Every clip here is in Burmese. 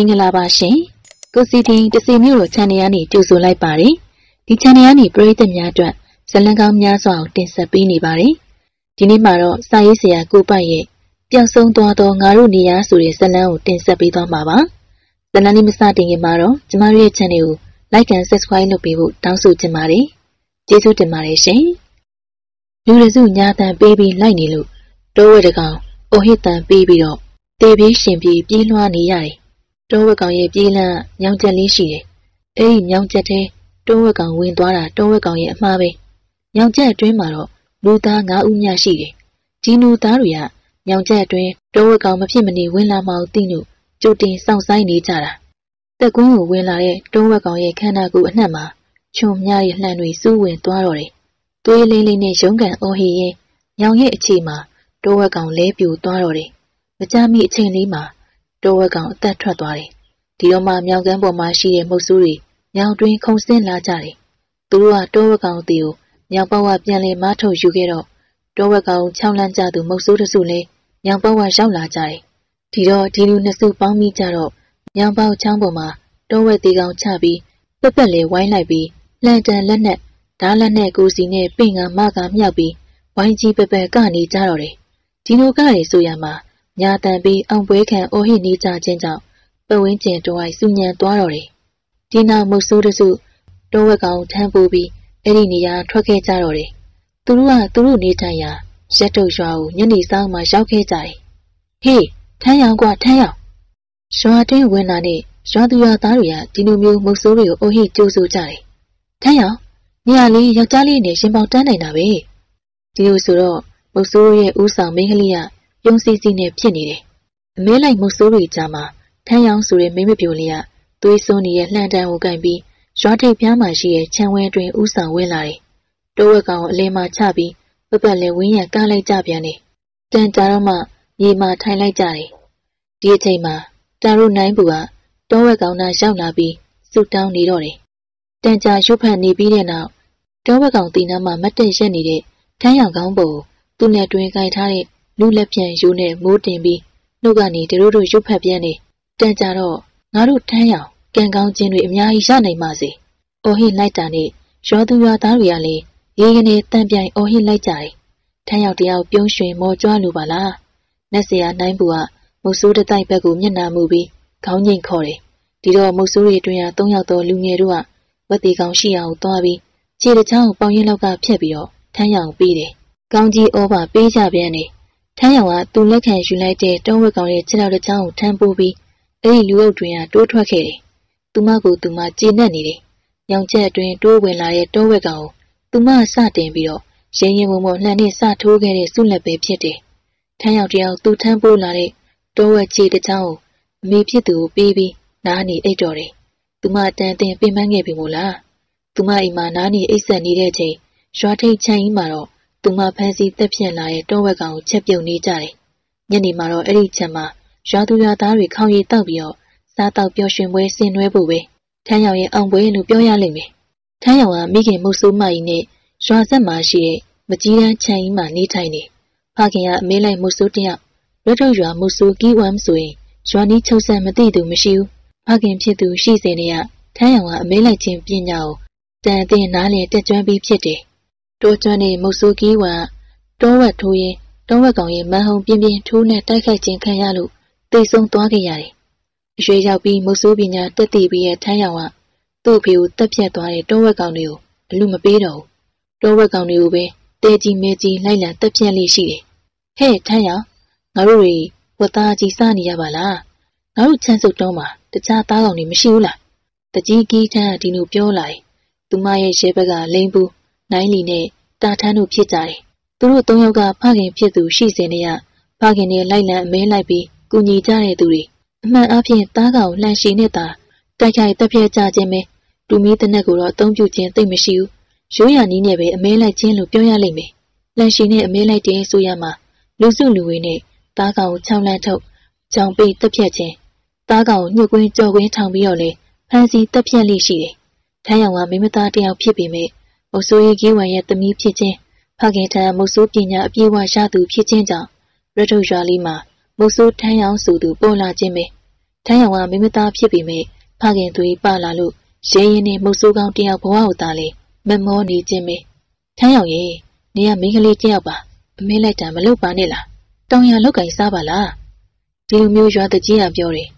င်္ဂလာပါရှင်ကိုစီတီတစီမျိုးတို့ channel ကနေကြိုဆိုလိုက်ပါတယ်ဒီ channel ကနေပရိသတ်များအတွက်ဇလံကောင်းများစွာကိုတင်ဆက်ပေးနေပါတယ်ဒီနေ့မှာတော့စာရေးဆရာကိုပိုက်ရဲ့ပျောက်ဆုံးသွားသောငါတို့နေရာဆိုတဲ့ဇလံကိုတင်ဆက်ပေးသွားမှာပါဇလံလေးမစတင်ခင်မှာတော့ကျမတို့ရဲ့ channel ကို like and subscribe လုပ်ပေးဖို့တောင်းဆိုချင်ပါတယ်ကျေးဇူးတင်ပါတယ်ရှင်လူရစုညာတန်ပေးပြီးလိုက်နေလို့တိုးဝဲတကောင်အိုဟစ်တန်ပေးပြီးတော့တေပြေးရှင်ပြေးပြေးလွှားနေရတယ် တောဝက်ကောင်ရဲ့ပြေးလန့်ညောင်ချက်လေးရှိတယ်။အဲဒီညောင်ချက်ထဲတောဝက်ကောင်ဝင်သွားတာတောဝက်ကောင်ရဲ့အမှားပဲ။ညောင်ချက်အတွင်းမှာတော့လူသား၅ဦးမြရှိတယ်။ဒီလူသားတွေကညောင်ချက်အတွင်းတောဝက်ကောင်မဖြစ်မနေဝင်လာမှောက်သိလို့ကြိုတင်စောင့်ဆိုင်နေကြတာ။တက်ကွင်းကိုဝင်လာတဲ့တောဝက်ကောင်ရဲ့ခန္ဓာကိုယ်အနှံ့မှာခြုံမြရဲ့လှန်တွေစူးဝင်သွားတော့တယ်။သွေးလေးလေးနဲ့ရုံးကန်အော်ဟီရင်ညောင်ရဲ့အခြေမှာတောဝက်ကောင်လဲပြိုသွားတော့တယ်။မကြမီအချိန်လေးမှာ တောဝက်ကောင်အသက်ထွက်သွားတယ်။ဒီတော့မှမြောင်ကမ်းပေါ်မှာရှိတဲ့မုတ်ဆိုးတွေမြောင်တွင်ခုန်ဆင်းလာကြတယ်။သူတို့ကတောဝက်ကောင်တီကိုမြောင်ဘဝပြန်လည်မထုတ်ယူခဲ့တော့တောဝက်ကောင်ချောင်းလန့်ကြသူမုတ်ဆိုးတစုလည်းမြောင်ဘဝရောက်လာကြတယ်။ဒီတော့ဒီလူနှစ်စုပေါင်းမိကြတော့မြောင်ပေါချောင်းပေါ်မှာတောဝက်တီကောင်ချပြီးပက်ပက်လေးဝိုင်းလိုက်ပြီးလှန်တန်လက်နဲ့ဓာလက်နဲ့ကိုစီနဲ့ပင့်ကမကမြောက်ပြီးဝိုင်းကြီးပက်ပက်ကနေကြတော့တယ်။ဒီလိုကရဆိုရမှာ ညာတန်ပြီးအောင်ပွဲခံအိုဟိနေကြခြင်းကြောင့်ပဝင်းကျင်တော်အိုက်စုညံသွားတော့တယ်။ဒီနောက်မုတ်ဆိုးတစုတောဝက်ကောင်ထမ်းပိုးပြီးအဲ့ဒီနေရာထွက်ခဲ့ကြတော့တယ်။သူတို့ကသူတို့နေထိုင်ရာရက်တုတ်ရွာကိုညနေဆောင်မှရောက်ခဲ့ကြတယ်။ဟေးထမ်းရောင်ကွာထမ်းရောင်ရွာတွင်းဝင်လာတဲ့ရွာသူရွာသားတွေကဒီလိုမျိုးမုတ်ဆိုးတွေကိုအိုဟိကြိုးဆိုကြတယ်။ထမ်းရောင်နေရာလေးယောက်ျားလေးနဲ့ရှင်ပေါတန်းနိုင်တာပဲ။ဒီလိုဆိုတော့မုတ်ဆိုးရဲ့ဦးဆောင်မိန်းကလေးက ပြုံးစီစီနဲ့ဖြစ်နေတယ်။အမဲလိုက်မုတ်ဆိုးတွေကြားမှာထန်းရောင်ဆိုတဲ့မိမပြိုလေးကသွေးစွန်းနေတဲ့လှန်တန်းကိုကင်ပြီးရွာထိပ်ပြားမှာရှိတဲ့ခြံဝဲတွင်ဥဆောင်ဝင်လာတယ်။တိုးဝက်ကောင်ကိုအလင်းမှာချပြီးပပတ်လဲဝင်းရံကားလိုက်ကြပြန်တယ်။တန်ကြတော့မှမြေမှာထိုင်လိုက်ကြတယ်။ဒီအချိန်မှာတာရုနိုင်ဘူးကတိုးဝက်ကောင်နာရောက်လာပြီးဆူတောင်းနေတော့တယ်။တန်ကြာရုပ်ဖတ်နေပြီးတဲ့နောက်တိုးဝက်ကောင်တီနာမှာမတ်တက်ရက်နေတဲ့ထန်းရောင်ကောင်းပုံသူ့နဲ့တွင်ကြိုက်ထားတဲ့ လူလက်ပြန်ယူနဲ့မိုးတင်ပြီးနှုတ်ကနေတို့တို့ရုပ်ဖက်ပြန်နေတန်ကြတော့ငါတို့ထမ်းရောင်ကံကောင်းခြင်းတွေအများကြီးရနိုင်ပါစေ။အော်ဟစ်လိုက်တာနဲ့ရောသူရွာသားတွေကလည်းရေကနေတန်ပြိုင်အော်ဟစ်လိုက်ကြတယ်။ထမ်းရောက်တယောက်ပြုံးရွှင်မော်ကြွလိုပါလား။နတ်စရာနိုင်ဘူးကမုတ်ဆိုးတတိုက်ဘက်ကိုမျက်နှာမူပြီးခေါင်းငိတ်ခေါ်တယ်။ဒီတော့မုတ်ဆိုးတွေအတွင်းက၃ယောက်သောလူငယ်တို့ကဝက်တီကောင်ရှိအောင်သွားပြီးခြေတစ်ချောင်းပေါင်ရင်လောက်ကဖြတ်ပြီးတော့ထမ်းရောင်ပေးတယ်။ကောင်းကြီးဩဘာပေးကြပြန်တယ်။ ထမ်းရောင်ကသူ့လက်ခံယူလိုက်တဲ့တုံးဝက်ကောင်ရဲ့ခြေထောက်တစ်ချောင်းကိုထမ်းပိုးပြီးအဲ့ဒီလူအုပ်တွင်ကတိုးထွက်ခဲ့တယ်။သူမကိုသူမကျေနပ်နေတယ်။ရောင်ချက်အတွင်တိုးဝင်လာတဲ့တိုးဝက်ကောင်ကိုသူမစတင်ပြီးတော့ရင်းရင်မုံမုံလှန်နဲ့စထိုးခဲ့တဲ့ဆုလက်ပဲဖြစ်တယ်။ထမ်းရောက်တယောက်သူထမ်းပိုးလာတဲ့တိုးဝက်ချေတစ်ချောင်းကိုအမေဖြစ်သူကိုပေးပြီးနားနေအိတ်တော်တယ်။သူမတန်တင်ပင်ပန်းခဲ့ပြီမို့လား။သူမအိမ်မှာနားနေအိတ်ဆက်နေတဲ့ချိန်ရွာထိတ်ချမ်းကြီးမှာတော့ သူမဖမ်းဆီးတက်ပြက်လာတဲ့တောဝက်ကောင်ကိုချက်ပြုတ်နေကြတယ်။ညနေမှာတော့အဲ့ဒီချက်မှာရွာသူရွာသားတွေခေါင်းရည်တောက်ပြီးတော့စားတောက်ပျော်ရွှင်ပွဲဆင်နွှဲဖို့ပဲထမ်းရောင်ရဲ့အောင်ပွဲလို့ပြောရလိမ့်မယ်။ထမ်းရောင်ကမိခင်မုတ်ဆိုးမကြီးနဲ့ရွာဆက်မှာရှိတဲ့မကြီးတန်းခြံကြီးမှာနေထိုင်နေ။ဖခင်ကအမေးလိုက်မုတ်ဆိုးတယောက်လွတ်တော့ရွာမုတ်ဆိုးကီးဝမ်ဆိုရင်ရွာနီးချုပ်ဆက်မသိသူမရှိဘူး။ဖခင်ဖြစ်သူရှိစေနေရထမ်းရောင်ကအမေးလိုက်ခြင်းပညာကိုတန်အသင်နားလည်တက်ကြွပြီးဖြစ်တယ်။ တိုးကျွမ်းတဲ့မုတ်ဆိုးကီးဝမ်တောဝက်ထိုးရင်တောဝက်ကောင်ရဲ့မန်ဟုံပြင်းပြင်းထိုးနဲ့တိုက်ခိုက်ခြင်းခံရလို့တိတ်ဆုံးသွားခဲ့ရတယ်။အရွယ်ရောက်ပြီးမုတ်ဆိုးပညာတက်တည်ပြီးရဲ့ထမ်းရောင်ကသူ့ဖေကိုတက်ပြတ်သွားတဲ့တောဝက်ကောင်တွေကိုအလူမပေးတော့ဘူး။တောဝက်ကောင်တွေကိုပဲတဲကြီးမဲကြီးလိုက်လံတက်ပြတ်လေးရှိတယ်။ဟဲ့ထမ်းရောင်ငါတို့တွေဝတ်သားကြီးစားနေရပါလား။ငါတို့ချမ်းစုပ်တော့မှာတခြားသားကောင်တွေမရှိဘူးလား။တကြီးကြီးထမ်းကဒီလိုပြောလာတယ်။သူမရဲ့ရဲဘက်ကလိန်ဘူး နိုင်လီနဲ့တာထန်းတို့ဖြစ်ကြတယ်။သူတို့သုံးယောက်ကဖခင်ဖြစ်သူရှိစေနေရဖခင်နဲ့လိုက်လံအမဲလိုက်ပြီးကူညီကြတဲ့သူတွေအမှန်အဖြစ်သားကောင်လှန်ရှိနေတာတိုက်ခိုက်တက်ပြဲကြခြင်းပဲလူမီးတနက်ကိုတော့အသုံးပြုခြင်းသိမ့်မရှိဘူးရိုးရနီးနဲ့ပဲအမဲလိုက်ခြင်းလို့ပြောရလိမ့်မယ်လှန်ရှိနဲ့အမဲလိုက်တဲ့ဆိုရမှာလူစုလူဝေးနဲ့သားကောင်ကိုခြောက်လန့်ထုတ်ကြောင်ပိတ်တက်ပြက်ခြင်းသားကောင်ကိုညှို့ကွင်းကြော်ကွင်းထောင်ပြီးတော့လေဖန်စီတက်ပြက်လိရှိတယ်ထမ်းရောင်ကမိမသားတယောက်ဖြစ်ပေမဲ့ မုတ်ဆိုးရီကြီးဝံရဲ့သမီးဖြစ်ခြင်းဖခင်ထံမုတ်ဆိုးပညာအပြည့်အဝရသူဖြစ်ခြင်းကြောင့်ရထုရွာလေးမှာမုတ်ဆိုးထမ်းရောင်ဆိုသူပေါ်လာခြင်းပဲထန်းရောင်ကမိမသားဖြစ်ပေမဲ့ဖခင်သူပလာလို့ရဲရင်နဲ့မုတ်ဆိုးကောင်းတယောက်ဘဝကိုသာလေမမောနေခြင်းပဲထန်းရောင်ရဲ့နေကမိန်းကလေးတယောက်ပါအမေလိုက်တာမလုပ်ပါနဲ့လားတောင်ရလောက်ကင်စားပါလားဒီလိုမျိုးရွာတကြီးကပြောတယ်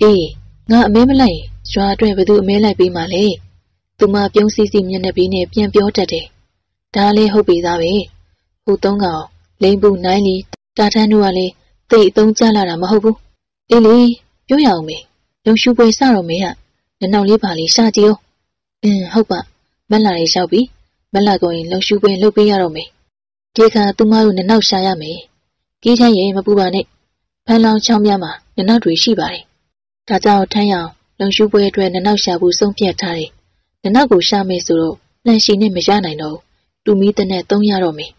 အေးငါအမဲမလိုက်ရွာအတွက်ဘယ်သူအမဲလိုက်ပေးမှလဲ သူမပြုံးစီစီမျက်နှာပြီးနဲ့ပြန်ပြောတတ်တယ်ဒါလေးဟုတ်ပြီသားပဲဟိုသုံးကောင်လိန်ပူနိုင်လီတာထန်းတို့ကလည်းသိအုံကြလာတာမဟုတ်ဘူးအေးလေပြောရအောင်မေလုံရှူပွဲစတော့မေဟာနနောက်လေးပါလေးရှာကြည့်အောင်အင်းဟုတ်ပါမက်လာရေးလျှောက်ပြီမက်လာကိုရင်လုံရှူပွဲလုပ်ပေးရတော့မေဒီခါသူမတို့နနောက်ရှာရမယ်ကြီးချမ်းရင်မပူပါနဲ့ဖန်လောင်ချောင်းများမှာနနောက်တွေရှိပါတယ်ဒါကြောင့်ထမ်းရအောင်လုံရှူပွဲအတွက်နနောက်ရှာဖို့ဆုံးဖြတ်ထားတယ် နနောက်ကိုရှာမယ်ဆိုတော့လန့်ရှိနဲ့မရနိုင်တော့တူမီတဲ့နဲ့သုံးရတော့မယ်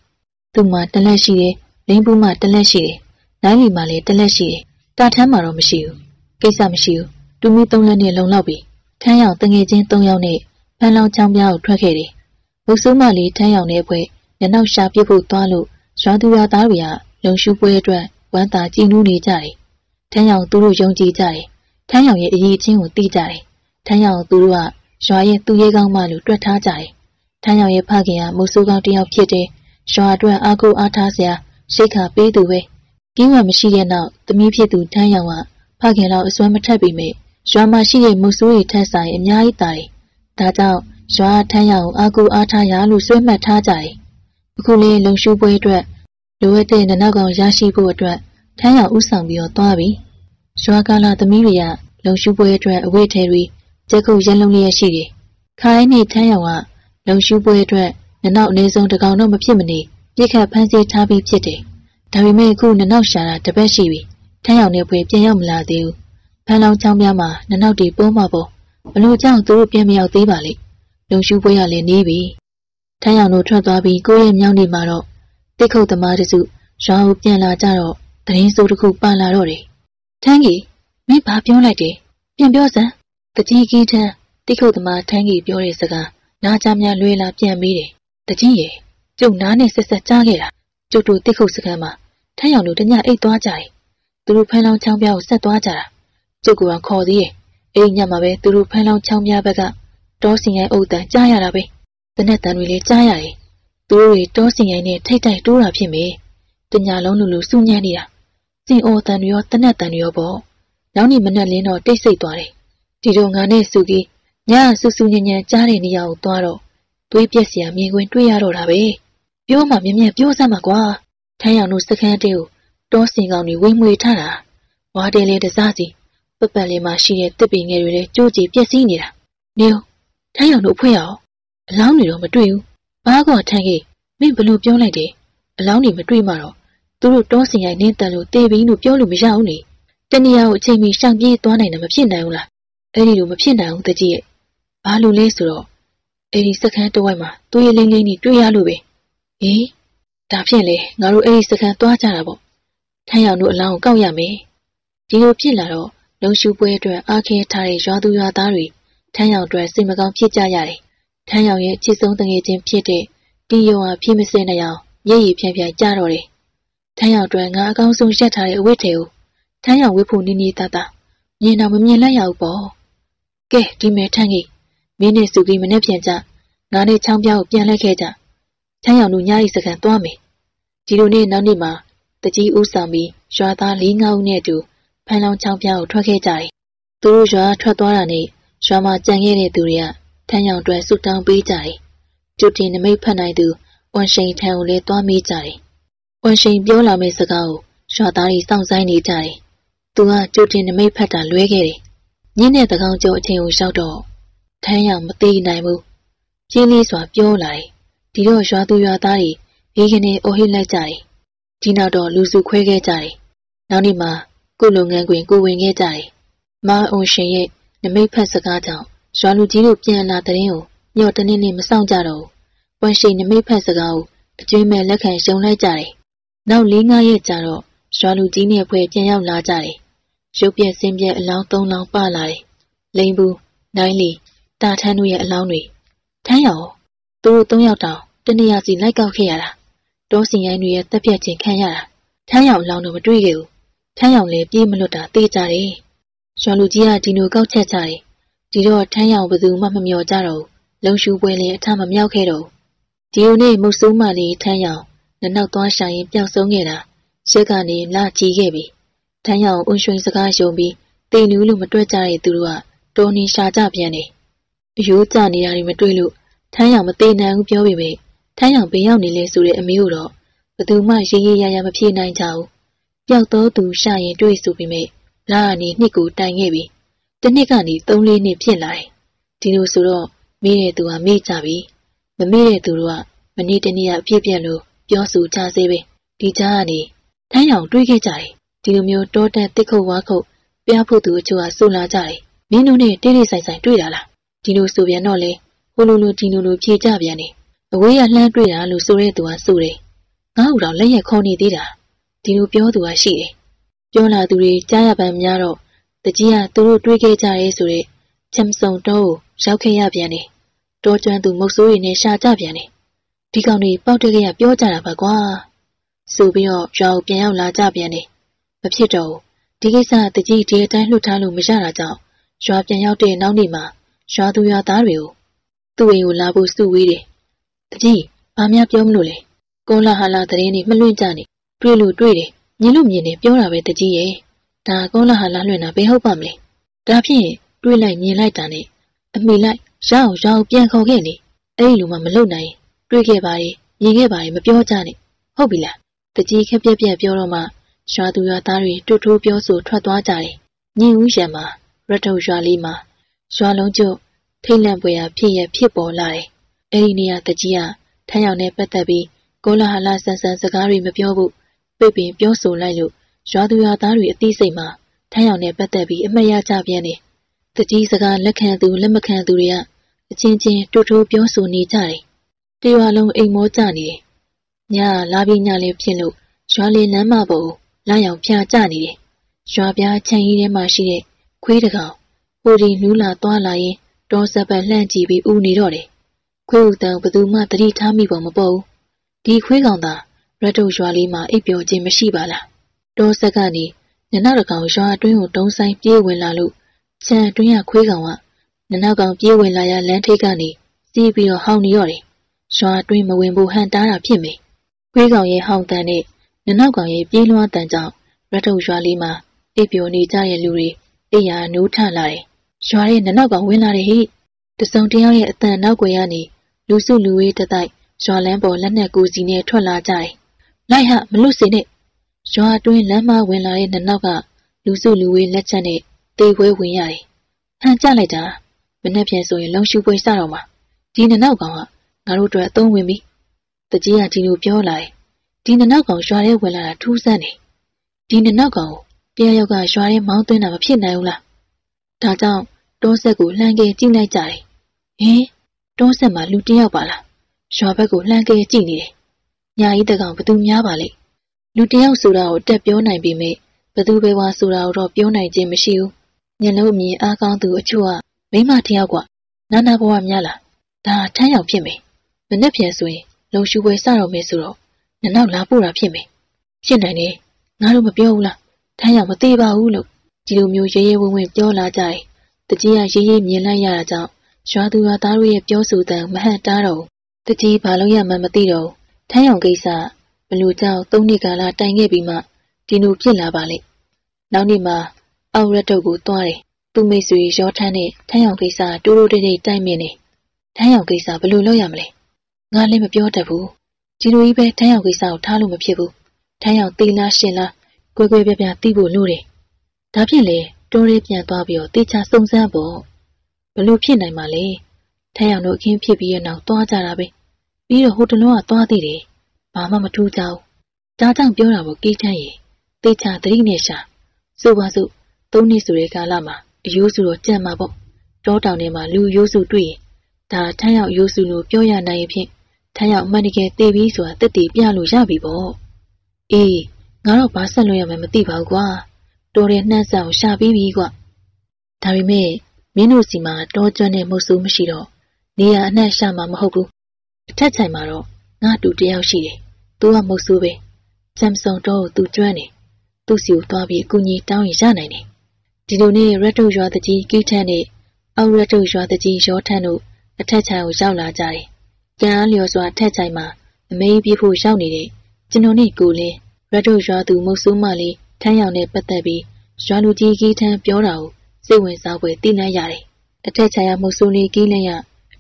သူ့မှာတလက်ရှိတယ်လင်းဘူးမှာတလက်ရှိတယ်နိုင်လီမှာလည်းတလက်ရှိတယ်တာထမ်းမှာတော့မရှိဘူးကိစ္စမရှိဘူးတူမီသုံးလက်နဲ့လုံလောက်ပြီထမ်းရောင်တငယ်ချင်း၃ယောက်နဲ့ဖန်လောင်ချောင်းပြားကိုထွက်ခဲ့တယ်မုတ်ဆိုးမလေးထမ်းရောင်နဲ့ဖွဲ့ညနောက်ရှာပြစ်ဖို့သွားလို့ရွာသူရွာသားတွေကလုံရှုပွဲအတွက်ဝမ်းသာကြည်နူးနေကြတယ်ထမ်းရောင်သူတို့ယုံကြည်ကြတယ်ထမ်းရောင်ရဲ့အရေးချင်းကိုသိကြတယ်ထမ်းရောင်သူတို့က ရွာရဲ့သူရဲကောင်းမလို့တွက်ထားကြတယ်ထမ်းရောင်ရဲ့ဖခင်ကမုတ်ဆိုးကောင်းတစ်ယောက်ဖြစ်တယ်ရွာအတွက်အားကိုးအားထားစရာရှိခါပေးသူပဲကင်းဝမရှိတဲ့နောက်သမီးဖြစ်သူထမ်းရောင်ကဖခင်တော်အစွမ်းမထက်ပေမဲ့ရွာမှာရှိတဲ့မုတ်ဆိုးရီထက်ဆိုင်အများကြီးတာတယ်ဒါကြောင့်ရွာထမ်းရအောင်အာကူအားထားရလို့ဆွဲမှတ်ထားကြတယ်အခုလေးလုံရှုပွဲအတွက်လိုအပ်တဲ့နနောက်ကောင်ရရှိဖို့အတွက်ထမ်းရဥဆောင်ပြီးတော့သွားပြီရွာကလာသမီးတွေကလုံရှုပွဲအတွက်အဝတ်ထဲတွေ ကြက်ခုတ်ရလုံးလျက်ရှိတယ်ခိုင်းနေထမ်းရအောင်ကလုံရှုပွဲအတွက်နနောက်အနည်းဆုံးတကောင်တော့မဖြစ်မနေပြစ်ခတ်ဖမ်းဆီးထားပြီးဖြစ်တယ်ဒါပေမဲ့အခုနနောက်ရှာတာတပတ်ရှိပြီထမ်းရောင်နဲ့ဖွေပြန်ရောက်မလာသေးဘူးဖန်လောင်ချောင်းပြားမှာနနောက်တီပုံးမှာပေါ့ဘလို့ကြောင့်သူတို့ပြန်မရောက်သေးပါလိမ့်လုံရှူပွဲရလည်းနေပြီထမ်းရောင်တို့ထွက်သွားပြီးကိုယ့်ရဲ့မြောင်းနေမှာတော့တိတ်ခုတ်သမားတစုရွာကိုပြန်လာကြတော့တရင်စိုးတစ်ခုပါလာတော့တယ်ထန်းကြီးမင်းဘာပြောလိုက်တယ်ပြန်ပြောစမ်း တကြီးကြီးထန်းတိတ်ခုတ်သမားထန်းကြီးပြောတဲ့စကားနားကြများလွဲလာပြန်ပြီးတယ်တကြီးရဲ့ကျုပ်နားနဲ့ဆက်ဆက်ကြားခဲ့တာကျုပ်တို့တိတ်ခုတ်စကမ်းမှာထန်းရောင်တို့တညအိတ်သွားကြတယ်သူတို့ဖမ်းလောင်းချောင်းပြားကိုဆက်သွားကြတာကျုပ်ကခေါ်သေးရဲ့အဲ့ညမှာပဲသူတို့ဖမ်းလောင်းချောင်းပြားဘက်ကတောစင်ရိုင်းအုပ်တန်ကြားရတာပဲတနက်တန်တွေလည်းကြားရတယ်သူတို့တွေတောစင်ရိုင်းနဲ့ထိတ်တိုက်တိုးတာဖြစ်မေတညာလုံးလူလူစူးညံ့နေတာစင်အော်တန်တွေရောတနက်တန်တွေရောပေါ့နောက်နေ့မနက်လင်းတော့တိတ်ဆိတ်သွားတယ် ဒီတော့ငါနဲ့စုကြီးညဆူဆူညံ့ညံ့ကြားတဲ့နေရာကိုသွားတော့သွေးပြက်စရာမြင်ကွင်းတွေ့ရတော့တာပဲပြောမှမြင်မြင်ပြောစမ်းပါကွာထမ်းရောင်တို့စခန်းတဲကိုတောစင်ကောင်တွေဝိမ့်မွေထားတာဝါတဲလေးတစားစီပပလေးမှာရှိတဲ့တစ်ပင်ငယ်တွေလည်းကြိုးကြည့်ပြက်စီးနေတာနေထမ်းရောင်တို့ဖွဲ့ရအောင်အလောင်းတွေတော့မတွေ့ဘူးဘာကောထမ်းကြီးမင်းဘလို့ပြောလိုက်တယ်အလောင်းတွေမတွေ့မှတော့သူတို့တောစင်ရိုက်နင်းတန်လို့တေးဘင်းလို့ပြောလို့မရဘူးနေတနေရာကိုအချိန်မီရှောင်ပြေးသွားနိုင်တယ်မဖြစ်နိုင်ဘူးလား အဲ့ဒီလိုမဖြစ်နိုင်ဘူးတကြီးရဲ့ဘာလို့လဲဆိုတော့အဲ့ဒီစခန်းတဝိုက်မှာသူ့ရဲ့လိမ့်လိမ့်ကြီးတွေ့ရလို့ပဲဟေးဒါဖြင့်လေငါတို့အဲ့ဒီစခန်းသွားကြတာပေါ့ထမ်းရောင်တို့အလောင်းကိုကောက်ရမယ်ဒီလိုဖြစ်လာတော့လုံရှူပွဲအတွက်အားခဲထားတဲ့ရွာသူရွာသားတွေထမ်းရောင်အတွက်စိတ်မကောင်းဖြစ်ကြရတယ်ထမ်းရောင်ရဲ့ချစ်ဆုံးတငယ်ချင်းဖြစ်တဲ့တီယုံဟာဖြစ်မစဲနေအောင်ရည်ရည်ဖြန့်ဖြန့်ကြတော့တယ်ထမ်းရောင်အတွက်ငါအကောင်းဆုံးရက်ထားတဲ့အဝတ်တွေကိုထမ်းရောင်ဝတ်ဖို့နေနေတတမြင်တော့မမြင်လိုက်ရဘူးပေါ့ ကဲဒီမဲ့ထမ်းကြီးမင်းနဲ့စုကြီးမနဲ့ပြန်ကြငါနဲ့ချောင်းပြားကိုပြန်လိုက်ခဲ့ကြချမ်းရောင်တို့ညရီစကန်သွားမယ်ဒီလိုနေ့နောက်နေ့မှာတကြီးဦးဆောင်ပြီးရွာသား၄၅ဦးနဲ့အတူဖန်လောင်ချောင်းပြားကိုထွက်ခဲ့ကြတယ်သူတို့ရွာထွက်သွားတာနဲ့ရွာမှာကြံခဲ့တဲ့သူတွေကထန်းရောင်အတွက်ဆုတောင်းပေးကြတယ်ကျုပ်တင်နမိတ်ဖတ်နိုင်သူဝန်ရှိန်ထံကိုလည်းသွားမေးကြတယ်ဝန်ရှိန်ပြောလာမယ့်စကားကိုရွာသားတွေစောင့်ဆိုင်နေကြတယ်သူကကျုပ်တင်နမိတ်ဖတ်တာလွဲခဲ့တယ် ညင်းတဲ့တကောင်ကျော်အချိန်ကိုရောက်တော့ထန်းရောင်မသေးနိုင်ဘူးပြင်းလေးစွာပြောလာတယ်ဒီတော့ရွာသူရွာသားတွေဘေးကနေအိုဟိလိုက်ကြတယ်ဒီနောက်တော့လူစုခွဲခဲ့ကြတယ်နောက်နေ့မှာကိုလုပ်ငန်းခွင်ကိုဝင်ခဲ့ကြတယ်မအောင်ရှင်ရဲ့နမိတ်ဖတ်စကားကြောင့်ရွာလူကြီးတို့ပြန်လာတဲ့ရင်ကိုညော့တနေ့နေ့မဆောင်ကြတော့ဘူး။ပွန်ရှိနမိတ်ဖတ်စကားကိုအကျွေးမဲ့လက်ခံရှုံလိုက်ကြတယ်။နောက်၄-၅ရက်ကြာတော့ရွာလူကြီးနဲ့ဖွဲ့ပြန်ရောက်လာကြတယ်။ ရုပ်ပြက်စင်းပြက်အလောင်း၃လောင်းပလာတယ်။လိန်ဘူးနိုင်လီတာထန်းတို့ရဲ့အလောင်းတွေထမ်းရောသူတို့၃ယောက်တောင်တနေရာစီလိုက်ကောက်ခဲ့ရတာတောစီရိုင်းတွေရဲ့တက်ပြက်ခြင်းခံရတာထမ်းရောင်အလောင်းတော့မတွေ့ခဲ့ဘူးထမ်းရောင်လည်းပြေးမလွတ်တာသိကြတယ်ရွာလူကြီးကဒီလိုကောက်ချက်ကြတယ်ဒီတော့ထမ်းရောင်ဘသူမှမမျောကြတော့လုံရှူပွဲလင်းအထမမြောက်ခဲ့တော့ဒီလိုနဲ့မုတ်ဆိုးမလေးထမ်းရောင်နနောက်သွားရှာရင်ပျောက်ဆုံးခဲ့တာရက်ကနေလာကြည့်ခဲ့ပြီ ထမ်းရောင်အွန်ရွှင်စကားယုံပြီးတိမ်နူးလို့မတွက်ကြတဲ့သူတို့ကတော်နေရှာကြပြန်တယ်အယိုးကျနေတာတွေမတွေ့လို့ထမ်းရောင်မသေးနိုင်ဘူးပြောပေမဲ့ထမ်းရောင်ဘေးရောက်နေလဲဆိုတဲ့အမေကိုတော့ဘသူမှရေးရေးရရမဖြေနိုင်ကြဘူးပျောက်တော့သူရှာရင်တွေ့ဆိုပေမဲ့လာကနေနှစ်ကိုတိုင်ခဲ့ပြီတစ်နှစ်ကနေ3လေးနှစ်ဖြစ်လာတယ်ဒီလိုဆိုတော့မေးတဲ့သူကမေးကြပြီမမေးတဲ့သူတို့ကမနေ့တနေ့ကအပြည့်ပြက်လို့ပြောဆိုကြစေပဲဒီကြားကနေထမ်းရောင်တွေးခဲ့ကြတယ် ဒီလိုမျိုးတောတက်တစ်ခုတ်ဝါခုတ်ပြဖို့သူအချို့ကဆိုလာကြတယ်မင်းတို့နဲ့တိတိဆိုင်ဆိုင်တွေ့တာလားဒီလိုဆိုပြန်တော့လေဟိုလိုလိုဒီလိုလိုဖြေကြပြန်တယ်အဝေးကလှမ်းတွေ့တာလို့ဆိုတဲ့သူကဆိုတယ်ငါ့ဟူတော့လက်ရက်ခေါ်နေသေးတာဒီလိုပြောသူကရှိတယ်ပြောလာသူတွေကြားရပန်းများတော့တကြီးကသူတို့တွေးခဲ့ကြရဲဆိုတဲ့ချမ်ဆုံတောကိုရောက်ခဲ့ရပြန်တယ်တောကျွမ်းသူမုတ်ဆိုးရီနဲ့ရှာကြပြန်တယ်ဒီကောင်တွေပေါက်တက်ကြရပြောကြတာပါကွာဆိုပြီးတော့ရွာကိုပြန်ရောက်လာကြပြန်တယ် မဖြစ်တော့ဒီကိစ္စတကြီးဒီအတိုင်းလှုပ်ထားလို့မရတာကြောင့်ရွာပြန်ရောက်တဲ့နောက်နေ့မှာရွာသူရွာသားတွေကိုသူ့အိမ်ကိုလာဖို့စုဝေးတယ်တကြီးဘာများပြောမလို့လဲကောလာဟာလာသတင်းတွေမလွင့်ကြနဲ့တွေ့လို့တွေ့တယ်မြင်လို့မြင်တယ်ပြောတာပဲတကြီးရဲ့ဒါကောလာဟာလာလွင့်တာဘယ်ဟုတ်ပါမလဲဒါဖြင့်တွေးလိုက်မြင်လိုက်တာနဲ့အမိလိုက်ရအောင်ရအောင်ပြန်ခေါ်ခဲ့လေအဲ့ဒီလိုမှမလုပ်နိုင်တွေးခဲ့ပါရဲ့မြင်ခဲ့ပါရဲ့မပြောကြနဲ့ဟုတ်ပြီလားတကြီးခက်ပြက်ပြက်ပြောတော့မှ ရွာသူရွာသားတွေတူတူပြောဆိုထွက်သွားကြတယ်ညင်ဦးရံမှာရထုံရွာလေးမှာရွာလုံးကျုပ်ထိတ်လန့်ပွေရာဖြစ်ရဖြစ်ပေါ်လာတယ်အဲ့ဒီနေရာတကြီးကထမ်းရောက်နဲ့ပတ်သက်ပြီးကိုလာဟလာဆန်ဆန်စကားတွေမပြောဘူးပိတ်ပင်ပြောဆိုလိုက်လို့ရွာသူရွာသားတွေအသိစိတ်မှာထမ်းရောက်နဲ့ပတ်သက်ပြီးအမှတ်ရကြပြန်တယ်တကြီးစကားလက်ခံသူလက်မခံသူတွေကအချင်းချင်းတူတူပြောဆိုနေကြတယ်တရွာလုံးအိမ်မောကြနေတယ်ညလာပြီးညလေးဖြစ်လို့ရွာလေးလမ်းမပေါ် လာရောက်ဖျားကြနေတယ်ရွာပြားခြံကြီးထဲမှာရှိတဲ့ခွေးတကောင်ဟိုဒီနူးလာသွားလာရင်တောစပတ်လှန့်ကြည့်ပြီးဦးနေတော့တယ်ခွေးဦးတန်ဘသူမှတတိထားမိပုံမပေါ်ဘူးဒီခွေးကောင်သာရတုရွာလေးမှာအိပ်ပျော်ခြင်းမရှိပါလားတောဆက်ကနေနနောက်တကောင်ရွာအတွင်းကိုတုံးဆိုင်ပြေးဝင်လာလို့ခြံအတွင်းကခွေးကောင်ကနနောက်ကောင်ပြေးဝင်လာရလမ်းထိပ်ကနေစီးပြီးတော့ဟောင်းနေတော့တယ်ရွာအတွင်းမဝင်ဖို့ဟန်တားတာဖြစ်မယ်ခွေးကောင်ရဲ့ဟောင်းတန်နဲ့ နနောက်ကောင်ရဲ့ပြေးလွှားတန်ကြောင့်ရတုရွာလေးမှာအိပ်ပျော်နေကြတဲ့လူတွေအိယာနိုးထလာတယ်ရွာရဲ့နနောက်ကောင်ဝင်လာတယ်ဟိတစုံတယောက်ရဲ့အတန်နောက်ွယ်ကနေလူစုလူဝေးတတိုက်ရွာလန်းပေါ်လက်နက်ကူစီနဲ့ထွက်လာကြတယ်။လိုက်ဟမလွတ်စေနဲ့ရွာအတွင်းလမ်းမဝင်လာတဲ့နနောက်ကလူစုလူဝေးလက်ချက်နဲ့တေခွဲဝင်ရတယ်။ဟန်ကြလိုက်တာမနေ့ပြန်ဆိုရင်လုံရှူပွဲစတော့မှာဒီနနောက်ကောင်ကငါတို့အတွက်အသုံးဝင်ပြီ။တကြီးကဒီလိုပြောလာတယ်။ ဒီနနောက်ကောင်ရွာထဲဝင်လာတာထူးဆန်းတယ်။ဒီနနောက်ကောင်ကိုတရားရောက်ကရွာထဲမောင်းသွင်းတာမဖြစ်နိုင်ဘူးလား။ဒါကြောင့်တောဆက်ကိုလှမ်းကဲကြည့်လိုက်ကြတယ်။ဟင်တောဆက်မှာလူတယောက်ပါလားရွာဘက်ကိုလှမ်းကဲကြည့်နေတယ်။ညာကြီးတကောင်ဘသူများပါလိမ့်။လူတယောက်ဆိုတာကိုတက်ပြောနိုင်ပေမဲ့ဘသူပဲဝါဆိုတာကိုတော့ပြောနိုင်ခြင်းမရှိဘူး။ညလုံးအမြင်အားကောင်းသူအချို့ကမိမတယောက်ကနာနာဘဝများလား။ဒါထမ်းရောက်ဖြစ်မယ်။မနဲ့ပြန်ဆိုရင်လုံရှူပွဲစတော့မယ်ဆိုတော့ နနောက်လာပို့တာဖြစ်မယ်။ဖြစ်နိုင်တယ်။ငါတို့မပြောဘူးလား။ထမ်းရောက်မသေးပါဘူးလို့ဒီလိုမျိုးရဲရဲဝံ့ဝံ့ပြောလာကြတယ်။တကြီးကရေးရေးမြင်လိုက်ရတာကြောင့်ရွာသူရွာသားတို့ရဲ့ပြောဆိုတဲ့မဟန်တားတော့တကြီးဘာလို့ရမှန်းမသိတော့ထမ်းရောင်ကိစ္စဘလို့ကြောင့်သုံးနှစ်ကာလတိုင်ခဲ့ပြီးမှဒီလိုဖြစ်လာပါလေနောက်နေ့မှာအောက်ရက်တုတ်ကိုသွားတယ်သူမိတ်ဆွေရောထမ်းနဲ့ထမ်းရောင်ကိစ္စတိုးတိုးတိတ်တိတ်တိုင်မင်းနေထမ်းရောင်ကိစ္စဘလို့လုပ်ရမလဲငါလည်းမပြောတတ်ဘူး ဒီလိုကြီးပဲထမ်းရောင်ကိစ္စကိုထားလို့မဖြစ်ဘူးထမ်းရောင်သေးလားရှင်လားကွဲကွဲပြားပြားသိဖို့လိုတယ်ဒါဖြင့်လေတိုးရေးပြန်သွားပြီးတော့တေချာစုံစမ်းဖို့ဘလို့ဖြစ်နိုင်မှာလဲထမ်းရောင်တို့အခင်းဖြစ်ပြီးရနောက်သွားကြတာပဲပြီးတော့ဟိုတလုံးကသွားသေးတယ်ဘာမှမထူးကြဘူးဒါကြောင့်ပြောတာကိုကိချမ်းရည်တေချာသတိနဲ့ရှာဆိုပါစို့သုံးနှစ်ဆိုတဲ့ကာလမှာအယိုးစုတော့ကြံ့မှာပေါ့တောတောင်ထဲမှာလူရိုးစုတွေ့ရင်ဒါထမ်းရောက်ရိုးစုလို့ပြောရနိုင်ရင်ဖြင့် ထမ်းရောက်အမှန်တကယ်သိပြီးဆိုတာတက်တည်ပြလို့ရပြီပေါ့အေးငါတော့ဘာဆက်လို့ရမယ်မသိပါဘူးကွာတော်တဲ့နှမ်းဆန်ကိုရှာပြီးပြီကွာဒါပေမဲ့မင်းတို့စီမှာတောကျွမ်းတဲ့မုတ်ဆိုးမရှိတော့နေရအနှံ့ရှာမှာမဟုတ်ဘူးအထက်ချိုင်မှာတော့ငါတူတယောက်ရှိတယ်။သူကမုတ်ဆိုးပဲ။ဂျမ်ဆုံတော့သူကျွမ်းတယ်။သူ့စီကိုသွားပြီးအကူကြီးတောင်းရင်ရနိုင်တယ်။ဒီလိုနဲ့ရက်တုရွာတကြီးကိထန်နဲ့အောက်ရက်တုရွာတကြီးရောထန်တို့အထက်ချိုင်ကိုရောက်လာကြတယ်။ ကံအားလျော်စွာထက်ချိုင်မှာအမေးပြေးဖို့ရောက်နေတဲ့ကျွန်တော်နဲ့ကိုလင်းရက်တုရွာသူမုတ်ဆိုးမလေးထမ်းရောင်နဲ့ပတ်သက်ပြီးရွာလူကြီးကိထန်ပြောတာကိုစိတ်ဝင်စားဖွယ်သိနိုင်ရတယ်။အထက်ချိုင်ရမုတ်ဆိုးလေးကိလင်းရ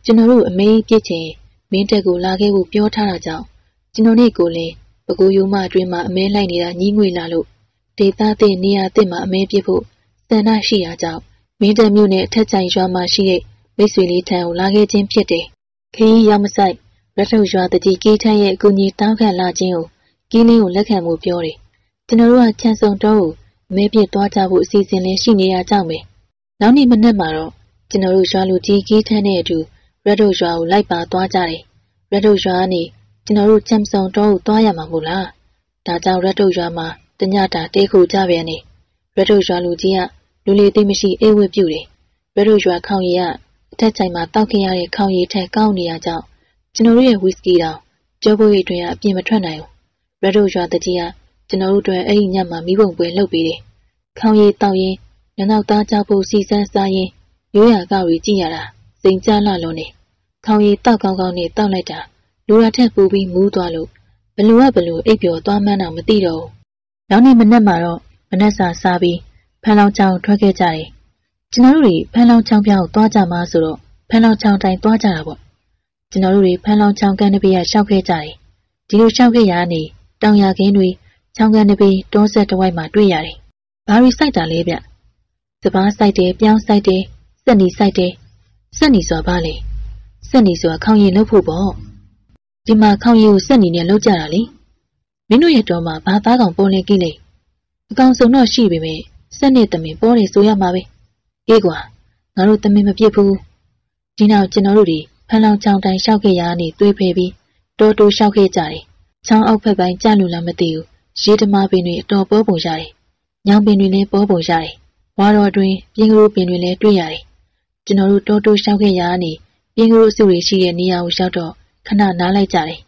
ကျွန်တော်တို့အမေးပြစ်ချင်မင်းတက်ကိုလာခဲ့ဖို့ပြောထားတာကြောင့်ကျွန်တော်နဲ့ကိုလင်းပကူယိုမအတွင်းမှာအမဲလိုက်နေတာညီးငွေလာလို့ဒေသတဲ့နေရာတဲ့မှာအမဲပြစ်ဖို့စန္ဒရှိရာကြောင့်မင်းတပ်မြို့နယ်အထက်ချိုင်ရွာမှာရှိတဲ့မိတ်ဆွေလေးထံကိုလာခဲ့ခြင်းဖြစ်တယ်။ ခရီးရောက်မဆိုင်ရထုတ်ရွာတကြီးကီးထန်းရဲ့အကူအညီတောင်းခံလာခြင်းကိုကီးလင်းကိုလက်ခံမှုပြောတယ်။ကျွန်တော်တို့ကချမ်းစုံတော့ကိုအမဲပြစ်သွားကြဖို့အစီအစဉ်လေးရှိနေရကြောင်းပဲ။နောက်နေ့မနက်မှာတော့ကျွန်တော်တို့ရွာလူကြီးကီးထန်းနဲ့အတူရထုတ်ရွာကိုလိုက်ပါသွားကြတယ်။ရထုတ်ရွာကနေကျွန်တော်တို့ချမ်းစုံတော့ကိုသွားရမှာမို့လား။ဒါကြောင့်ရထုတ်ရွာမှာတညတာတဲခုကြပြန်နေရထုတ်ရွာလူကြီးကလူလေးသိမရှိအေးဝတ်ပြုတယ်ရထုတ်ရွာခေါင်ရည်က အထက်ချိုင်မှာတောက်ခင်ရတဲ့ခေါင်ရည်ထက်ကောင်းနေရကြောင်းကျွန်တော်တို့ရဲ့ဝီစကီတောင်ကြောပွေးအတွင်းကအပြင်မထွက်နိုင်ဘူးရထုတ်ရွာတကြီးကကျွန်တော်တို့အတွက်အဲ့ဒီညမှာမိဘုံပွဲလုပ်ပေးတယ်ခေါင်ရည်တောက်ရင်ညနောက်သားကြောက်ဖို့စီစမ်းစားရင်ရိုးရာကောက်ရီကြည့်ရတာစိန်ကြလှလုံးနေခေါင်ရည်တောက်ကောင်းကောင်းနဲ့တောက်လိုက်တာလူရထက်ပူပြီးမူးသွားလို့ဘလူကဘလူအိပ်ပျော်သွားမှန်းတော့မသိတော့ဘူးနောက်နေ့မနက်မှာတော့မနက်စာစားပြီးဖန်လောင်ချောင်းထွက်ခဲ့ကြတယ်။ ကျွန်တော်တို့တွေဖန်လောင်ချောင်းပြောင်းသွားကြမှာဆိုတော့ဖန်လောင်ချောင်းတိုင်းသွားကြတာပေါ့။ကျွန်တော်တို့တွေဖန်လောင်ချောင်းကန်တပီရရှောက်ခဲ့ကြတယ်။ဒီလိုရှောက်ခဲ့ရကနေတောင်ရခင်းတွေချောင်းကန်တပီတောဆက်တဝိုက်မှာတွေ့ရတယ်။ဘာရီစိုက်တာလဲဗျ။စပားစိုက်တယ်ပြောင်းစိုက်တယ်စက်နီစိုက်တယ်စက်နီဆိုတာဘာလဲ။စက်နီဆိုတာခေါင်းရည်လုပ်ဖို့ပေါ့။ဒီမှာခေါင်းရည်ကိုစက်နီနဲ့လုပ်ကြတာလေ။မင်းတို့ရဲ့တော်မှာဘာသားကောင်ပေါ်လဲကိလေအကောင်စုံတော့ရှိပေမဲ့စက်နဲ့တမင်ပေါ်နေဆိုရမှာပဲ အေးကွာငါတို့တမင်မပြစ်ဘူးဒီနောက်ကျွန်တော်တို့ဒီဖန်လောင်ချောင်းတိုင်းလျှောက်ခဲ့ရကနေတွေးဖယ်ပြီးတော်တိုးလျှောက်ခဲ့ကြတယ်ချောင်းအောက်ဖက်ပိုင်းကြလူလားမသိဘူးရေဓမာပင်တွေအတော်ပေါ်ပုံရတယ်ညောင်ပင်တွေလည်းပေါ်ပုံရတယ်ဝါတော်တွင်ပြင်းကလေးပင်တွေလည်းတွေ့ရတယ်ကျွန်တော်တို့တော်တိုးလျှောက်ခဲ့ရကနေပြင်းကလေးစုတွေရှိတဲ့နေရာကိုရောက်တော့ခဏနားလိုက်ကြတယ်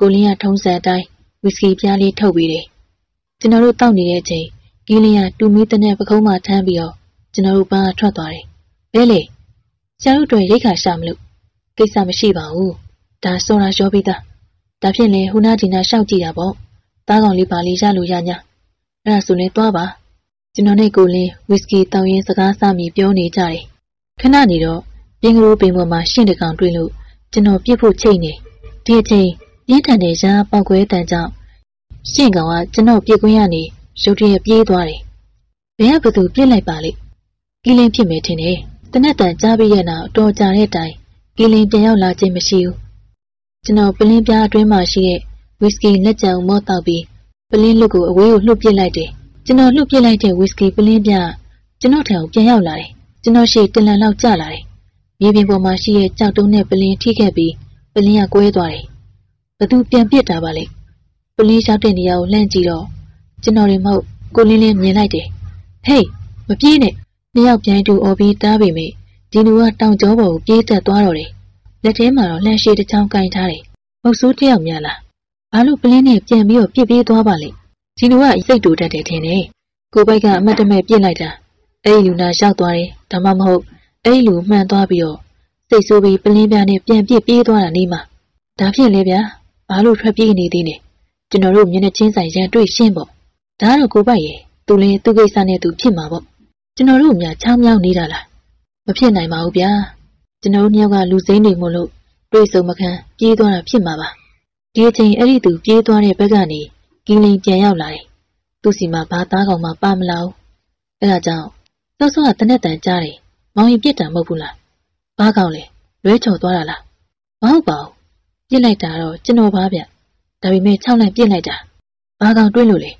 ကိုလင်းကထုံးစံအတိုင်းဝီစကီပြားလေးထုတ်ပြီးတယ်ကျွန်တော်တို့တောက်နေတဲ့အချိန်ကီးလင်းကတူမီတဲ့နဲ့ပကုံးမှထမ်းပြီးတော့ ကျွန်တော်တို့ပန်းကထွက်သွားတယ်။ဘဲလေဆရာတို့တွေရိတ်ခါရှာမလို့ကိစ္စမရှိပါဘူး။ဒါစောရာရောပြီးသား။ဒါဖြင့်လေဟူနာဒီနာရှောက်ကြည့်တာပေါ့။သားကောင်လေးပါလေးရလို့ရညာ။အဲ့ဒါဆိုရင်သွားပါ။ကျွန်တော်နဲ့ကိုလင်းဝီစကီတောင်းရင်းစကားစမိပြောနေကြတယ်။ခဏနေတော့ပြင်းကလေးပင်ပေါ်မှာရှင့်တကောင်တွေ့လို့ကျွန်တော်ပြစ်ဖို့ချိန်နေ။ဒီအချိန်ရင်းထန်တဲ့ရာပောက်ကွဲတန်ကြောင့်ရှင့်ကောင်ကကျွန်တော်ပြစ်ခွင့်ရနေရုတ်တရက်ပြေးသွားတယ်။ဘယ်ကဘသူပြစ်လိုက်ပါလိမ့်။ ကီလင်းဖြစ်မယ်ထင်တယ်။တနက်တန်ကြားပြီးရဲ့နောက်တော်ကြာတဲ့တိုင်ကီလင်းပြန်ရောက်လာခြင်းမရှိဘူး။ကျွန်တော်ပလင်းပြားအတွင်းမှာရှိတဲ့ဝီစကီလက်ကြံမော့တောက်ပြီးပလင်းလွတ်ကိုအဝေးကိုလှုပ်ပစ်လိုက်တယ်။ကျွန်တော်လှုပ်ပစ်လိုက်တဲ့ဝီစကီပလင်းပြားကျွန်တော်ထံကိုပြန်ရောက်လာတယ်။ကျွန်တော်ရှေ့တလန်လောက်ကျလာတယ်။မြေပြင်ပေါ်မှာရှိတဲ့ကြောက်တုံးနဲ့ပလင်းထိခဲ့ပြီးပလင်းကကွဲသွားတယ်။ဘသူပြန်ပစ်တာပါလဲ။ပလင်းရောက်တဲ့နေရာကိုလှမ်းကြည့်တော့ကျွန်တော်တွေမဟုတ်ကိုလင်းလင်းမြင်လိုက်တယ်ဟေးမပြေးနဲ့ နှစ်ယောက်ပြိုင်တူအော်ပြီးတားပေမဲ့ဒီလူကတောင်ကျောပေါ်ကိုပြေးတက်သွားတော့တယ်လက်ထဲမှာတော့လှန်ရှည်တစ်ချောင်းကင်ထားတယ်မဟုတ်ဆိုးတယောက်များလားဘာလို့ပလင်းနဲ့ပြန်ပြီးတော့ပြစ်ပြေးသွားပါလဲဒီလူကစိတ်တူတတ်တယ်ထင်တယ်ကိုပိုက်ကအမတ်တမဲ့ပြစ်လိုက်တာအဲ့ဒီလူနာရောက်သွားတယ်ဒါမှမဟုတ်အဲ့ဒီလူမှန်သွားပြီးတော့စိတ်ဆိုးပြီးပလင်းပြားနဲ့ပြန်ပြစ်ပြေးသွားတာနေမှာဒါဖြင့်လေဗျာဘာလို့ထွက်ပြေးနေသေးလဲကျွန်တော်တို့မျက်နှာချင်းဆိုင်ရန်တွေ့ရှင်းပေါ့ဒါတော့ကိုပိုက်ရဲ့သူလည်းသူ့ကိစ္စနဲ့သူဖြစ်မှာပေါ့ ကျွန်တော်တို့များချောင်းမြောင်းနေတာလားမဖြစ်နိုင်ပါဘူးဗျာကျွန်တော်တို့မြောက်ကလူစိမ်းတွေမို့လို့တွေးစုံမခံပြေးသွားတာဖြစ်မှာပါဒီအချိန်အဲ့ဒီသူပြေးသွားတဲ့ဘက်ကနေကင်းလင်းပြန်ရောက်လာတယ်သူ့စီမှာဘာသားကောင်မှပါမလာဘူးအဲ့ဒါကြောင့်စောစောကတနက်တန်ကြားတယ်မောင်ရင်ပြစ်တာမဟုတ်ဘူးလားဘာကောင်လဲလွဲချော်သွားတာလားမဟုတ်ပါဘူးပြစ်လိုက်တာတော့ကျွန်တော်ပါဗျဒါပေမဲ့၆လန့်ပြစ်လိုက်တာဘာကောင်တွေးလို့လဲ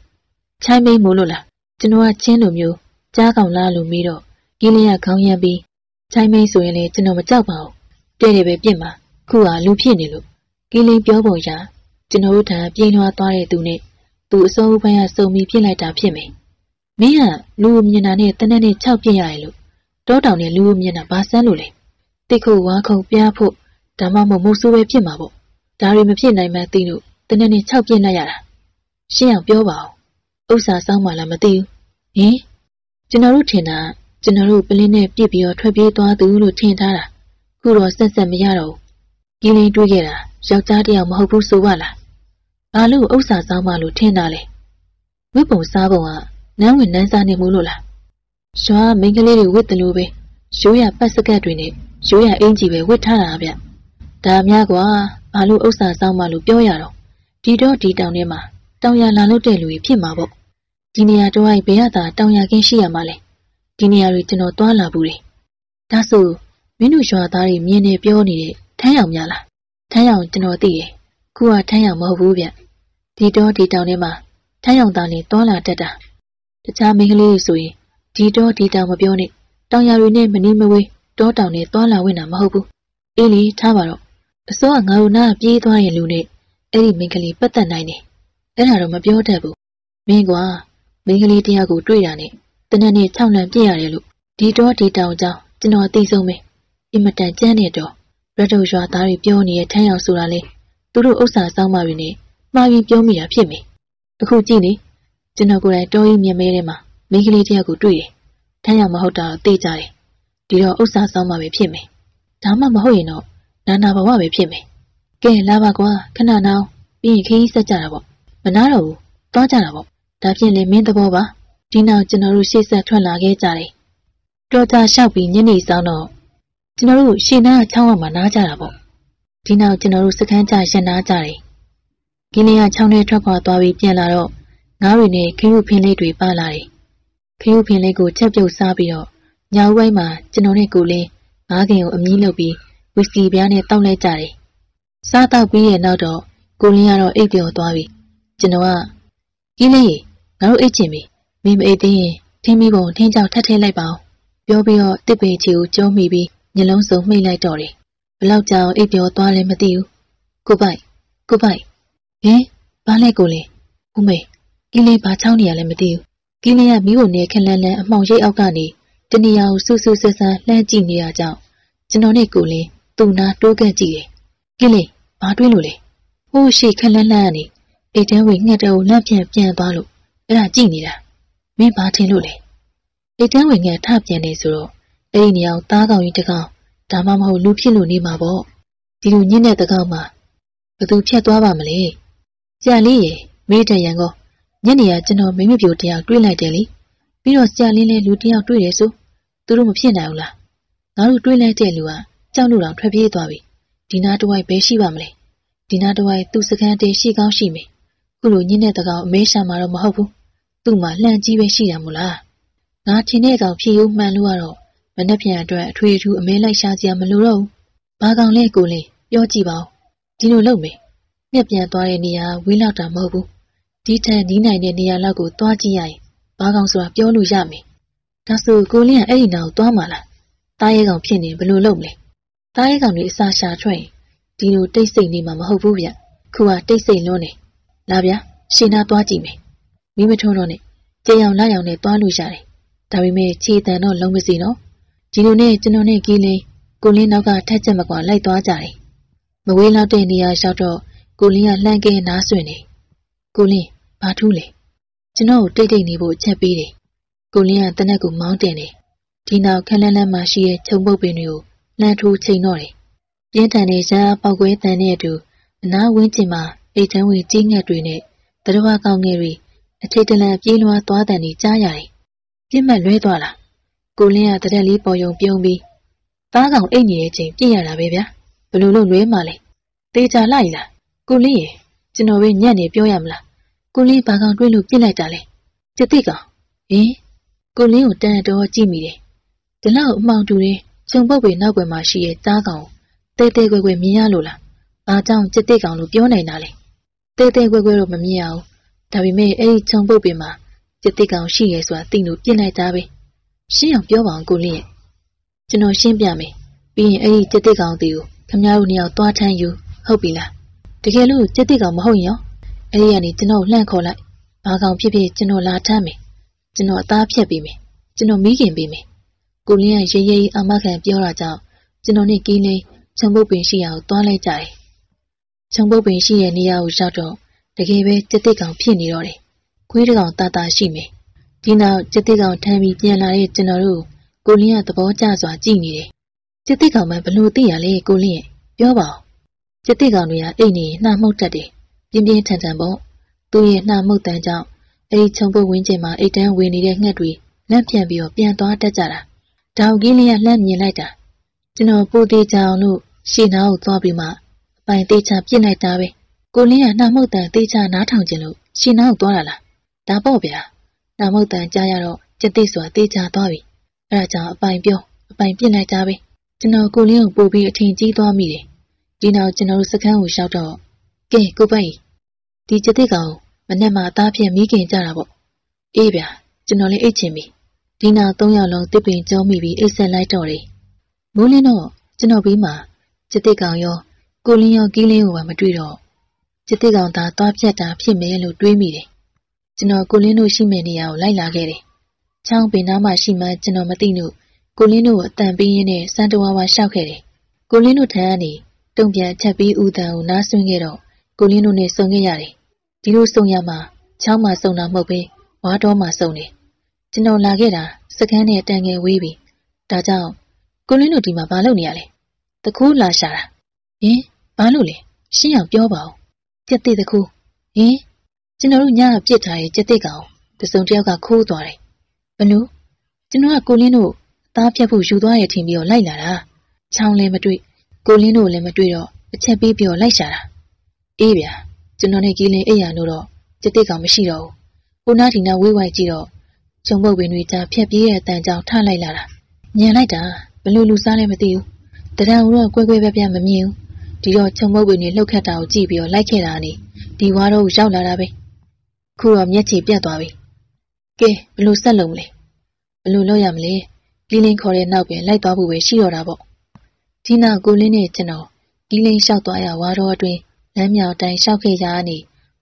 ချိုင်းမိန်မို့လို့လားကျွန်တော်ကချင်းလိုမျိုး ကြားကောင်လားလို့မေးတော့ကင်းလျာခေါင်းရမ်းပြီးချိုင်းမိန်ဆိုရင်လည်းကျွန်တော်မကြောက်ပါဘူးတဲ့တယ်ပဲပြစ်မှာခုဟာလူဖြစ်နေလို့ကင်းလင်းပြောပုံရကျွန်တော်တို့ထံပြင်းလွှားသွားတဲ့သူနဲ့သူအစိုးပိုင်းကစုံပြီးပြစ်လိုက်တာဖြစ်မယ်မင်းကလူကိုမြင်တာနဲ့တနက်နဲ့၆ပြစ်ရတယ်လို့တောတောင်နဲ့လူကိုမြင်တာဘာဆန်းလို့လဲတိတ်ခုဝါခုံပြားဖို့ဒါမှမဟုတ်မိုးဆိုးပဲဖြစ်မှာပေါ့ဒါတွေမဖြစ်နိုင်မှသိလို့တနက်နဲ့၆ပြစ်လိုက်ရတာရှင်းအောင်ပြောပါဦးဥစ္စာစောင်းမှလားမသိဘူးဟင် ကျွန်တော်တို့ထင်တာကျွန်တော်တို့ပလင်းနဲ့ပြစ်ပြီးတော့ထွက်ပြေးသွားသူလို့ထင်ထားတာခုတော့ဆက်ဆက်မရတော့ဘူးကင်းလင်းတွေးခဲ့တာယောက်ျားတယောက်မဟုတ်ဘူးဆိုပါလားဘာလို့ဥစ္စာဆောင်မလို့ထင်တာလဲဝိပုံစားပုံကနန်းဝင်နန်းစားနေမှုလို့လားရွာမိန်းကလေးတွေဝစ်တယ်လို့ပဲရိုးရပတ်စကတ်တွေနဲ့ရိုးရအင်ကြီးပဲဝစ်ထားတာဗျဒါများကွာဘာလို့ဥစ္စာဆောင်မလို့ပြောရတော့ဒီတော့ဒီတောင်ထဲမှာတောင်ရလာလို့တဲ့လူတွေဖြစ်မှာပေါ့ ဒီနေရာတော့ဘယ်ရတာတောင်ရကင်းရှိရမှာလဲဒီနေရာတွေကျွန်တော်သွားလာဘူးတယ်ဒါဆိုမင်းတို့ရွာသားတွေမြင်နေပြောနေတဲ့ထမ်းရောင်များလားထမ်းရောင်ကျွန်တော်သိတယ်ခုကထမ်းရောင်မဟုတ်ဘူးဗျဒီတော့ဒီတောင်ထဲမှာထမ်းရောင်သားနေသွားလာတတ်တာတခြားမိန်းကလေးတွေဆိုရင်ဒီတော့ဒီတောင်မပြောနဲ့တောင်ရတွေနဲ့မနီးမဝေးတောတောင်နဲ့သွားလာဝင်တာမဟုတ်ဘူးအေးလေထားပါတော့အစောကငါတို့နားပြေးသွားရင်လူနဲ့အဲ့ဒီမိန်းကလေးပတ်သက်နိုင်တယ်အဲ့ဒါတော့မပြောတတ်ဘူးမင်းကွာ မိန်းကလေးတယောက်ကိုတွေ့တာနဲ့တနက်နေ့၆လံပြည့်ရတယ်လို့ဒီတော့ဒီတောင်ကြောင့်ကျွန်တော်သိဆုံးပဲအင်မတန်ကြမ်းနေတော့ရတုရွာသားတွေပြောနေတဲ့ထမ်းရောက်ဆိုတာလေသူတို့ဥစ္စာစောင်းမတွေနဲ့မှားပြီးပြောမိတာဖြစ်မယ်အခုကြည့်နေကျွန်တော်ကိုယ်တိုင်တောကြီးမြင်မဲထဲမှာမိန်းကလေးတယောက်ကိုတွေ့တယ်ထမ်းရောက်မဟုတ်တာတော့သိကြတယ်ဒီတော့ဥစ္စာစောင်းမပဲဖြစ်မယ်ဒါမှမဟုတ်ရင်တော့နာနာဘဝပဲဖြစ်မယ်ကဲလာပါကွာခဏနောက်ပြီးရင်ခရီးဆက်ကြတာပေါ့မနာတော့ဘူးသွားကြတာပေါ့ ဒါဖြင့်လေမင်းသဘောပါဒီနောက်ကျွန်တော်တို့ရှေ့ဆက်ထွက်လာခဲ့ကြတယ်တော်ကြလျှောက်ပြီးညနေဆောင်တော့ကျွန်တော်တို့ရှေ့နားချောင်းဝမှာနားကြတာပေါ့ဒီနောက်ကျွန်တော်တို့စခန်းချရန်နားကြတယ်ကင်းလေးကချောင်းထဲထွက်ခွာသွားပြီးပြန်လာတော့ငါးတွေနဲ့ခရုဖင်းလေးတွေပါလာတယ်ခရုဖင်းလေးကိုချက်ပြုတ်စားပြီးတော့ညဦးပိုင်းမှာကျွန်တော်နဲ့ကိုလင်းငါးခင်ကိုအမီးလုပ်ပြီးဝီစကီပြားနဲ့တောက်လိုက်ကြတယ်စားတော့ပြီးရဲ့နောက်တော့ကိုလင်းကတော့အိပ်ပျော်သွားပြီကျွန်တော်ကကြီးလေး ငါတို့အိတ်ချင်ပြီမင်းမအိတ်သေးရင်ထင်းမီးပုံထင်းကြောက်ထပ်ထည့်လိုက်ပါအောင်ပြောပြီးတော့တစ်ပေချီကိုကျုံးမိပြီးညလုံးစုံမှိတ်လိုက်တော့တယ်ဘလောက်ကြောင်အိပ်ပျော်သွားလဲမသိဘူးကိုပိုက်ကိုပိုက်ဟင်ဘာလဲကိုလဲဦးမေကင်းလေးဘာချောင်းနေရလဲမသိဘူးကင်းလေးကမိဖို့နေခက်လန်းလန်းအမှောင်ရိပ်အောက်ကနေတနေရာကိုဆူဆူဆဆလှမ်းကြည့်နေတာကြောင့်ကျွန်တော်နဲ့ကိုလင်းသူ့နာတိုးကန့်ကြည့်တယ်ကင်းလေးဘာတွေးလို့လဲဟိုးရှိခက်လန်းလန်းကနေအိတ်ထဲဝင်ငှက်တဲ့ကိုလက်ပြန်ပြန်သွားလို့ အဲ့ဒါကြည့်နေတာမင်းဘာထင်လို့လဲအိတ်ထဲဝင်ငှက်ထပြန်နေဆိုတော့အဲ့ဒီနေရာကိုသားကောင်ကြီးတကောင်ဒါမှမဟုတ်လူဖြစ်လို့နေမှာပေါ့ဒီလိုညင်းတဲ့တကောင်မှာဘသူဖြတ်သွားပါမလဲဆရာလေးရေမေးတဲ့ရန်ကောညနေကကျွန်တော်မိမပြိုတယောက်တွေ့လိုက်တယ်လေပြီးတော့ဆရာလေးလည်းလူတယောက်တွေ့တယ်ဆိုသူတို့မဖြစ်နိုင်ဘူးလားငါတို့တွေ့လိုက်တဲ့လူကကြောက်လို့တော့ထွက်ပြေးသွားပြီဒီနာတဝိုက်ဘယ်ရှိပါမလဲဒီနာတဝိုက်သူ့စကန်တေးရှိကောင်းရှိမယ်ခုလိုညင်းတဲ့တကောင်အမဲရှာမှာတော့မဟုတ်ဘူး သူ့မှာလှန်ကြီးပဲရှိရမို့လားငါထင်တဲ့ကောင်ဖြေဦးမှန်လို့ကတော့မနှက်ပြန်အတွက်အထွေအထူးအမဲလိုက်ရှာစရာမလိုတော့ဘူးဘာကောင်လဲကိုလေးပြောကြည့်ပါဦးဒီလိုလုပ်မယ်မြက်ပြန်သွားတဲ့နေရာဝေးလောက်တာမဟုတ်ဘူးဒီထက်နီးနိုင်တဲ့နေရာလောက်ကိုသွားကြည့်ရရင်ဘာကောင်ဆိုတာပြောလို့ရမယ်ဒါဆိုကိုလင်းကအဲ့ဒီနာကိုသွားမှာလားတားရဲကောင်ဖြစ်နေဘယ်လိုလုပ်မလဲတားရဲကောင်တွေအစာရှာထွက်ရင်ဒီလိုတိတ်ဆိတ်နေမှာမဟုတ်ဘူးဗျခုကတိတ်ဆိတ်လွန်းနေလာဗျာရှင်နာသွားကြည့်မယ် မိမထုံးတော့နဲ့ကြေရောင်လာရောင်နဲ့သွားလို့ရတယ်ဒါပေမဲ့ခြေတန်တော့လုံးမစီနော်ဒီလိုနဲ့ကျွန်တော်နဲ့ကီးလင်းကိုလင်းနောက်ကထက်ချက်မကွာလိုက်သွားကြတယ်မဝေးလောက်တဲ့နေရာရောက်တော့ကိုလင်းကလှမ်းကဲနားဆွင့်နေကိုလင်းဘာထူးလဲကျွန်တော်ကိုတိတ်တိတ်နေဖို့ချက်ပေးတယ်ကိုလင်းကတနက်ကိုမောင်းတင်တယ်ဒီနောက်ခက်လန်းလန်းမှရှိတဲ့ခြုံပုတ်ပင်တွေကိုလှမ်းထိုးချိန်တော့တယ်ပြင်းထန်တဲ့ရှားပေါက်ကွဲတန်တဲ့အတူအနားဝင်းကျင်မှာအိတ်ချမ်းဝင်ကြီးငှက်တွေနဲ့တရဝကောင်းငယ်တွေ အခြေတလန်ပြေးလွှားသွားတန်နေကြားရတယ်။ပြစ်မှတ်လွဲသွားလား။ကိုလင်းကတရက်လေးပေါ်ယုံပြုံးပြီးသားကောင်အိတ်နေတဲ့ချိန်ပြည့်ရတာပဲဗျာ။ဘလို့လို့လွဲမှလဲ။တေချာလိုက်လား။ကိုလင်းရေကျွန်တော်ပဲညံ့နေပြောရမလား။ကိုလင်းဘာကောင်တွေးလို့ပြစ်လိုက်တာလဲ။တတိကောင်။ဟင်ကိုလင်းကိုတန်တော်ကြည့်မိတယ်။ဒီလောက်အမှောင်တူတဲ့ခြုံပုတ်ပင်နောက်ွယ်မှာရှိတဲ့သားကောင်တဲတဲကွယ်ကွယ်မြင်ရလို့လား။အားကြောင့်จิตတိတ်ကောင်လို့ပြောနိုင်တာလေ။တဲတဲကွယ်ကွယ်တော့မမြင်အောင် ဒါပေမဲ့အဲ့ဒီချုံပုတ်ပင်မှာပြတိကောင်ရှိရဲဆိုတာသိလို့ပြင်လိုက်တာပဲရှင်းအောင်ပြောပါအောင်ကိုလင်းရဲ့ကျွန်တော်ရှင်းပြမယ်ပြီးရင်အဲ့ဒီပြတိကောင်တွေကိုခမရတို့နှစ်ယောက်သွားထမ်းယူဟုတ်ပြီလားတကယ်လို့ပြတိကောင်မဟုတ်ရင်ရောအဲ့ဒီကနေကျွန်တော်လှန့်ခေါ်လိုက်ဘာကောင်ဖြစ်ဖြစ်ကျွန်တော်လာထမ်းမယ်ကျွန်တော်အသားဖြတ်ပေးမယ်ကျွန်တော်မိခင်ပေးမယ်ကိုလင်းကရေရေအာမခံပြောတာကြောင့်ကျွန်တော်နဲ့ကင်းလေးချုံပုတ်ပင်ရှိရာကိုသွားလိုက်ကြတယ်ချုံပုတ်ပင်ရှိရဲ့နေရာကိုရောက်တော့ တကယ်ပဲကျက်သိကောင်ဖြစ်နေတော့တယ်ခွေးတကောင်တာတာရှိမယ်ဒီနောက်ကျက်သိကောင်ထမ်းပြီးပြန်လာတဲ့ကျွန်တော်တို့ကိုလင်းကသဘောကျစွာကြည့်နေတယ်ကျက်သိကောင်မှဘလို့သိရလဲကိုလင်းပြောပါဦးကျက်သိကောင်တွေကအိတ်နေနှာမှုတ်တတ်တယ်ပြင်းပြင်းထန်ထန်ပေါ့သူ့ရဲ့နှာမှုတ်တန်းကြောင့်အဲဒီခြုံပုတ်ဝင်းကျင်မှာအိတ်တန်းဝင်နေတဲ့ငှက်တွေလက်ပြန်ပြီးတော့ပြန်သွားတတ်ကြတာဒေါက်ကင်းလေးကလှမ်းမြင်လိုက်တာကျွန်တော်ပိုသေးချောင်လို့ရှေ့နားကိုသွားပြီးမှအပိုင်သေးချာပြစ်လိုက်တာပဲ ကိုလင်းကနှာမှုတ်တန်းသေးချနားထောင်ခြင်းလို့ရှေ့နားကိုသွားတာလားဒါပေါ့ဗျာနှာမှုတ်တန်းကြားရတော့ကျက်သိစွာသေးချသွားပြီအဲဒါကြောင့်အပိုင်ပြောအပိုင်ပြစ်လိုက်တာပဲကျွန်တော်ကိုလင်းကိုပို့ပြီးအထင်ကြီးသွားမိတယ်ဒီနောက်ကျွန်တော်တို့စခန်းကိုရောက်တော့ကဲကိုပိုင်ဒီကျက်သိကောင်မနဲ့မှအသားဖြင့်မိခင်ကြတာပေါ့အေးဗျာကျွန်တော်လည်းအိတ်ချင်ပြီဒီနောက်၃ယောက်လုံးတစ်ပင်ကျုံးမိပြီးအိတ်ဆက်လိုက်တော့တယ်မိုးလင်းတော့ကျွန်တော်ပြီးမှကျက်သိကောင်ရောကိုလင်းရောကီးလင်းကိုပါမတွေ့တော့ ကျက်သိကောင်သာသွားပြတ်တာဖြစ်မယ်လို့တွေးမိတယ်ကျွန်တော်ကိုလင်းတို့ရှိမယ့်နေရာကိုလိုက်လာခဲ့တယ်ချောင်းပင်နားမှာရှိမှကျွန်တော်မသိလို့ကိုလင်းတို့ကိုအတန်ပေးရင်းနဲ့စံတဝါဝါရှောက်ခဲ့တယ်ကိုလင်းတို့ထံကနေတုံပြန်ချက်ပြီးဦးတန်ကိုနားဆွင့်ခဲ့တော့ကိုလင်းတို့နဲ့ဆုံခဲ့ရတယ်ဒီလိုဆုံရမှာချောင်းမှာဆုံတာမဟုတ်ပဲဝါတော်မှာဆုံတယ်ကျွန်တော်လာခဲ့တာစကန်းနဲ့တန်ငယ်ဝေးပြီဒါကြောင့်ကိုလင်းတို့ဒီမှာဘာလုပ်နေရလဲတကူလာရှာတာဟင်ဘာလို့လဲရှင်းအောင်ပြောပါဦး ကြက်တိတကူဟင်ကျွန်တော်တို့ညကပြစ်ထားရဲ့ကြက်တိကောင်တစုံတယောက်ကခိုးသွားတယ်ဘလို့ကျွန်တော်ကကိုလင်းတို့အသားဖြတ်ဖို့ယူသွားရထင်ပြီးတော့လိုက်လာတာချောင်းလည်းမတွေ့ကိုလင်းတို့လည်းမတွေ့တော့အချက်ပေးပြီးတော့လိုက်ရှာတာအေးဗျာကျွန်တော်နဲ့ကီးလင်းအိပ်ရလို့တော့ကြက်တိကောင်မရှိတော့ဘူးဟိုနားဒီနားဝေးဝိုက်ကြည့်တော့ကျုံပုတ်ပင်တွေကြားဖြက်ပြေးတဲ့အတန်ကြောင်ထလိုက်လာတာညံလိုက်တာဘလို့လူစားလည်းမသိဘူးတရံတော့ကွဲကွဲပြားပြားမမြင်ဘူး ဒီတော့ကျုံပုတ်ပင်တွေလှုပ်ခတ်တာကိုကြည့်ပြီးတော့လိုက်ခဲ့တာနေဒီဝါတော့ရောက်လာတာပဲခုတော့မျက်ခြေပြတ်သွားပြီကဲဘလို့ဆက်လုံးမလဲဘလို့လုပ်ရမလဲကီးလင်းခေါ်တဲ့နောက်ပြန်လိုက်သွားဖို့ပဲရှိတော့တာပေါ့ဒီနောက်ကိုလင်းနဲ့ကျွန်တော်ကီးလင်းလျှောက်သွားရဝါတော့အတွင်းလမ်းမြောက်တိုင်းလျှောက်ခဲ့ကြကနေ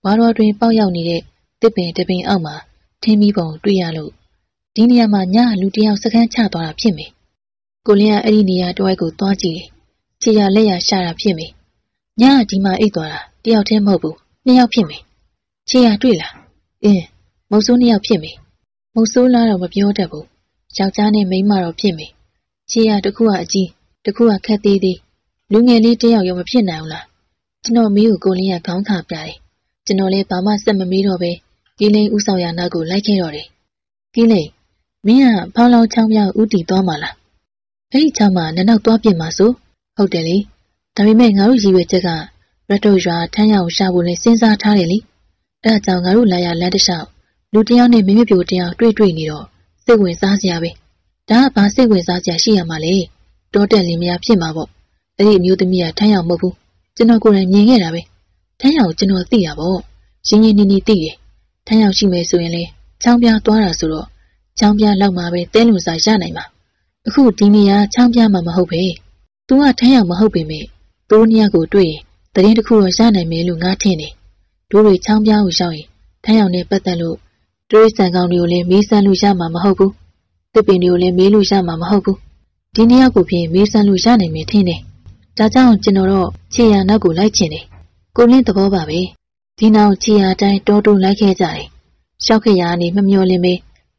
ဝါတော့အတွင်းပေါက်ရောက်နေတဲ့တစ်ပင်တပင်အောက်မှာထင်းမီးပုံတွေ့ရလို့ဒီနေရာမှာညလူတယောက်စကန်းချသွားတာဖြစ်မယ်ကိုလင်းကအဲ့ဒီနေရာတွဲကိုသွားကြည့်တယ် ခြေရလက်ရရှာတာဖြစ်မယ်ညကဒီမှာအိတ်သွားတာတယောက်တည်းမဟုတ်ဘူးနှစ်ယောက်ဖြစ်မယ်ခြေရတွေ့လားအင်းမုတ်ဆိုးနှစ်ယောက်ဖြစ်မယ်မုတ်ဆိုးလားတော့မပြောတတ်ဘူးယောက်ျားနဲ့မိန်းမတော့ဖြစ်မယ်ခြေရတစ်ခုကအကြီးတစ်ခုကခက်သေးသေးလူငယ်လေးတယောက်ရောမဖြစ်နိုင်ဘူးလားကျွန်တော်မီးကိုကိုလင်းကခေါင်းခါပြတယ်ကျွန်တော်လည်းဘာမှစက်မမေးတော့ပဲကင်းလင်းဥဆောင်ရနာကိုလိုက်ခဲ့တော့တယ်ကင်းလင်းမင်းကဖောင်းလောင်းချောင်းပြဥတီသွားမှာလားအဲ့ဒီချောင်းမှာနနောက်သွားပြင်မှာဆို ဟုတ်တယ်လေဒါပေမဲ့ငါတို့ရည်ရွယ်ချက်ကရတ်တို့ရွာထမ်းရအောင်ရှာဖို့လည်းစဉ်းစားထားတယ်လေအဲ့ဒါကြောင့်ငါတို့လာရလမ်းတစ်လျှောက်လူတယောက်နဲ့မင်းမပြိုတယောက်တွေ့တွေ့နေတော့စိတ်ဝင်စားစရာပဲဒါကဘာစိတ်ဝင်စားစရာရှိရမှာလဲတောတက်လင်းမယားဖြစ်မှာပေါ့အဲ့ဒီအမျိုးသမီးကထမ်းရအောင်မဟုတ်ဘူးကျွန်တော်ကိုယ်တိုင်မြင်ခဲ့တာပဲထမ်းရအောင်ကျွန်တော်သိရပေါ့ရင်းရင်းနှီးနှီးသိတယ်ထမ်းရအောင်ရှိမယ်ဆိုရင်လေချောင်းပြားသွားတာဆိုတော့ချောင်းပြားလောက်မှပဲတဲလွန်စာရနိုင်မှာအခုဒီနေရာချောင်းပြားမှမဟုတ်ပဲ ။ "तू ကထမ်းယောက်မဟုတ်ပေမဲ့သူတို့နှစ်ယောက်ကိုတွေ့ရင်သတင်းတစ်ခုတော့ရနိုင်မယ်လို့ငါထင်တယ်။တို့တွေချောင်းပြားကိုရောက်ရင်ထမ်းယောက်နဲ့ပတ်သက်လို့တရိษံကောင်တွေကိုလည်းမေးစမ်းလို့ရမှာမဟုတ်ဘူး။တစ်ပင်တွေကိုလည်းမေးလို့ရမှာမဟုတ်ဘူး။ဒီနှစ်ယောက်ကိုဖြင့်မေးစမ်းလို့ရနိုင်မယ်ထင်တယ်။ဒါကြောင့်ကျွန်တော်တော့ခြေရာနောက်ကိုလိုက်ချင်တယ်။ကိုလင်းသဘောပါပဲ။ဒီနောက်ခြေရာတိုင်းတောတိုးလိုက်ခဲ့ကြတယ်။ရှောက်ခရာကနေမမျောလင်းပဲ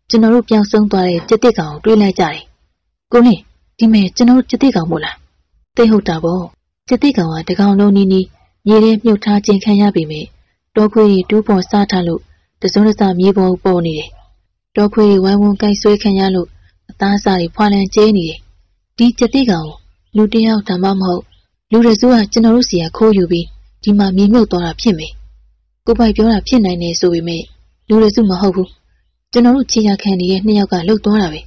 ကျွန်တော်တို့ပြောင်းဆုံးသွားတဲ့ကြက်တစ်ကောင်ကိုတွေးလိုက်ကြတယ်။ကိုလင်းဒီမဲ့ကျွန်တော်တို့ကြက်တစ်ကောင်မို့လား။ သိဟုတ်တာပေါ့ကျတိကောင်ကတကောင်လုံးနီးနီးမြေထဲမြုပ်ထားခြင်းခံရပြီမေတောခွေးတူးပေါ်စားထားလို့တစုံတစမြေပေါ်ပေါ်နေတယ်တောခွေးဝိုင်းဝန်းကိုက်ဆွဲခံရလို့အသားစားတွေဖွာလန်ကျဲနေတယ်ဒီကျတိကောင်လူတယောက်ဒါမှမဟုတ်လူတစုကကျွန်တော်တို့စီကခိုးယူပြီးဒီမှာမြေမြုပ်သွားတာဖြစ်မေကိုပိုက်ပြောတာဖြစ်နိုင်နေဆိုပေမဲ့လူတစုမဟုတ်ဘူးကျွန်တော်တို့ခြေရခံနေတဲ့နှစ်ယောက်ကလှုပ်သွားတာပဲ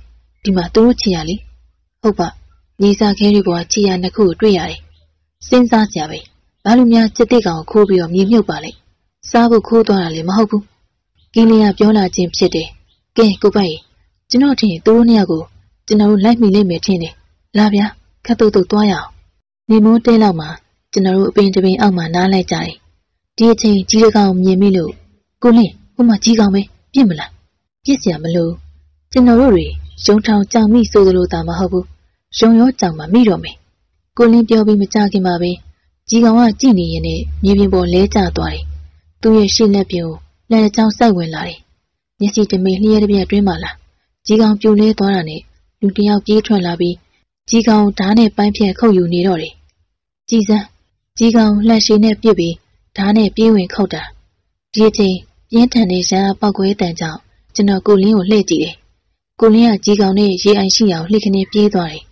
ဒီမှာသူတို့ခြေရလေဟုတ်ပါ ညီစာခဲတွေပေါ်ခြေရနှစ်ခုကိုတွေ့ရတယ်စဉ်းစားကြပဲဘာလို့များစစ်တိကောင်ကိုခိုးပြီးတော့မြေမြုပ်ပါလဲစားဖို့ခိုးသွားတာလည်းမဟုတ်ဘူးကင်းလျာပြောလာခြင်းဖြစ်တယ်ကဲကိုပိုက်ကျွန်တော်ထင်သူတို့နှစ်ယောက်ကိုကျွန်တော်တို့လိုက်မိလိမ့်မယ်ထင်တယ်လာဗျာခတ်တုတ်တုတ်သွားရအောင်နေမိုးတဲလောက်မှာကျွန်တော်တို့အပင်တပင်အောက်မှာနားလိုက်ကြတယ်ဒီအချိန်ကြီးတကောင်မြင်မိလို့ကိုလင်းဟိုမှာကြီးကောင်ပဲပြစ်မလားပြစ်စရာမလိုကျွန်တော်တို့တွေရုံထောင်ကြောင်မိဆိုသလိုသာမဟုတ်ဘူး ရုံရောကြောင်မှမိတော့မယ်ကိုလင်းပြောပြီးမကြခင်ပါပဲကြီးကောင်ကကြည့်နေရင်နဲ့မြေပြင်ပေါ်လဲကျသွားတယ်သူ့ရဲ့ရှေ့လက်ပြုံလက်ချောင်းစိုက်ဝင်လာတယ်မျက်စိတမိန်လျှက်တစ်ပြက်တွင်းမှလာကြီးကောင်ပြိုလဲသွားတာနဲ့လူတယောက်ပြေးထွက်လာပြီးကြီးကောင်ဓားနဲ့ပိုင်းဖြတ်ခုတ်ယူနေတော့တယ်ကြည်စမ်းကြီးကောင်လှက်ရှိနဲ့ပြစ်ပြီးဓားနဲ့ပြေးဝင်ခုတ်တာဒီအချိန်ပြင်းထန်တဲ့ရန်ပောက်ကွဲတန်ကြောင့်ကျွန်တော်ကိုလင်းကိုလှည့်ကြည့်တယ်ကိုလင်းကကြီးကောင်နဲ့ရေအိုင်ရှိအောင်လှိခနေပြေးသွားတယ်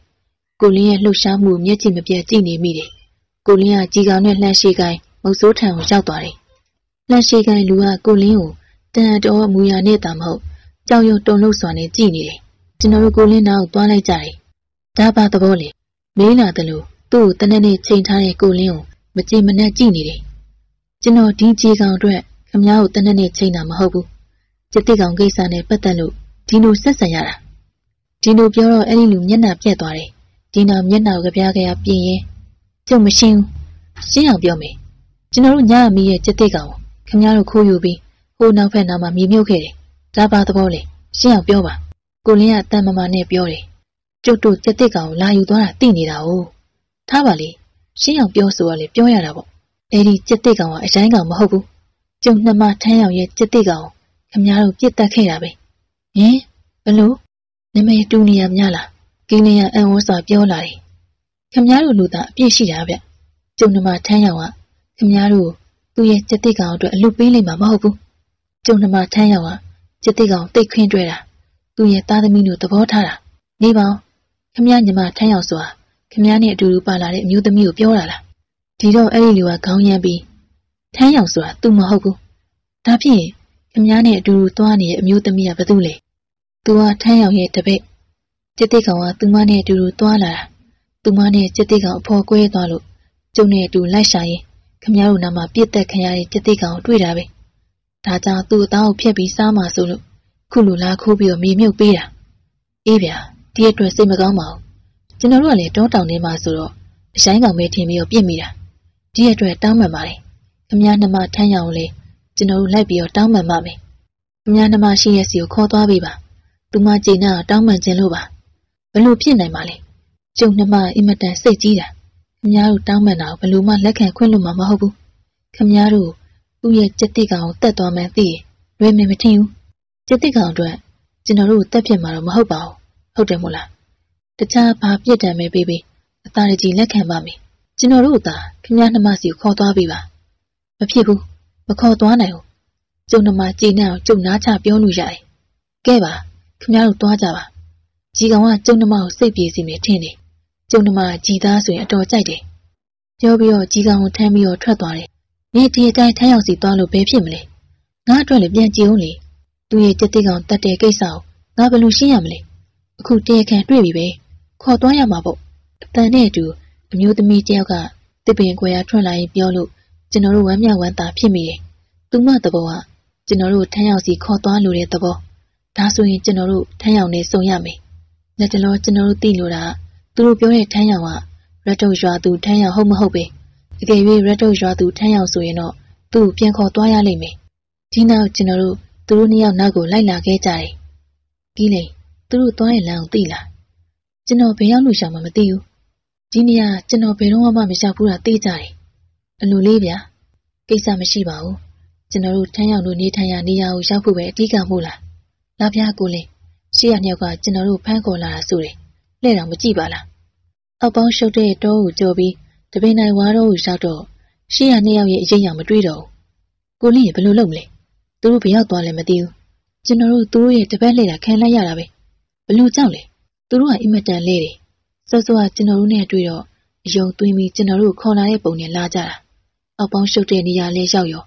ကိုလင်းရဲ့လှုပ်ရှားမှုမျက်ကြည့်မပြတ်ကြည့်နေမိတယ်ကိုလင်းကကြီးကောင်နဲ့လှမ်းရှိကိုင်းမုတ်ဆိုးထံကိုရောက်သွားတယ်လှမ်းရှိကိုင်းလူကကိုလင်းကိုတန်တော်မူရနဲ့တာမဟုတ်ကြောက်ရွံ့တုန်လှုပ်စွာနဲ့ကြည့်နေတယ်ကျွန်တော်တို့ကိုလင်းနောက်သွားလိုက်ကြတယ်ဒါပါသဘောလေမေးလာတယ်လို့သူ့ကိုတနက်နေ့ချိန်ထားတဲ့ကိုလင်းကိုမကြင်မနှက်ကြည့်နေတယ်ကျွန်တော်ဒီကြီးကောင်အတွက်ခမ ्या ကိုတနက်နေ့ချိန်တာမဟုတ်ဘူးจิตတိကောင်ကိစ္စနဲ့ပတ်သက်လို့ဒီလိုဆက်ဆံရတာဒီလိုပြောတော့အဲ့ဒီလူမျက်နှာပြက်သွားတယ် ဒီနောက်မျက်နှာကိုကြပြားကြရပြင်ရင်ကျုပ်မရှင်းဘူးရှင်းအောင်ပြောမယ်ကျွန်တော်တို့ညအမီရဲ့จิตတိကောင်ကိုခမ ्या တို့ခိုးယူပြီးဟိုနောက်ဖက်နားမှာမြေမြုပ်ခဲ့တယ်ဒါပါသဘောလေရှင်းအောင်ပြောပါကိုလင်းကတန်မမာနဲ့ပြောတယ်ကျုပ်တို့จิตတိကောင်ကိုလာယူသွားတာသိနေတာ哦ထားပါလေရှင်းအောင်ပြောဆိုရလေပြောရတာပေါ့အဲ့ဒီจิตတိကောင်ကအတိုင်းကောင်မဟုတ်ဘူးကျုံနှမထမ်းရောက်ရဲ့จิตတိကောင်ခမ ्या တို့ပြစ်တက်ခဲ့တာပဲဟင်ဘလို့နမည်တူနေရများလား ကိလျာအံဝစွာပြောလာတယ်။ခမည်းတော်လူသားအပြည့်ရှိတာဗျ။ကျုံနှမထမ်းရောင်ကခမည်းတော်သူ့ရဲ့ကျက်တိကောင်အတွက်အလူပေးလိုက်မှာမဟုတ်ဘူး။ကျုံနှမထမ်းရောင်ကကျက်တိကောင်တိတ်ခွင်းတွေ့တာ။သူ့ရဲ့သားသမီးတို့သဘောထားတာ။နေပါဦး။ခမည်းညီမထမ်းရောင်ဆိုတာခမည်းနဲ့အတူတူပါလာတဲ့အမျိုးသမီးကိုပြောတာလား။ဒီတော့အဲ့ဒီလူကခေါင်းရမ်းပြီးထမ်းရောင်ဆိုတာသူမဟုတ်ဘူး။ဒါဖြင့်ခမည်းနဲ့အတူတူသွားနေတဲ့အမျိုးသမီးကဘသူလဲ။သူကထမ်းရောင်ရဲ့တပည့် ကျစ်တိကောင်ကသူမနဲ့အတူတူသွားလာတာသူမနဲ့ကျစ်တိကောင်အဖော်ကွဲသွားလို့ကျုံနဲ့အတူလိုက်ရှာရင်ခမရတို့နာမှာပြစ်သက်ခံရတဲ့ကျစ်တိကောင်ကိုတွေ့တာပဲဒါကြောင့်သူ့အသားကိုဖျက်ပြီးစားမှဆိုလို့ခုလိုလာခိုးပြီးတော့မေမြုပ်ပေးတာအေးဗျာဒီအတွက်စိတ်မကောင်းပါဘူးကျွန်တော်တို့ကလည်းတောတောင်ထဲမှာဆိုတော့အဆိုင်ကောင်ပဲထင်ပြီးတော့ပြစ်မိတာဒီအတွက်တောင်းပန်ပါတယ်ခမရနှမထမ်းရအောင်လေကျွန်တော်တို့လိုက်ပြီးတော့တောင်းပန်ပါမယ်ခမရနှမရှိရဲ့စီကိုခေါ်သွားပေးပါသူမကျေနပ်တောင်းပန်ခြင်းလို့ပါ ဘလို့ဖြစ်နိုင်ပါလဲကျုံနှမအင်မတန်စိတ်ကြီးတာခမည်းတို့တောင်းပန်တာကိုဘလို့မှလက်ခံခွင့်လို့မှမဟုတ်ဘူးခမည်းတို့သူ့ရဲ့စက်တိကောင်ကိုတတ်သွားမှန်းသိရင်လွယ်မယ်မထင်ဘူးစက်တိကောင်အတွက်ကျွန်တော်တို့တက်ဖြစ်မှာတော့မဟုတ်ပါဘူးဟုတ်တယ်မို့လားတခြားဘာပြစ်ဒဏ်ပဲပေးပေးအသာတကြီးလက်ခံပါမယ်ကျွန်တော်တို့သာခမည်းနှမစီကိုခေါ်သွားပေးပါမဖြစ်ဘူးမခေါ်သွားနိုင်ဘူးကျုံနှမကြည်နဲ့အောင်ကျုံနာချပြောလို့ရတယ်ကဲပါခမည်းတို့သွားကြပါ ကြီးကောင်ကကျုံနှမကိုစိတ်ပြေစီမယ်ထင်တယ်ကျုံနှမကြည်သားဆိုရင်အတော်ကြိုက်တယ်ပြောပြီးတော့ကြီးကောင်ကိုထမ်းပြီးတော့ထွက်သွားတယ်နေဒီအတိုင်းထမ်းရောက်စီသွားလို့ဘယ်ဖြစ်မလဲငါအတွက်လည်းပြန်ကြည့်အောင်လေသူ့ရဲ့ကြက်တိကောင်တတ်တဲ့ကိစ္စကိုငါဘယ်လိုရှင်းရမလဲအခုတရားခံတွေ့ပြီပဲခေါ်သွားရမှာပေါ့အတန်နဲ့အတူအမျိုးသမီးတယောက်ကတစ်ပင်ခွဲရထွက်လာရင်ပြောလို့ကျွန်တော်တို့ဝမ်းမြောက်ဝမ်းသာဖြစ်မိတယ်။သူမသဘောကကျွန်တော်တို့ထမ်းရောက်စီခေါ်သွားလို့တဲ့သဘော။ဒါဆိုရင်ကျွန်တော်တို့ထမ်းရောက်နေစုံရမယ်။ လက်တလောကျွန်တော်တို့သိလို့တာသူတို့ပြောတဲ့ထမ်းရောက်ကရက်တုတ်ရွာသူထမ်းရောက်ဟုတ်မဟုတ်ပဲ။တကယ်၍ရက်တုတ်ရွာသူထမ်းရောက်ဆိုရင်တော့သူ့ကိုပြန်ခေါ်သွားရလိမ့်မယ်။ဒီနောက်ကျွန်တော်တို့သူတို့နှစ်ယောက်နောက်ကိုလိုက်လာခဲ့ကြတယ်။ကြီးလေသူတို့သွားရင်လမ်းကိုသိလား။ကျွန်တော်ဘယ်ရောက်လို့ရှာမှမသိဘူး။ဒီနေရာကျွန်တော်ဘယ်တော့မှမရှာဘူးတာသိကြတယ်။အလိုလေးဗျာ။ကိစ္စမရှိပါဘူး။ကျွန်တော်တို့ထမ်းရောက်လို့နေထိုင်ရနေရာကိုရောက်ဖို့ပဲအဓိကမို့လား။လာဗျာကိုလင်း ရှေ့ရနှစ်ယောက်ကကျွန်တော်တို့ဖမ်းခေါ်လာတာဆိုတယ်။လဲ့တော့မကြည့်ပါလား။အောက်ပေါင်းရှုပ်တဲ့တောကိုကြော်ပြီးတပင်နိုင်ဝါတော့ကိုရောက်တော့ရှေ့ရနှစ်ယောက်ရဲ့အရေးအယံမတွေ့တော့ဘူး။ကိုလင်းရဘယ်လိုလုပ်မလဲ။သူတို့ဘယ်ရောက်သွားလဲမသိဘူး။ကျွန်တော်တို့သူတို့ရဲ့တပတ်လှည့်တာခံလိုက်ရတာပဲ။ဘလို့ကြောက်လဲ။သူတို့ကအင်မတန်လဲတယ်။စောစောကကျွန်တော်တို့နဲ့တွေ့တော့အယုံသွင်းပြီးကျွန်တော်တို့ခေါ်လာတဲ့ပုံနဲ့လာကြတာ။အောက်ပေါင်းရှုပ်တဲ့နေရာလေးရောက်ရော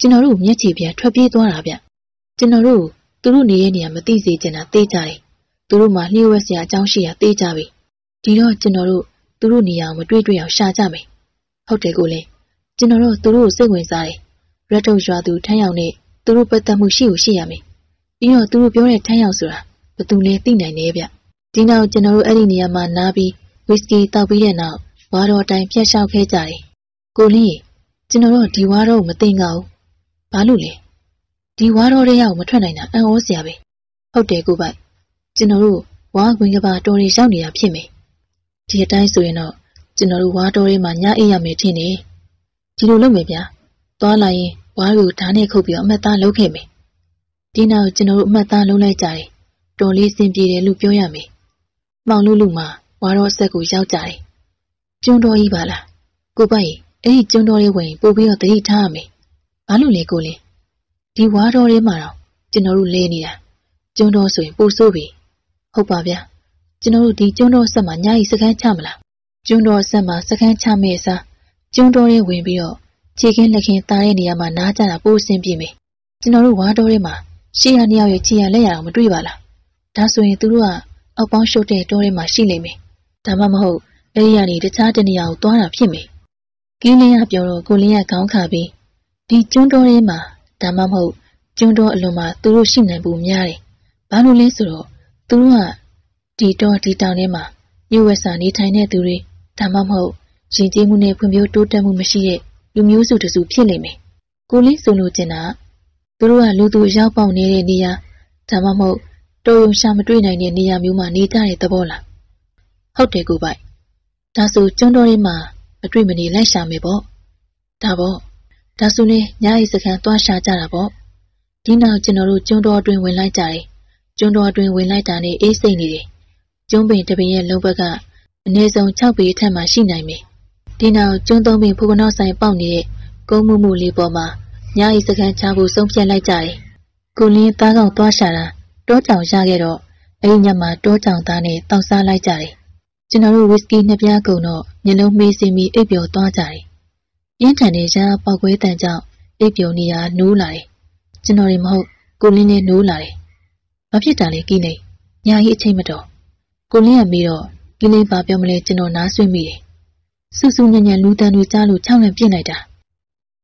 ကျွန်တော်တို့မျက်ခြေပြန်ထွက်ပြေးသွားတာဗျ။ကျွန်တော်တို့ သူတို့နေတဲ့နေရာမသိစေချင်တာသိကြတယ်။သူတို့မှလျှို့ဝှက်စရာအကြောင်းရှိရာသိကြပြီ။ဒီတော့ကျွန်တော်တို့သူတို့နေရာကိုမတွေ့တွေ့အောင်ရှာကြမယ်။ဟုတ်တယ်ကိုလေ။ကျွန်တော်တို့သူတို့ကိုစိတ်ဝင်စားတယ်။ရက်ထုတ်ရွာသူထမ်းရောက်နဲ့သူတို့ပတ်သက်မှုရှိကိုရှိရမယ်။ပြီးတော့သူတို့ပြောတဲ့ထမ်းရောက်ဆိုတာဘယ်သူလဲသိနိုင်နေဗျ။ဒီနောက်ကျွန်တော်တို့အဲ့ဒီနေရာမှာနားပြီးဝီစကီတောက်ပြီးတဲ့နောက်ဝါတော်အတိုင်းဖျက်လျှောက်ခဲ့ကြတယ်။ကိုလင်းကျွန်တော်တို့ဒီဝါတော်ကိုမသိငါဘူး။ဘာလို့လဲ။ ဒီဝါတော်တွေရောက်မထွက်နိုင်တာအံ့ဩစရာပဲ။ဟုတ်တယ်ကိုပိုက်။ကျွန်တော်တို့ဝါခွင်ကပါတော်တွေရောက်နေတာဖြစ်မယ်။ဒီအတိုင်းဆိုရင်တော့ကျွန်တော်တို့ဝါတော်တွေမှာညအိပ်ရမယ်ထင်တယ်။ဒီလိုလုပ်မယ်ဗျာ။သွားလာရင်ဝါကိုဓာတ်နဲ့ခုတ်ပြီးအမှတ်သားလုပ်ခဲ့မယ်။ဒီနောက်ကျွန်တော်တို့အမှတ်သားလုပ်လိုက်ကြတယ်။တော်လေးစင်ပြေတယ်လို့ပြောရမယ်မောင်လူလူမှာဝါတော့ဆက်ကိုရောက်ကြတယ်ကျွန်းတော်ကြီးပါလားကိုပိုက်အဲ့ဒီကျွန်းတော်လေးဝင်ပို့ပြီးတော့တတိထားရမယ်ဘာလို့လဲကိုလင်း ဒီဝါတော်လေးမှာတော့ကျွန်တော်တို့လဲနေတာကျွန်းတော်ဆိုရင်ပို့ဆိုးပြီဟုတ်ပါဗျာကျွန်တော်တို့ဒီကျွန်းတော်ဆက်မှာညကြီးစကန်းချမလားကျွန်းတော်ဆက်မှာစကန်းချမဲ့စားကျွန်းတော်လေးဝင်ပြီးတော့ခြေခင်းလက်ခင်းသားတဲ့နေရာမှာနားကြတာပို့ဆင်းပြေမယ်ကျွန်တော်တို့ဝါတော်လေးမှာရှေ့ရနှစ်ယောက်ရဲ့ခြေရလက်ရအောင်မတွေ့ပါလားဒါဆိုရင်သူတို့ကအောက်ပေါင်းရှုပ်တဲ့တောထဲမှာရှိနေမယ်ဒါမှမဟုတ်အဲ့ဒီကနေတခြားတနေရာကိုသွားတာဖြစ်မယ်ကင်းလင်းကပြောတော့ကိုလင်းကခေါင်းခါပြီးဒီကျွန်းတော်ထဲမှာ ဒါမှမဟုတ်ကျွန်းတော်အလွန်မှာသူတို့ရှိနိုင်ဖို့များတယ်ဘာလို့လဲဆိုတော့သူတို့ကဒီတော့ဒီတောင်ထဲမှာညဝက်စာနေထိုင်တဲ့သူတွေဒါမှမဟုတ်ရင်ကျေးမှုနဲ့ဖွံ့ဖြိုးတိုးတက်မှုမရှိတဲ့လူမျိုးစုတစုဖြစ်နေမယ်ကိုလင်းဆိုလိုချင်တာသူတို့ကလူသူရောက်ပေါက်နေတဲ့နေရာဒါမှမဟုတ်တော်ရုံရှာမတွေ့နိုင်တဲ့နေရာမျိုးမှာနေကြတဲ့သဘောလားဟုတ်တယ်ကိုပိုက်ဒါဆိုကျွန်းတော်လေးမှာမတွေ့မနေလိုက်ရှာမယ်ပေါ့ဒါပေါ့ ဒါဆိုရင်ညအိစခန်းသွားရှာကြတာပေါ့ဒီနောက်ကျွန်တော်တို့ကျွန်းတော်အတွင်းဝင်လိုက်ကြတယ်ကျွန်းတော်အတွင်းဝင်လိုက်တာနဲ့အေးစိတ်နေတယ်ကျွန်းပင်တပင်ရဲ့လုံးဘက်ကအနည်းဆုံး6ပေအထက်မှာရှိနိုင်မယ်ဒီနောက်ကျွန်းသုံးပင်ဖူကနော့ဆိုင်ပေါက်နေတဲ့ကုန်းမှုမှုလေးပေါ်မှာညအိစခန်းချဖို့ဆုံးဖြတ်လိုက်ကြတယ်ကိုလင်းသားကောင်သွားရှာတာတောကြောင်ရခဲ့တော့အဲ့ဒီညမှာတောကြောင်သားနဲ့တောက်စားလိုက်ကြတယ်ကျွန်တော်တို့ဝီစကီနှစ်ပြားကုန်တော့ညလုံးမေးစင်းပြီးအိပ်ပျော်သွားကြတယ် ပြင်းထန်တဲ့ရပေါက်ကွဲတန်ကြောင့်အိပ်ပျော်နေရနိုးလာတယ်ကျွန်တော်တွေမဟုတ်ကိုလင်းနဲ့နိုးလာတယ်ဘာဖြစ်တာလဲကီးနေညာကြီးအချိန်မတော်ကိုလင်းကမေးတော့ကီးလေးဘာပြောမလဲကျွန်တော်နားဆွင့်မိတယ်စူးစူးညံ့ညံ့လူတန်တွေကြားလို့ချောင်းလန့်ပြစ်လိုက်တာ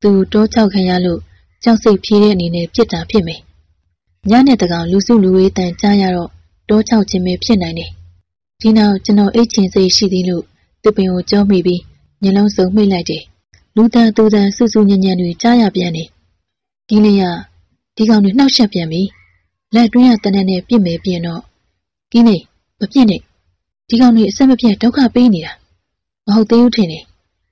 သူတောချောက်ခံရလို့ကြောက်စိတ်ဖြေးတဲ့အနေနဲ့ပြစ်တာဖြစ်မယ်ညနဲ့တကောင်လူစုလူဝေးတန်ကြားရတော့တောချောက်ခြင်းပဲဖြစ်နိုင်တယ်ဒီနောက်ကျွန်တော်အိတ်ချင်စိတ်ရှိသေးလို့သူပင်ကိုကြောမိပြီးညလုံးစုံမိတ်လိုက်တယ် လူတန်သူတန်စူးစူးညံ့ညံ့တွေကြားရပြန်တယ်ဒီလေရဒီကောင်တွေနှောက်ရှက်ပြန်ပြီလက်တွင်းရတနက်နဲ့ပြစ်မယ်ပြင်တော့ကင်းနေမပြစ်နဲ့ဒီကောင်တွေအဆက်မပြတ်ဒုက္ခပေးနေတာမဟုတ်သေးဘူးထင်တယ်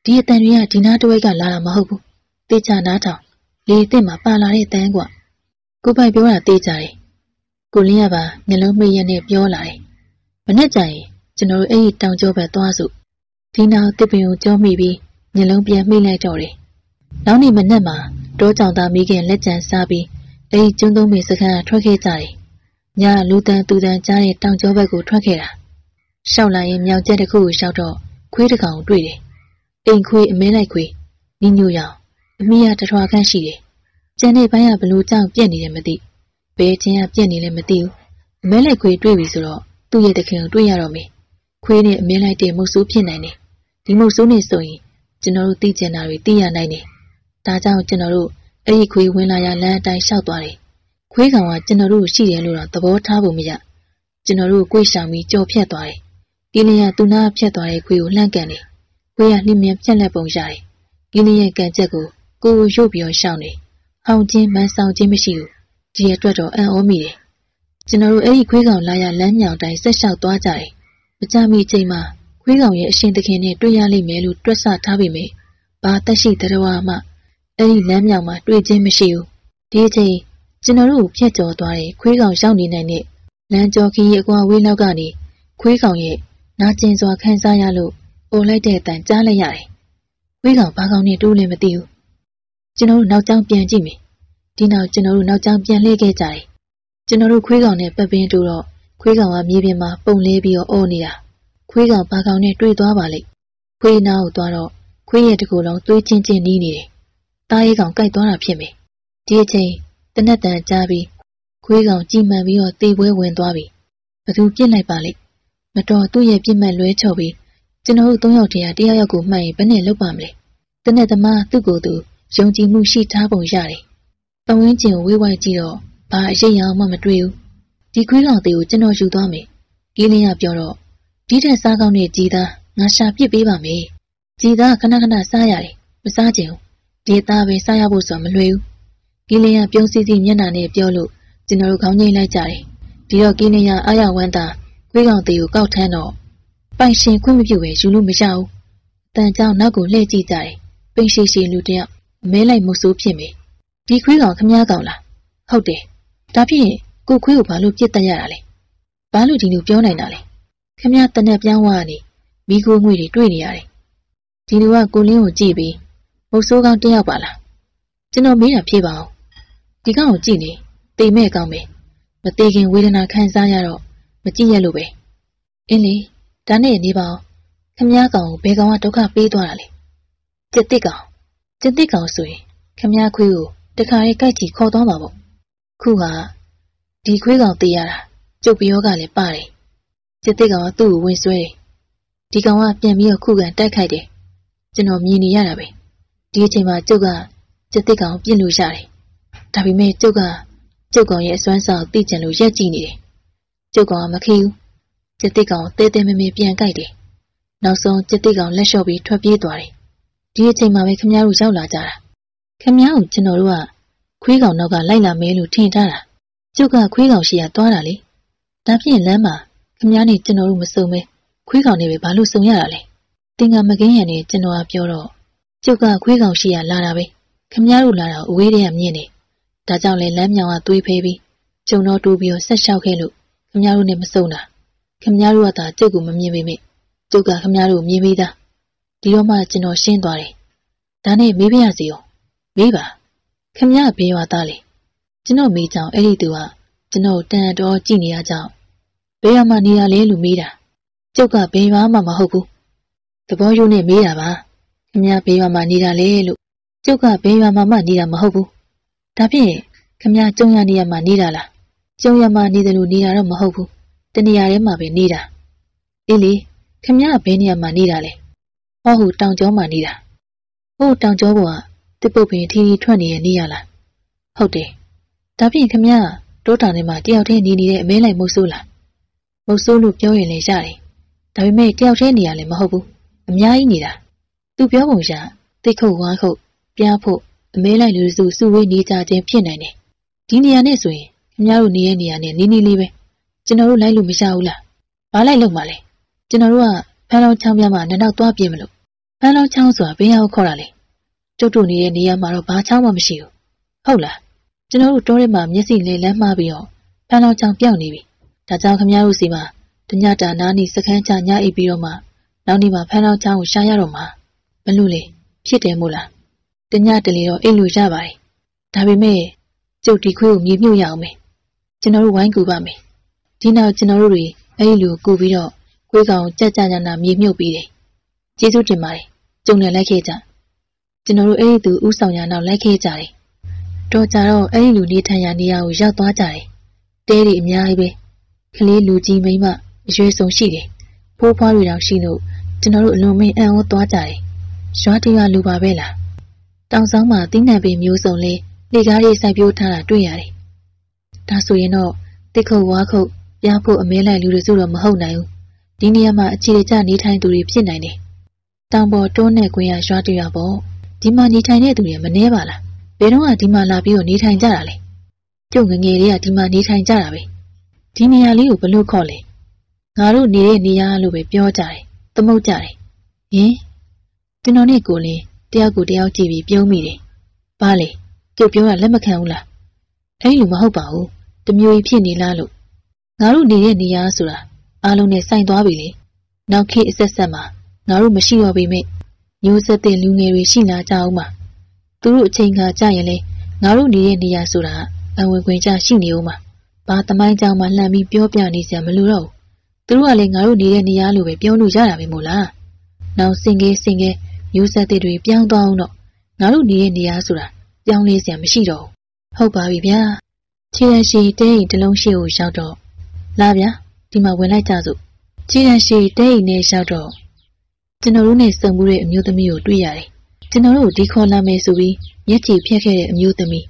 ဒီအတန်တွေကဒီနားတဝိုက်ကလာတာမဟုတ်ဘူးတေချာနားထောင်လေအစ်စ်မှာပါလာတဲ့တန်းကွာကိုပိုက်ပြောတာတေးကြတယ်ကိုလင်းရပါမျက်လုံးမိရနဲ့ပြောလာတယ်မနဲ့ကြရင်ကျွန်တော်တို့အဲ့ဒီတောင်ကျောဘက်သွားစုဒီနောက်တစ်ပင်ကိုကြောမိပြီး မျက်လုံးပြန်မိလိုက်တော့တယ်နောက်နေ့မနက်မှာတောကြောင်သားမိခင်လက်ကျန်စားပြီးအဲ့ဒီကျွန်းသုံးပင်စခန်းကထွက်ခဲ့ကြတယ်ညလူတန်သူတန်ကြားတဲ့တောင်ကျောဘက်ကိုထွက်ခဲ့တာရှောက်လာရင်မြောင်ကျက်တစ်ခုကိုရှောက်တော့ခွေးတစ်ကောင်တွေ့တယ်အိမ်ခွေးအမဲလိုက်ခွေးနီညိုရောင်အမိရတထွာခန့်ရှိတယ်ကျန်တဲ့ဘိုင်းကဘလို့ကြောင့်ပြက်နေတယ်မသိဘဲချင်းကပြက်နေလည်းမသိဘူးအမဲလိုက်ခွေးတွေ့ပြီဆိုတော့သူ့ရဲ့တခင်ကိုတွေ့ရတော့မယ်ခွေးနဲ့အမဲလိုက်တဲ့မုတ်ဆိုးဖြစ်နိုင်တယ်ဒီမုတ်ဆိုးနဲ့ဆိုရင် ကျွန်တော်တို့သိကျင်တာတွေသိရနိုင်တယ်ဒါကြောင့်ကျွန်တော်တို့အဲ့ဒီခွေးဝင်လာရလမ်းအတိုင်းလျှောက်သွားတယ်ခွေးကောင်ကကျွန်တော်တို့ရှိတယ်လို့တော့သဘောထားဖို့မရကျွန်တော်တို့ကိုယ်ဆောင်ပြီးကြော်ဖြတ်သွားတယ်ကီလီယာသူနာဖြတ်သွားတဲ့ခွေးကိုလှမ်းကန်တယ်ခွေးကနှင်းမြန်ပြက်လက်ပုံရတယ်ကီလီယာကန်ချက်ကိုကိုယ်ရုပ်ပြီးရှောင်းတယ်ဟောင်ချင်းမန်းဆောင်ခြင်းမရှိဘူးဒီအတွက်တော့အံ့ဩမိတယ်ကျွန်တော်တို့အဲ့ဒီခွေးကောင်လာရလမ်းမြောင်တိုင်းဆက်လျှောက်သွားကြတယ်မကြမီအချိန်မှာ ခွေးကောင်ရဲ့အရှင်သခင်နဲ့တွေ့ရလိမ့်မယ်လို့တွက်ဆထားပေမယ့်ဘာတက်ရှိတရဝါမှအဲ့ဒီလမ်းမြောင်မှာတွေ့ခြင်းမရှိဘူးဒီအချိန်ကျွန်တော်တို့ဖြတ်ကျော်သွားတဲ့ခွေးကောင်ရောက်နေနိုင်တဲ့လမ်းကျော်ခီးရဲ့အကွာဝေးလောက်ကနေခွေးကောင်ရဲ့နာကျင်စွာခံစားရလို့အိုလိုက်တဲ့အတန်ကြားလိုက်ရတယ်ခွေးကောင်ဘာကောင်နဲ့တိုးလည်းမသိဘူးကျွန်တော်တို့နောက်ကျောင်းပြန်ကြည့်မယ်ဒီနောက်ကျွန်တော်တို့နောက်ကျောင်းပြန်လှည့်ခဲ့ကြတယ်ကျွန်တော်တို့ခွေးကောင်နဲ့ပတ်ပင်းတူတော့ခွေးကောင်ကမြေပြင်မှာပုံလဲပြီးတော့အော်နေတာ ခွေးကောင်ဘာကောင်နဲ့တွေ့သွားပါလိမ့်ခွေးနားကိုသွားတော့ခွေးရဲ့တကူလုံးသွေးချင်းချင်းနီးနေတယ်တားရဲကောင်ကြိုက်သွားတာဖြစ်မယ်ဒီအချိန်တနက်တန်ကြားပြီးခွေးကောင်ကြည်မှန်ပြီးတော့တေပွဲဝင်သွားပြီဘသူပြစ်လိုက်ပါလိမ့်မတော်သူ့ရဲ့ပြစ်မှတ်လွဲချော်ပြီးကျွန်တော်တို့သုံးယောက်တည်းတယောက်ယောက်ကိုမှတ်ရင်ဘယ်နဲ့လုပ်ပါမလဲတနက်သမားသူ့ကိုယ်သူယုံကြည်မှုရှိထားပုံရတယ်ပဝင်းကျင်ဝေးဝိုက်ကြည့်တော့ဘာအရေးရအောင်မှမတွေ့ဘူးဒီခွေးကောင်သေးကိုကျွန်တော်ယူသွားမယ်ကီးလင်းကပြောတော့ ဒီထက်စားကောင်းတဲ့ကြည်သားငါရှာပစ်ပေးပါမယ်ကြည်သားခဏခဏစားရတယ်မစားချင်ဘူးဒီသားပဲစားရဖို့ဆိုတာမလွယ်ဘူးကီးလင်းကပြုံးစီစီမျက်နှာနဲ့ပြောလို့ကျွန်တော်တို့ခေါင်းငိမ့်လိုက်ကြတယ်ဒီတော့ကီးလင်းကအာရဝမ်းသာခွေးကောင်သေးကိုကောက်ထမ်းတော့ပိုင်ရှင်ခွင့်မပြုပဲယူလို့မရဘူးတန်ကြောင်နောက်ကိုလှည့်ကြည့်ကြတယ်ပိန်ရှိရှိလူတယောက်မဲလိုက်မှုဆိုးဖြစ်မယ်ဒီခွေးကောင်ခမားကောင်လားဟုတ်တယ်ဒါဖြင့်ကိုခွေးကိုဘာလို့ပြစ်တက်ရတာလဲဘာလို့ဒီလိုပြောနိုင်တာလဲ ခမရတနက်ပြောင်းဝနေမိခိုးငွေတွေတွေ့နေရတယ်ဒီလူကကိုလင်းကိုကြည့်ပြီးမုတ်ဆိုးကောင်းတယောက်ပါလားကျွန်တော်မေးတာဖြေပါအောင်ဒီကောင်ကိုကြည့်နေတိမ်မဲ့ကောင်းမယ်မသေးခင်ဝေဒနာခံစားရတော့မကြည့်ရလို့ပဲအင်းလေဒါနဲ့နေပါအောင်ခမည်းကောင်ကိုဘယ်ကောင်ကဒုက္ခပေးသွားတာလဲကျက်တစ်ကောင်ကျက်တစ်ကောင်ဆိုရင်ခမည်းခွေးကိုတခါရေးကြိုက်ချီခေါ်သွားမှာပေါ့ခုကဒီခွေးကောင်တေးရတာကျုပ်ပြောကလည်းပါတယ် ကျက်တစ်ကောင်ကသူ့ကိုဝင်ဆွဲတယ်ဒီကောင်ကပြန်ပြီးတော့ခုခံတိုက်ခိုက်တယ်ကျွန်တော်မြင်နေရတာပဲဒီအချိန်မှာကျုပ်ကကျက်တစ်ကောင်ပြစ်လို့ရတယ်ဒါပေမဲ့ကျုပ်ကကျုပ်ကောင်ရဲ့အစွမ်းဆောင်သိကြလို့ရက်ကြည့်နေတယ်ကျုပ်ကောင်ကမခေဘူးကျက်တစ်ကောင်တဲတဲမဲမဲပြန်ကြိုက်တယ်နောက်ဆုံးကျက်တိကောင်လက်လျှော့ပြီးထွက်ပြေးသွားတယ်။ဒီအချိန်မှာပဲခမည်းတော်ရောက်လာကြတာ။ခမည်းကိုကျွန်တော်တို့ကခွေးကောင်နောက်ကလိုက်လာမဲလို့ထင်ထားတာ။ကျုပ်ကခွေးကောင်ရှိရသွားတာလေ။ဒါဖြင့်လမ်းမှာ ခမည်းနဲ့ကျွန်တော်တို့မစုံမဲခွေးကောင်နဲ့ပဲဘာလို့စုံရတာလဲ။တင်ကမကင်းရံနဲ့ကျွန်တော်ကပြောတော့ကျုပ်ကခွေးကောင်ရှိရလာတာပဲ။ခမည်းတို့လာတာအဝေးတည်းကမြင်နေ။ဒါကြောင့်လဲလမ်းမြောင်ကသွေးဖေးပြီးကျုံတော့တူပြီးတော့ဆက်လျှောက်ခဲ့လို့ခမည်းတို့နဲ့မစုံတာ။ခမည်းတို့ကသာကျုပ်ကိုမမြင်ပေမဲ့ကျုပ်ကခမည်းတော်မြင်ပြီးသားဒီတော့မှကျွန်တော်ရှင်းသွားတယ်ဒါနဲ့မေးပြရစီရောမေးပါခမည်းဘေးရွာသားလေကျွန်တော်မေးကြောင်အဲ့ဒီသူကကျွန်တော်တန်တော်ကြည့်နေရကြောင် ဘေးရွာမှာနေရလဲလို့မေးတာကျုပ်ကဘေးရွာမှာမဟုတ်ဘူးသဘောရိုးနဲ့မေးတာပါခမည်းဘေးရွာမှာနေတာလေလို့ကျုပ်ကဘေးရွာမှာမှနေတာမဟုတ်ဘူးဒါဖြင့်ခမည်းကျုံရနေရမှာနေတာလားကျုံရမှာနေတယ်လို့နေတာတော့မဟုတ်ဘူးတနေရာထဲမှာပဲနေတာအေးလေခမရဘယ်နေရာမှာနေတာလဲဟောဟူတောင်ကျောမှာနေတာဟိုတောင်ကျောပေါ်ကတစ်ပုတ်ပင်ထီထီထွက်နေတဲ့နေရလားဟုတ်တယ်ဒါဖြင့်ခမရတိုးတောင်ထဲမှာတယောက်တည်းနေနေတဲ့အမဲလိုက်မုတ်ဆိုးလား မုတ်ဆိုးလို့ပြောရင်လည်းရတယ်ဒါပေမဲ့တယောက်တည်းနေရလည်းမဟုတ်ဘူးအများကြီးနေတာသူပြောပုံရတိတ်ခုတ်ဝါခုတ်ပြားဖို့အမဲလိုက်လူစုစုဝေးနေကြခြင်းဖြစ်နိုင်တယ်ဒီနေရာနဲ့ဆိုရင်ခင်ဗျားတို့နေရနေရနဲ့နီးနီးလေးပဲကျွန်တော်တို့လိုက်လို့မရဘူးလားဘာလိုက်လို့မှလဲကျွန်တော်တို့ကဖန်လောင်းချောင်းပြမှာနှစ်နောက်သွားပြင်မလို့ဖန်လောင်းချောင်းဆိုတာဘယ်ရောက်ခေါ်တာလဲကျုပ်တို့နေတဲ့နေရာမှာတော့ဘာချောင်းမှမရှိဘူးဟုတ်လားကျွန်တော်တို့တောထဲမှာမျက်စိလေးလမ်းမှားပြီးတော့ဖန်လောင်းချောင်းပြောင်းနေပြီ ဒါကြောင့်ခမရတို့စီမှာတညတာနားနေစခန်းချညအိပ်ပြီးတော့မှနောက်နေ့မှာဖန်လောင်းချောင်းကိုရှာရတော့မှာဘလို့လေဖြစ်တယ်မို့လားတညတလေတော့အိတ်လို့ရပါတယ်ဒါပေမဲ့ကျုပ်ဒီခွေးကိုမြေမြုပ်ရအောင်မယ်ကျွန်တော်တို့ဝိုင်းကူပါမယ်ဒီနောက်ကျွန်တော်တို့တွေအဲ့ဒီလိုကူပြီးတော့ခွေးကောင်ကြက်ကြကြနာမြေမြုပ်ပြီးတယ်ကျေးဇူးတင်ပါတယ်ကျုံနဲ့လိုက်ခဲ့ကြကျွန်တော်တို့အဲ့ဒီသူဥဆောင်ရနောက်လိုက်ခဲ့ကြတယ်တော့ကြတော့အဲ့ဒီလူနေထိုင်ရာနေရာကိုရောက်သွားကြတယ်တဲတွေအများကြီးပဲ ကလေးလူကြီးမိန်းမအရွယ်ဆုံးရှိတယ်ဖိုးဖွားတွေတောင်ရှိလို့ကျွန်တော်တို့အလွန်မင်းအံ့ဩသွားကြတယ်ရွာတရွာလူပါပဲလားတောင်ဆောင်မှာတင်းနံပေမျိုးစုံလေးလေကားတွေစိုက်ပျိုးထားတာတွေ့ရတယ်ဒါဆိုရင်တော့တစ်ခုတ်ဝါခုတ်ပြားဖို့အမဲလိုက်လူတွေစုတော့မဟုတ်နိုင်ဘူးဒီနေရာမှာအခြေကျနေထိုင်သူတွေဖြစ်နိုင်တယ်။တောင်ပေါ်တွန်းနဲ့ကွင်းရရွာတရွာပေါ့။ဒီမှာနေထိုင်တဲ့သူတွေမနှဲပါလား။ဘယ်တော့မှဒီမှာလာပြီးတော့နေထိုင်ကြတာလဲ။ကျုပ်ငငယ်လေးကဒီမှာနေထိုင်ကြတာပဲ။ ဒီနေရာလေးကိုဘလို့ခေါ်လဲ။ငါတို့နေတဲ့နေရာလို့ပဲပြောကြတယ်။သမုတ်ကြတယ်။ဟင်ကျွန်တော်နဲ့ကိုလင်းတယောက်ကိုတယောက်ကြည့်ပြီးပြုံးမိတယ်။ဘာလဲကျုပ်ပြောတာလက်မခံဘူးလား။အဲ့လိုမဟုတ်ပါဘူး။တမျိုးကြီးဖြစ်နေလားလို့ငါတို့နေတဲ့နေရာဆိုတာအားလုံးနဲ့ဆိုင်သွားပြီလေနောက်ခေတ်အဆက်ဆက်မှာငါတို့မရှိတော့ပေမဲ့မျိုးဆက်တဲ့လူငယ်တွေရှိလာကြအောင်မှာသူတို့အချိန်ခါကြာရင်လေငါတို့နေတဲ့နေရာဆိုတာအဝင်ခွင်ကြရှိနေဦးမှာ ဘာသမိုင်းကြောင်မှလှမ်းပြီးပြောပြနေစရာမလိုတော့ဘူးသူတို့ကလည်းငါတို့နေတဲ့နေရာလိုပဲပြောလို့ရတာပဲမို့လားနောက်စင်ကဲစင်ကဲမျိုးဆက်တဲ့တွေပြောင်းသွားအောင်တော့ငါတို့နေတဲ့နေရာဆိုတာပြောင်းလဲစရာမရှိတော့ဘူးဟုတ်ပါပြီဗျာခြေရရှိတဲရင်တလုံးရှိကိုရောက်တော့လာဗျာဒီမှာဝင်လိုက်ကြစို့ခြေတန်းရှိတဲအိမ်နဲ့ရောက်တော့ကျွန်တော်တို့နဲ့စုံမှုတဲ့အမျိုးသမီးကိုတွေ့ရတယ်ကျွန်တော်တို့ဒီခေါ်လာမယ်ဆိုပြီးမျက်ခြေဖြတ်ခဲ့တဲ့အမျိုးသမီး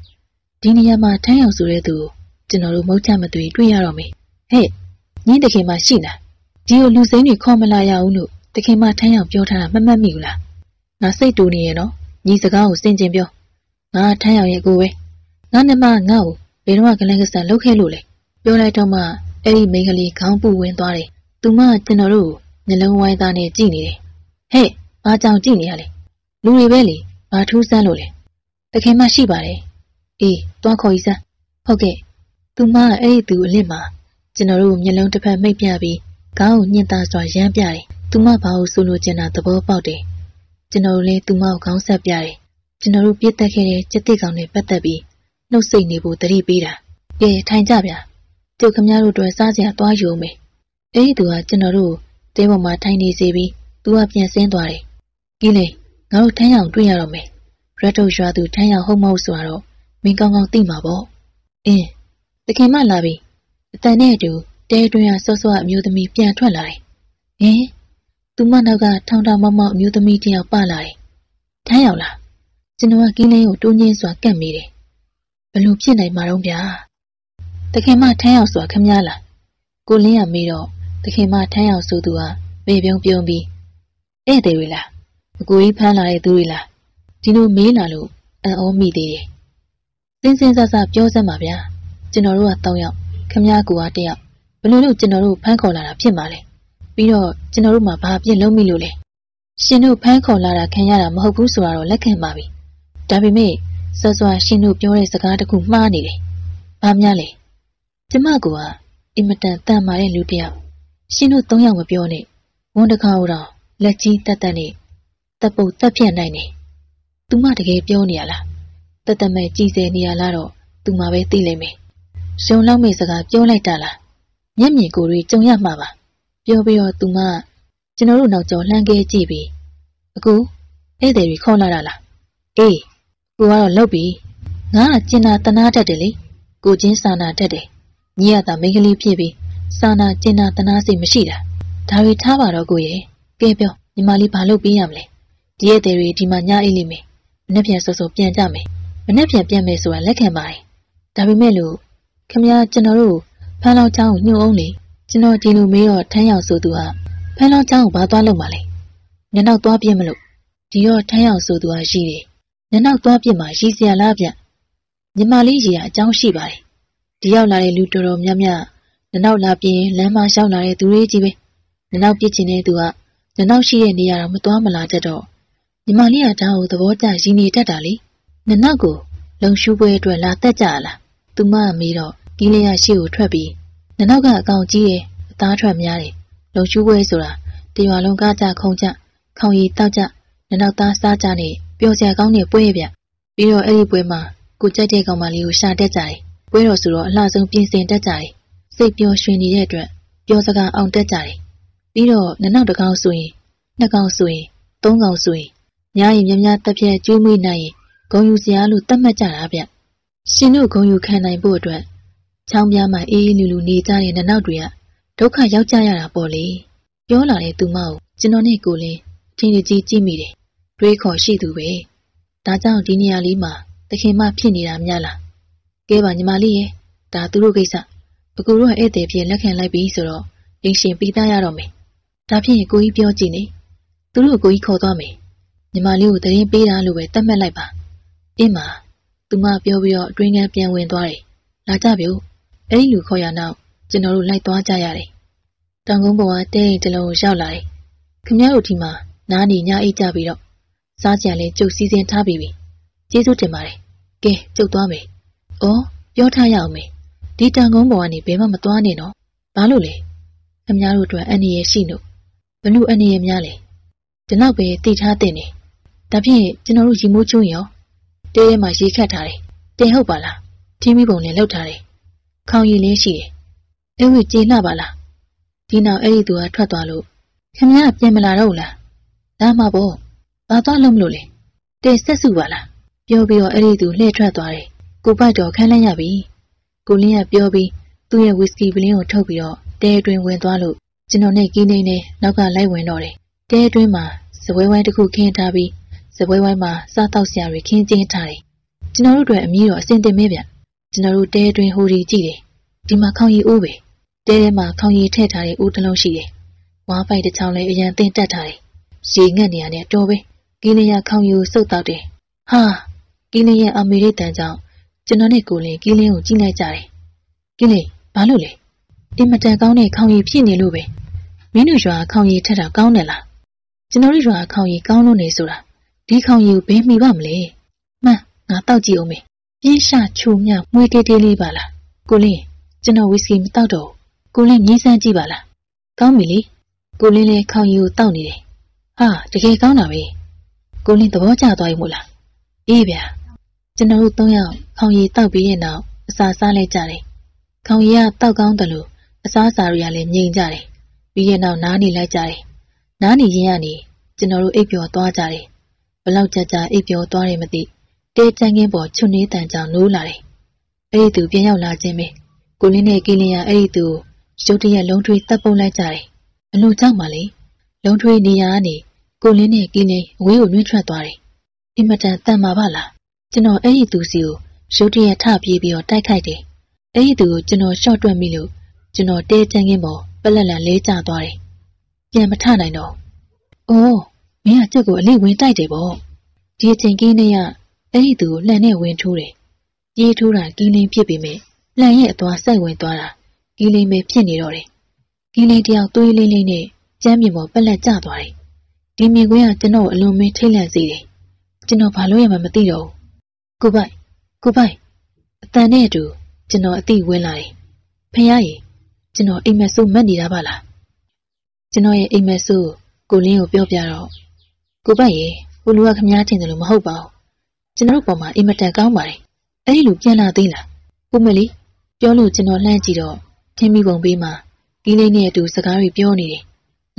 ဒီနေရာမှာထမ်းရောက်ဆိုတဲ့သူကို ကျွန်တော်တို့မုတ်ချမသွေတွေ့ရတော့မယ်ဟဲ့ညင်းတခင်မရှိလားဒီကိုလူစိမ်းတွေခေါ်မလာရဘူးလို့တခင်မထမ်းရောက်ပြောထားတာမမှတ်မိဘူးလားငါစိတ်တူနေရနော်ညီစကားကိုစင်ကျင်ပြောငါထမ်းရောက်ရဲ့ကိုပဲငါနဲ့မငါ့ကိုဘယ်တော့ကလန်ကစားလုပ်ခဲ့လို့လဲပြောလိုက်တော့မှအဲ့ဒီမိန်းကလေးခေါင်းပူဝင်သွားတယ်။သူမကျွန်တော်တို့နှလုံးဝိုင်းသားနဲ့ကြည့်နေတယ်။ဟဲ့ဘာကြောင်ကြည့်နေရလဲ။လူတွေပဲလေဘာထူးဆန်းလို့လဲ။တခင်မရှိပါတယ်။အေးသွားခေါ်ကြီးစမ်း။ဟုတ်ကဲ့။ သူမအဲ့ဒီသူအလစ်မှာကျွန်တော်တို့မျက်လုံးတစ်ဖက်မိတ်ပြပြီးခေါင်းကိုညှင်သာစွာရမ်းပြတယ်။သူမဘာလို့ဆိုလိုချင်တာသဘောပေါက်တယ်။ကျွန်တော်တို့လည်းသူမကိုခေါင်းဆက်ပြတယ်။ကျွန်တော်တို့ပြစ်တက်ခဲ့တဲ့စက်တိကောင်နဲ့ပတ်သက်ပြီးနှုတ်ဆက်နေဖို့တတိပေးတာ။ကဲထိုင်ကြဗျာ။ကျုပ်ခမရတို့အတွက်စားစရာသွားယူမယ်။အဲဒီသူကကျွန်တော်တို့တဲပေါ်မှာထိုင်နေစေပြီးသူကပြန်ဆင်းသွားတယ်။ကြီးလေငါတို့ထမ်းရောင်တွေ့ရတော့မယ်။ရက်တို့ရွာသူထမ်းရောင်ဟုတ်မဟုတ်ဆိုတော့မင်းကောင်းကောင်းသိမှာပေါ့။အင်း တခင်မလာပြီ။အတန်နဲ့အတူတဲတွင်ကစောစောအမျိုးသမီးပြန်ထွက်လာတယ်။ဟင်သူမနောက်ကထောင်ထောင်မောက်မောက်အမျိုးသမီးတယောက်ပါလာတယ်။ထမ်းရောက်လာ။ကျွန်တော်ကကင်းလေးကိုတိုးငင်းစွာကန့်မိတယ်။ဘလို့ဖြစ်နိုင်မှာတော့ဗျာ။တခင်မထမ်းရောက်စွာခမည်းလာ။ကိုလင်းရမေးတော့တခင်မထမ်းရောက်ဆိုသူကမေပြုံးပြုံးပြီးဧည့်သည်တွေလား။အကိုကြီးဖမ်းလာတဲ့သူတွေလား။ဒီလိုမေးလာလို့အံ့ဩမိသေးတယ်။စင်းစင်းဆဆပြောစမ်းပါဗျာ။ ကျွန်တော်တို့ကတောင်းရောက်ခမည်းကူကတယောက်ဘလို့လို့ကျွန်တော်တို့ဖမ်းခေါ်လာတာဖြစ်မှာလဲပြီးတော့ကျွန်တော်တို့မှဘာပြစ်လုံးမိလို့လဲရှင်တို့ဖမ်းခေါ်လာတာခံရတာမဟုတ်ဘူးဆိုတာတော့လက်ခံပါပြီဒါပေမဲ့စောစောရှင်တို့ပြောတဲ့စကားတခုမှားနေတယ်ဘာများလဲကျမကအင်မတန်တန်မာတဲ့လူတစ်ယောက်ရှင်တို့သုံးယောက်မပြောနဲ့ဝန်တခါတော့လက်ကြီးတက်တက်နဲ့တပ်ပုတ်တက်ပြတ်နိုင်နေသူမတကယ်ပြောနေရလားတက်တက်မဲ့ကြည်စဲနေရလားတော့သူမပဲသိလိမ့်မယ် ရှုံလောက်မဲ့စကားပြောလိုက်တာလားမျက်မြင်ကိုယ်တွေကြုံရမှာပါပြောပြီးတော့သူမကျွန်တော်တို့နောက်ကျော်လှမ်းခဲ့ကြည့်ပြီးအခုဧည့်သည်တွေခေါ်လာတာလားအေးကိုကတော့လောက်ပြီငါကကျင်နာတနာတတ်တယ်လေကိုချင်းစာနာတတ်တယ်ညီရတာမိန်းကလေးဖြစ်ပြီးစာနာကျင်နာတနာစိတ်မရှိတာဒါတွေထားပါတော့ကိုရဲ့ကဲပြောညီမလေးဘာလုပ်ပေးရမလဲဒီဧည့်သည်တွေဒီမှာညအိတ်လိမ့်မယ်မနေ့ပြန်စောစောပြန်ကြမယ်မနေ့ပြန်ပြန်မယ်ဆိုတာလက်ခံပါတယ်ဒါပေမဲ့လို့ ခမရကျွန်တော်တို့ဖန်းလောက်ချောင်းကိုညှို့အောင်လေကျွန်တော်ဒီလိုမေးတော့ထမ်းရောက်ဆိုသူဟာဖန်းလောက်ချောင်းကိုဘာသွားလုပ်မှာလဲညနောက်သွားပြစ်မလို့ဒီတော့ထမ်းရောက်ဆိုသူဟာရှိတယ်ညနောက်သွားပြစ်မှာရီစရာလားဗျညီမလေးရီကအကြောင်းရှိပါတယ်ဒီရောက်လာတဲ့လူတော်တော်များများညနောက်လာပြင်လမ်းမလျှောက်လာတဲ့သူတွေကြီးပဲညနောက်ပြစ်ချင်တဲ့သူကညနောက်ရှိတဲ့နေရာတော့မသွားမလာတတ်တော့ညီမလေးကဒါကိုသဘောကျရင်းနေတတ်တာလေညနောက်ကိုလုံရှူးပွဲအတွက်လာတက်ကြလား သူမကမေးတော့ကီးလေးရရှေ့ကိုထွက်ပြီးနနောက်ကအကောင်ကြီးတယ်အသားထွက်များတယ်လုံရှူးပွဲဆိုတာတရွာလုံးကကြခုံကြခေါင်ရည်တောက်ကြနနောက်သားစားကြနဲ့ပျော်စရာကောင်းတဲ့ပွဲပြပြီးတော့အဲ့ဒီပွဲမှာကိုကြိုက်တဲ့ကောင်မလေးကိုရှာတက်ကြတယ်ပွဲတော်ဆိုတော့အလှဆုံးပြင်ဆင်တက်ကြတယ်စိတ်ပျော်ရွှင်နေတဲ့အတွက်ပျော်စကားအောင်တက်ကြတယ်ပြီးတော့နနောက်တစ်ကောင်ဆိုရင်နှစ်ကောင်ဆိုရင်သုံးကောင်ဆိုရင်ညာရင်များများတက်ပြက်ကျွေးမွေးနိုင်ရင်ဂုံယူစရာလို့သတ်မှတ်ကြတာဗျ ရှင်တို့ဂုံယူခံနိုင်ဖို့အတွက်ချောင်းပြားမှာအေးအေးလူလူနေကြတဲ့နနောက်တွေကဒုက္ခရောက်ကြရတာပေါ့လေပြောလာတဲ့သူမကိုကျွန်တော်နဲ့ကိုလင်းထင်ကြီးကြည့်မိတယ်တွေးခေါ်ရှိသူပဲဒါကြောင့်ဒီနေရာလေးမှာတခင်မဖြစ်နေတာများလားကဲပါညီမလေးရဲ့ဒါသူတို့ကိစ္စအကူတို့ဧည့်သည်ဖြစ်လက်ခံလိုက်ပြီဆိုတော့ရင်ရှင်ပြီးသားရတော့မယ်ဒါဖြင့်ကိုကြီးပြောကြည့်နေသူတို့ကိုကြီးခေါ်သွားမယ်ညီမလေးကိုတရင်ပေးတာလို့ပဲသတ်မှတ်လိုက်ပါအင်းမာ သူမပြောပြီးတော့အတွင်းကပြန်ဝင်သွားတယ်လာကြပြုအဲ့ဒီလူခေါ်ရနောက်ကျွန်တော်တို့လိုက်သွားကြရတယ်။တောင်ကုန်းပေါ်ကတဲရင်တလုံးကိုရောက်လာတယ်။ခင်ဗျားတို့ဒီမှာနားနေညအိတ်ကြပြီးတော့စားကြံလဲကျုပ်စီစဉ်ထားပြီးပြီ။ကျေးဇူးတင်ပါတယ်။ကဲကျုပ်သွားမယ်။အော်ပြောထားရအောင်မေ။ဒီတောင်ကုန်းပေါ်ကနေဘယ်မှမသွားနဲ့နော်။ဘာလို့လဲ။ခင်ဗျားတို့အတွက်အန္တရာယ်ရှိလို့ဘလို့အန္တရာယ်များလဲ။ဒီလောက်ပဲသိထားတဲ့နေ။ဒါဖြင့်ကျွန်တော်တို့ရီမိုးချုံရော တဲထဲမှာရေခတ်ထားတယ်။တင်ဟုတ်ပါလား။ထင်းမိပုံနဲ့လှုပ်ထားတယ်။ခေါင်ရည်လေးရှိတယ်။အဲ့ဝေကျေလှပါလား။ဒီနောက်အဲ့ဒီသူကထွက်သွားလို့ခင်ဗျားပြန်မလာတော့ဘူးလား။ဒါမှပေါ့။ဘာသွားလို့မလို့လဲ။တဲဆက်စုပါလား။ပြောပြီးတော့အဲ့ဒီသူလှည့်ထွက်သွားတယ်။ကိုပိုက်တော်ခန်းလန်းရပြီ။ကိုလင်းကပြောပြီးသူ့ရဲ့ဝီစကီပလင်းကိုထုတ်ပြီးတော့တဲအတွင်းဝင်သွားလို့ကျွန်တော်နဲ့ကင်းနေနဲ့နောက်ကလိုက်ဝင်တော့တယ်။တဲအတွင်းမှာစပွဲဝိုင်းတစ်ခုခင်းထားပြီး စပွဲဝိုင်းမှာစားတောက်စရာတွေခင်းကျင်းထားတယ်။ကျွန်တော်တို့အတွက်အမီးတော့အစင်တင်မဲဗျ။ကျွန်တော်တို့တဲအတွင်းဟိုဒီကြည့်တယ်။ဒီမှာခေါင်ရည်အိုးပဲ။တဲထဲမှာခေါင်ရည်ထည့်ထားတဲ့အိုးတစ်လုံးရှိတယ်။ဝါးပိုက်တစ်ချောင်းလည်းအရန်တင်တက်ထားတယ်။ရေငတ်နေရတဲ့တော်ပဲ။ကင်းလျာခေါင်ရည်ကိုစုပ်တောက်တယ်။ဟာကင်းလျာအမေရိတန်ကြောင့်ကျွန်တော်နဲ့ကိုလင်းကင်းလင်းကိုကြည့်လိုက်ကြတယ်။ကင်းလင်းဘာလို့လဲ။အင်မတန်ကောင်းတဲ့ခေါင်ရည်ဖြစ်နေလို့ပဲ။မင်းတို့ရွာခေါင်ရည်ထက်တာကောင်းတယ်လား။ကျွန်တော်တို့ရွာခေါင်ရည်ကောင်းလို့နေဆိုတာ ဒီခေါင်ရည်ကိုဘယ်မိပါမလဲမှန်ငါတောက်ကြည့်အောင်မေပြင်းရှာချိုမြမွေးတေးတေးလေးပါလားကိုလင်းကျွန်တော်ဝီစကီမတောက်တော့ကိုလင်းငီးစမ်းကြည့်ပါလားကောင်းပြီလေကိုလင်းလည်းခေါင်းကြီးကိုတောက်နေတယ်ဟာတကယ်ကောင်းတာပဲကိုလင်းသဘောကျသွားပြီမို့လားအေးဗျာကျွန်တော်တို့သုံးယောက်ခေါင်းရည်တောက်ပြီးတဲ့နောက်အစာစားလိုက်ကြတယ်ခေါင်းရည်ကတောက်ကောင်းတယ်လို့အစားအစာတွေကလည်းငြိမ်ကြတယ်ပြီးတဲ့နောက်နားနေလိုက်ကြတယ်နားနေရင်ကနေကျွန်တော်တို့အိပ်ပျော်သွားကြတယ်ဘ လောက်ကြကြအိပ်ပျော်သွားတယ်မသိတဲချမ်းကင်းပေါ်ချွတ်နေတန်ကြောင်နိုးလာတယ်အဲ့ဒီသူပြန်ရောက်လာခြင်းပဲကိုလင်းနဲ့ကင်းလင်းရအဲ့ဒီသူရုတ်တရက်လုံးထွေးတပ်ပုတ်လိုက်ကြတယ်အလို့ကြောက်မှလေလုံးထွေးနေရာကနေကိုလင်းနဲ့ကင်းလင်းအဝေးကိုနှွှဲထွက်သွားတယ်အင်မတန်တန်ပါပါလားကျွန်တော်အဲ့ဒီသူစီကိုရုတ်တရက်ထပြေးပြီးတော့တိုက်ခိုက်တယ်အဲ့ဒီသူကိုကျွန်တော်ရှော့တွက်မိလို့ကျွန်တော်တဲချမ်းကင်းပေါ်ပလက်လန်လေးကျသွားတယ်ပြန်မထနိုင်တော့အိုး မင်းကကျုပ်ကိုအလေးဝင်တိုက်တယ်ပေါ့ဒီအချိန်ကင်းနဲ့ကအဲ့ဒီသူကိုလှန်နဲ့ဝင်ထိုးတယ်ပြေးထိုးတာကင်းလင်းဖြစ်ပေမဲ့လှန်ရဲ့အသွားစိုက်ဝင်သွားတာကင်းလင်းပဲဖြစ်နေတော့တယ်ကင်းလင်းတယောက်သွေးလေးလေးနဲ့ကျမ်းမြေပေါ်ပက်လက်ကျသွားတယ်ဒီမြင်ကွင်းကကျွန်တော်အလွန်မင်းထိတ်လန့်စေတယ်ကျွန်တော်ဘာလို့ရမှမသိတော့ဘူးကိုပိုက်ကိုပိုက်အတန်နဲ့အတူကျွန်တော်အသိဝင်လာတယ်ဖခင်ရေကျွန်တော်အိမ်မက်ဆိုးမက်နေတာပါလားကျွန်တော်ရဲ့အိမ်မက်ဆိုးကိုလင်းကိုပြောပြတော့ ကိုပတ်ရေဟိုလူကခမားတင်တယ်လို့မဟုတ်ပါဘူးကျွန်တော်ပေါ်မှာအင်မတန်ကောင်းပါတယ်အဲ့ဒီလူပြန်လာသေးလားကိုမလေးပြောလို့ကျွန်တော်လှမ်းကြည့်တော့ခင်းမိပုံပေးမှာကီးလေးနဲ့အတူစကားတွေပြောနေတယ်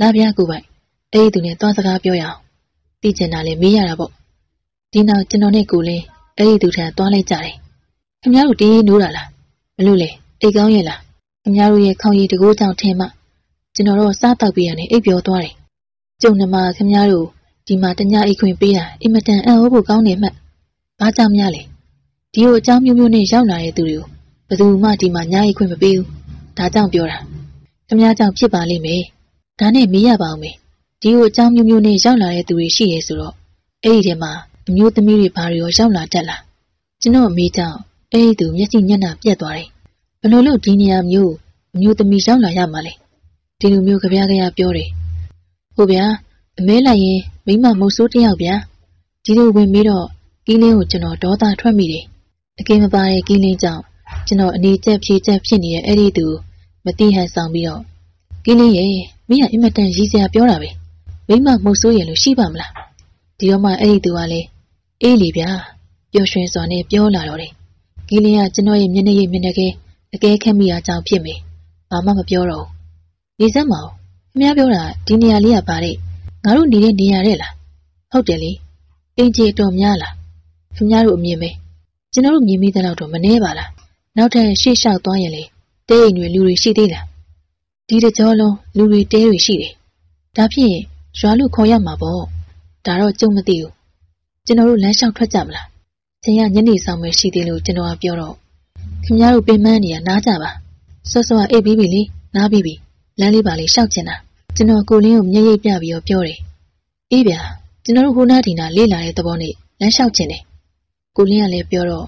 လာဗျာကိုပိုင်အဲ့ဒီသူနဲ့သွားစကားပြောရအောင်သိကျင်တာလည်းမေးရတာပေါ့ဒီနောက်ကျွန်တော်နဲ့ကိုလင်းအဲ့ဒီသူထံသွားလိုက်ကြတယ်ခမားတို့တင်းရင်နိုးတာလားမလို့လေအိတ်ကောင်းရဲ့လားခမားတို့ရဲ့ခေါင်းရည်တကိုးကြောင့်ထင်မှကျွန်တော်တို့စားတောက်ပြရနဲ့အိပ်ပျော်သွားတယ်ကျုံနှမခမားတို့ ဒီမှာတညအိတ်ခွင်ပေးတာအင်မတန်အံ့ဩဖို့ကောင်းနေမှဘာကြောင့်များလဲဒီကိုအကြောင်းမျိုးမျိုးနဲ့ရောက်လာတဲ့သူတွေကိုဘယ်သူမှဒီမှာညအိတ်ခွင်မပေးဘူးဒါကြောင့်ပြောတာခမ ्या ကြောင့်ဖြစ်ပါလိမ့်မယ်ဒါနဲ့မေးရပါအောင်မေဒီကိုအကြောင်းမျိုးမျိုးနဲ့ရောက်လာတဲ့သူတွေရှိရဲဆိုတော့အဲ့ဒီထဲမှာအမျိုးသမီးတွေဘာတွေရောရောက်လာတတ်လားကျွန်တော်အမေကြောင့်အဲ့ဒီသူမျက်စိညက်နှာပြက်သွားတယ်ဘလို့လို့ဒီနေရာမျိုးအမျိုးသမီးရောက်လာရမှာလဲဒီလိုမျိုးကြပြားကြရပြောတယ်ဟုတ်ဗျာအမဲလိုက်ရင် မိမမုတ်ဆိုးတယောက်ဗျာဒီလိုဝင်ပြီးတော့ကီးလင်းကိုကျွန်တော်ဒေါသထွက်မိတယ်အကင်းမပါတဲ့ကီးလင်းကြောင့်ကျွန်တော်အနေကျက်ဖြေကျက်ဖြစ်နေတဲ့အဲ့ဒီသူမတိဟန်ဆောင်ပြီးတော့ကီးလင်းရဲ့မင်းကအင်မတန်ရည်စရာပြောတာပဲမိမမုတ်ဆိုးရလို့ရှိပါမလားဒီတော့မှအဲ့ဒီသူကလည်းအေးလီဗျာပျော်ရွှင်စွာနဲ့ပြောလာတော့တယ်ကီးလင်းကကျွန်တော်ရဲ့မျက်နှာရိပ်မျက်နှာကဲအကဲခတ်မိတာကြောင့်ဖြစ်မယ်ဘာမှမပြောတော့ဘူးနေစမ်းမအောင်ခင်ဗျားပြောတာဒီနေရာလေးကပါတဲ့ ငါတို့နေတဲ့နေရာတဲ့လားဟုတ်တယ်လေအင်ကြီးတော်များလားခင်ဗျားတို့အမြင်ပဲကျွန်တော်တို့မြင်မိတဲ့လောက်တော့မနှဲပါလားနောက်ထပ်ရှေ့လျှောက်သွားရင်လေတဲအိမ်တွေလူတွေရှိသေးလားဒီတကြောလုံးလူတွေတဲတွေရှိတယ်ဒါဖြင့်ရွာလူခေါ်ရမှာပေါ့ဒါတော့ကြုံမသိဘူးကျွန်တော်တို့လမ်းလျှောက်ထွက်ကြမလားချိန်ရညနေဆောင်ပဲရှိသေးလို့ကျွန်တော်ကပြောတော့ခင်ဗျားတို့ပင်မနေရနားကြပါစောစောအိပ်ပြီးပြီလေနားပြီးပြီလမ်းလေးပါလေးရှောက်ချင်တာ ကျွန်တော်ကိုလင်းကိုမျက်ရည်ပြပြီးတော့ပြောတယ်အေးဗျာကျွန်တော်တို့ဟိုနားဒီနာလေးလာတဲ့သဘောနဲ့လမ်းလျှောက်ချင်တယ်ကိုလင်းကလည်းပြောတော့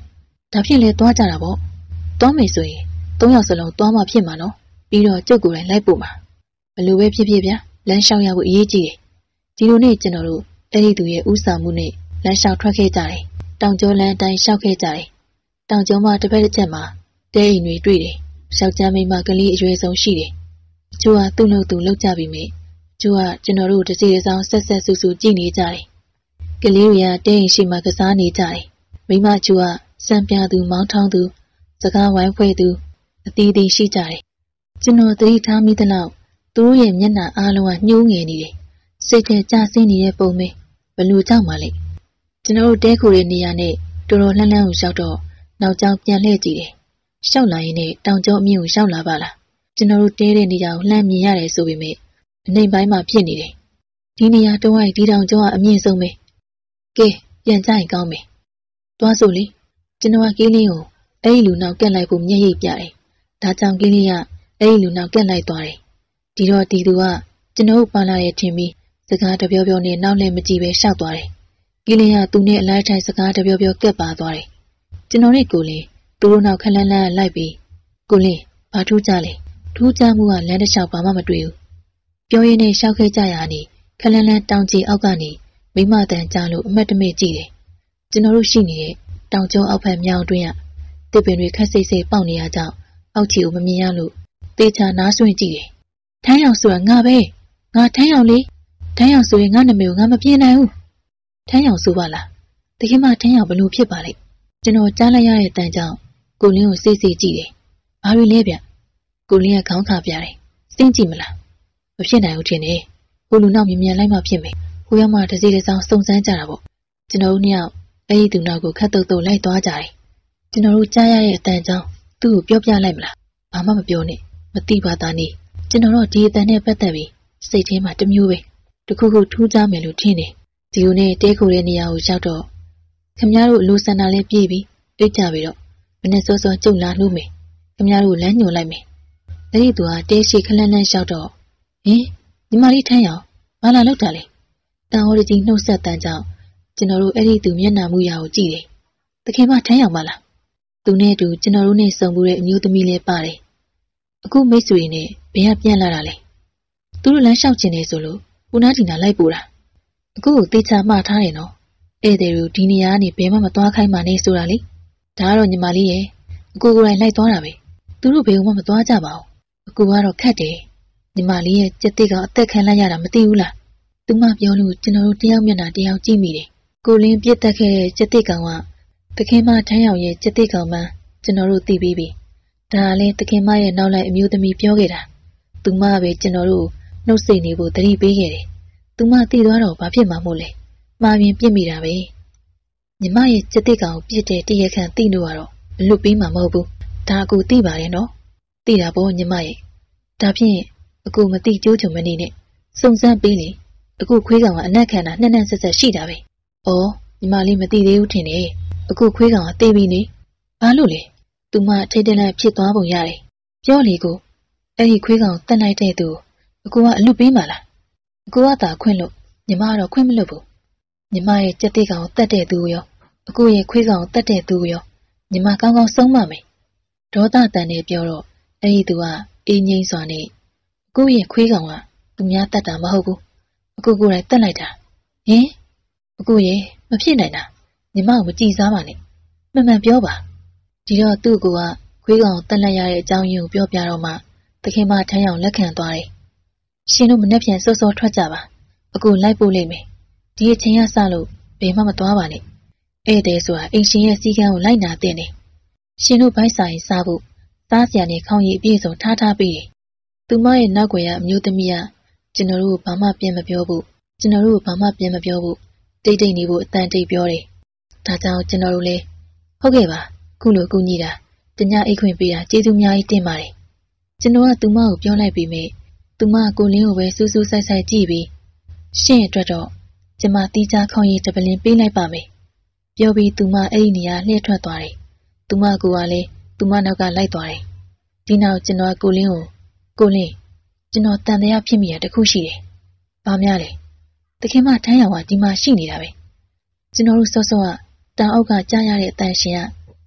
ဒါဖြင့်လည်းသွားကြတာပေါ့သွားမယ်ဆိုရင်သုံးယောက်စလုံးသွားမှဖြစ်မှာနော်ပြီးတော့ကျုပ်ကိုယ်တိုင်လိုက်ပို့မှာဘလို့ပဲဖြစ်ဖြစ်ဗျာလမ်းလျှောက်ရဖို့အရေးကြီးတယ်ဒီလိုနဲ့ကျွန်တော်တို့အဲ့ဒီသူရဲ့ဥဆောင်မှုနဲ့လမ်းလျှောက်ထွက်ခဲ့ကြတယ်တောင်ကျောလမ်းအတိုင်းလျှောက်ခဲ့ကြတယ်တောင်ကျောမှာတစ်ဖက်တစ်ချက်မှာတဲအိမ်တွေတွေ့တယ်ယောက်ျားမိန်းမကလေးအရွယ်ဆုံးရှိတယ် ကျိုးကသူ့လို့သူလောက်ကြပြီမေကျိုးကကျွန်တော်တို့တစ်စီတစ်စောင်းဆက်ဆက်ဆူဆူကြည့်နေကြတယ်ကလေးတွေကတဲအိမ်ရှိမှကစားနေကြတယ်မိမကျိုးကစံပြသူမောင်းထောင်းသူစကားဝိုင်းဖွဲ့သူအသီးသီးရှိကြတယ်ကျွန်တော်သတိထားမိသလောက်သူတို့ရဲ့မျက်နှာအားလုံးကညှိုးငယ်နေတယ်စိတ်ထဲကျဆင်းနေတဲ့ပုံပဲဘလို့ကြောက်မှလဲကျွန်တော်တို့တဲခိုတဲ့နေရာနဲ့တော်တော်လှမ်းလှမ်းကိုရောက်တော့နောက်ကျောင်းပြန်လှည့်ကြည့်တယ်ရှောက်လာရင်နဲ့တောင်ကျောအမြင့်ကိုရောက်လာပါလား ကျွန်တော်တို့တဲတဲ့နေရာကိုလှမ်းမြင်ရတယ်ဆိုပေမဲ့အနေပိုင်းမှာဖြစ်နေတယ်ဒီနေရာတော့ဒီတောင်ကျောကအမြင့်ဆုံးပဲကဲပြန်ကြရင်ကောင်းမယ်သွားစို့လေကျွန်တော်ကကင်းလင်းကိုအဲ့ဒီလူနောက်ကက်လိုက်ဖို့မျက်ရည်ပြတယ်ဒါကြောင့်ကင်းလင်းကအဲ့ဒီလူနောက်ကက်လိုက်သွားတယ်ဒီတော့ဒီသူကကျွန်တော်ပါလာရဲ့ထင်ပြီးစကားတပြောပြောနဲ့နောက်လည်းမကြည့်ပဲရှောက်သွားတယ်ကင်းလင်းကသူနဲ့အလိုက်ထိုင်စကားတပြောပြောကက်ပါသွားတယ်ကျွန်တော်နဲ့ကိုလင်းသူတို့နောက်ခလန်းလန်းလိုက်ပြီးကိုလင်းဘာထူးကြလဲ ထူးခြားမှုကလမ်းတစ်လျှောက်ဘာမှမတွေ့ဘူးပြောရင်းနဲ့ရှောက်ခဲ့ကြရနေခလန်းလန်းတောင်ကြီးအောက်ကနေမိမတန်ကြားလို့အမတ်တမဲ့ကြည့်တယ်ကျွန်တော်တို့ရှိနေတဲ့တောင်ကျောအောက်ဖက်မြောင်တွင်းကတစ်ပင်တွေခက်စိတ်စိတ်ပေါက်နေရကြောင်းအောက်ခြေကိုမမြင်ရလို့တေချာနားဆွင့်ကြည့်တယ်ထမ်းရောင်ဆိုတာငါပဲငါထမ်းရောင်လေးထမ်းရောင်ဆိုရင်ငါနာမည်ကိုငါမပြနိုင်ဘူးထမ်းရောင်ဆိုပါလားတခင်မထမ်းရောင်ဘလို့ဖြစ်ပါလိမ့်ကျွန်တော်ကြားလိုက်ရတဲ့တန်ကြောင့်ကိုလင်းကိုစိတ်စိတ်ကြည့်တယ်ဘာလို့လဲဗျ ကိုလင်းကခေါင်းခါပြတယ်စဉ်းကြည့်မလားမဖြစ်နိုင်ဘူးထင်တယ်ဟိုလူနောက်မြင်မြန်လိုက်မှဖြစ်မယ်ဟိုရောက်မှတစ်စီတစ်စောင်းစုံစမ်းကြတာပေါ့ကျွန်တော်တို့နှစ်ယောက်အဲ့ဒီသူနောက်ကိုခတ်တုတ်တုတ်လိုက်သွားကြတယ်ကျွန်တော်တို့ကြားရတဲ့အတန်ကြောင့်သူ့ကိုပြောပြလိုက်မလားဘာမှမပြောနဲ့မသိပါသားနေကျွန်တော်တို့ဒီအတန်နဲ့ပတ်သက်ပြီးစိတ်ထဲမှာတမျိုးပဲတခုခုထူးခြားမယ်လို့ထင်တယ်ဒီလိုနဲ့တဲခိုတဲ့နေရာကိုရောက်တော့ခမရတို့လူစန္ဒာလေးပြေးပြီးအိတ်ကြပြီးတော့မနေ့စောစောကြုံလာလို့မယ်ခမရတို့လမ်းညွှန်လိုက်မယ် အဲ့ဒီသူကတဲရှိခလန်းလန်းလျှောက်တော့ဟင်ညီမလေးထမ်းရအောင်ဘာလာလောက်တာလဲတန်ဟော်ကြီးနှုတ်ဆက်တန်းကြောင့်ကျွန်တော်တို့အဲ့ဒီသူမျက်နှာမူရာကိုကြည့်တယ်တခင်မထမ်းရအောင်မလားသူနဲ့အတူကျွန်တော်တို့နဲ့ဆုံမှုတဲ့အမျိုးသမီးလေးပါတယ်အခုမိတ်ဆွေနဲ့ဘယ်ကပြန်လာတာလဲသူတို့လမ်းလျှောက်ကျင်နေဆိုလို့ဦးနာဒီနာလိုက်ပို့တာအခုကိုတေချာမှားထားတယ်နော်ဧည့်သည်တို့ဒီနေရာကနေဘယ်မှမသွားခိုင်းပါနဲ့ဆိုတာလေဒါကတော့ညီမလေးရဲ့အကိုကိုယ်တိုင်လိုက်သွားတာပဲသူတို့ဘယ်မှမသွားကြပါဘူး အကိုကတော့ခက်တယ်ညီမလေးရဲ့ကြက်တိကအသက်ခံလိုက်ရတာမသိဘူးလားသူမပြောလို့ကျွန်တော်တို့တယောက်မျက်နှာတယောက်ကြည့်မိတယ်ကိုလင်းပြစ်တက်ခဲ့တဲ့ကြက်တိကောင်ကတခင်မထမ်းရောင်ရဲ့ကြက်တိကောင်မှကျွန်တော်တို့သိပြီးပြီဒါကလည်းတခင်မရဲ့နောက်လိုက်အမျိုးသမီးပြောခဲ့တာသူမပဲကျွန်တော်တို့နှုတ်ဆက်နေဖို့တတိပေးခဲ့တယ်သူမသိသွားတော့ဘာဖြစ်မှာမို့လဲမှားရင်ပြစ်မိတာပဲညီမရဲ့ကြက်တိကောင်ပြစ်တဲ့တရခန့်သိလို့ကတော့မလွတ်ပေးမှာမဟုတ်ဘူးဒါအကူသိပါတယ်နော် သိတာပေါ့ညီမရဲ့ဒါဖြင့်အကူမသိကြိုးချုံမနေနဲ့စုံစမ်းပေးလေအခုခွေးကောင်ကအနက်ခံတာနှက်နှက်ဆက်ဆက်ရှိတာပဲ။အော်ညီမလေးမသိသေးဘူးထင်တယ်။အခုခွေးကောင်ကတေးပြီနေ။ဘာလို့လဲ။သူမထိတ်တလန့်ဖြစ်သွားပုံရတယ်။ပြောလေကိုအဲ့ဒီခွေးကောင်တက်လိုက်တဲ့သူအကူကအလွတ်ပေးမှလား။အကူကသာခွင့်လို့ညီမကတော့ခွင့်မလွတ်ဘူး။ညီမရဲ့ကြက်တိကောင်တက်တဲ့သူရောအကူရဲ့ခွေးကောင်တက်တဲ့သူရောညီမကောင်းကောင်းဆုံးမမယ်။ဒေါသတန်နဲ့ပြောတော့ အဲ့ဒီသူကအေးငိမ့်စွာနဲ့အကူရဲ့ခွေးကောင်ကသူများတက်တာမဟုတ်ဘူး။အကူကိုယ်တိုင်တက်လိုက်တာ။ဟင်အကိုရေမဖြစ်နိုင်တာညီမကိုမကြည်စားပါနဲ့မှန်မှန်ပြောပါဒီတော့သူ့ကိုကခွေးကောင်တက်လက်ရတဲ့အကြောင်းရင်းကိုပြောပြတော့မှသခင်မထမ်းရောင်လက်ခံသွားတယ်ရှင်တို့မနှက်ပြန်စောစောထွက်ကြပါအကိုလိုက်ပို့လိမ့်မယ်ဒီအချိန်ကစလို့ဘယ်မှမသွားပါနဲ့ဧည့်သည်ဆိုတာအိမ်ရှင်ရဲ့စည်းကမ်းကိုလိုက်နာတဲ့နေရှင်တို့ဘိုက်စာရင်စားဖို့ စားစရာနဲ့ခေါင်းရည်အပြည့်စုံထားထားပေးတယ်သူမရဲ့နောက်ွယ်ကအမျိုးသမီးကကျွန်တော်တို့ဘာမှပြန်မပြောဘူးကျွန်တော်တို့ဘာမှပြန်မပြောဘူးတိတ်တိတ်နေဖို့အတန်တိတ်ပြောတယ်။ဒါကြောင့်ကျွန်တော်တို့လည်းဟုတ်ကဲ့ပါခုလိုကူညီတာတ냐အိတ်ခွင့်ပေးတာကျေးဇူးများကြီးတင်ပါတယ်။ကျွန်တော်ကသူမကိုပြောလိုက်ပြီးမြဲသူမကိုလင်းကိုပဲစူးစူးဆိုင်ဆိုင်ကြည့်ပြီးရှင့်အတွက်တော့ကျမတီးခြားခေါင်းရည်တပလင်ပေးလိုက်ပါမယ်။ပြောပြီးသူမအဲ့ဒီနေရာလှည့်ထွက်သွားတယ်။သူမကလည်း သူမနောက်ကလိုက်သွားတယ်။ဒီနောက်ကျွန်တော်ကိုလင်းကိုကိုလင်းကျွန်တော်တန်တရားဖြစ်မိရတခုရှိတယ်။ဘာများလဲ။တခင်မထမ်းရောင်ကဒီမှာရှိနေတာပဲကျွန်တော်တို့စောစောကတောင်အောက်ကကြားရတဲ့အတန်ရှင်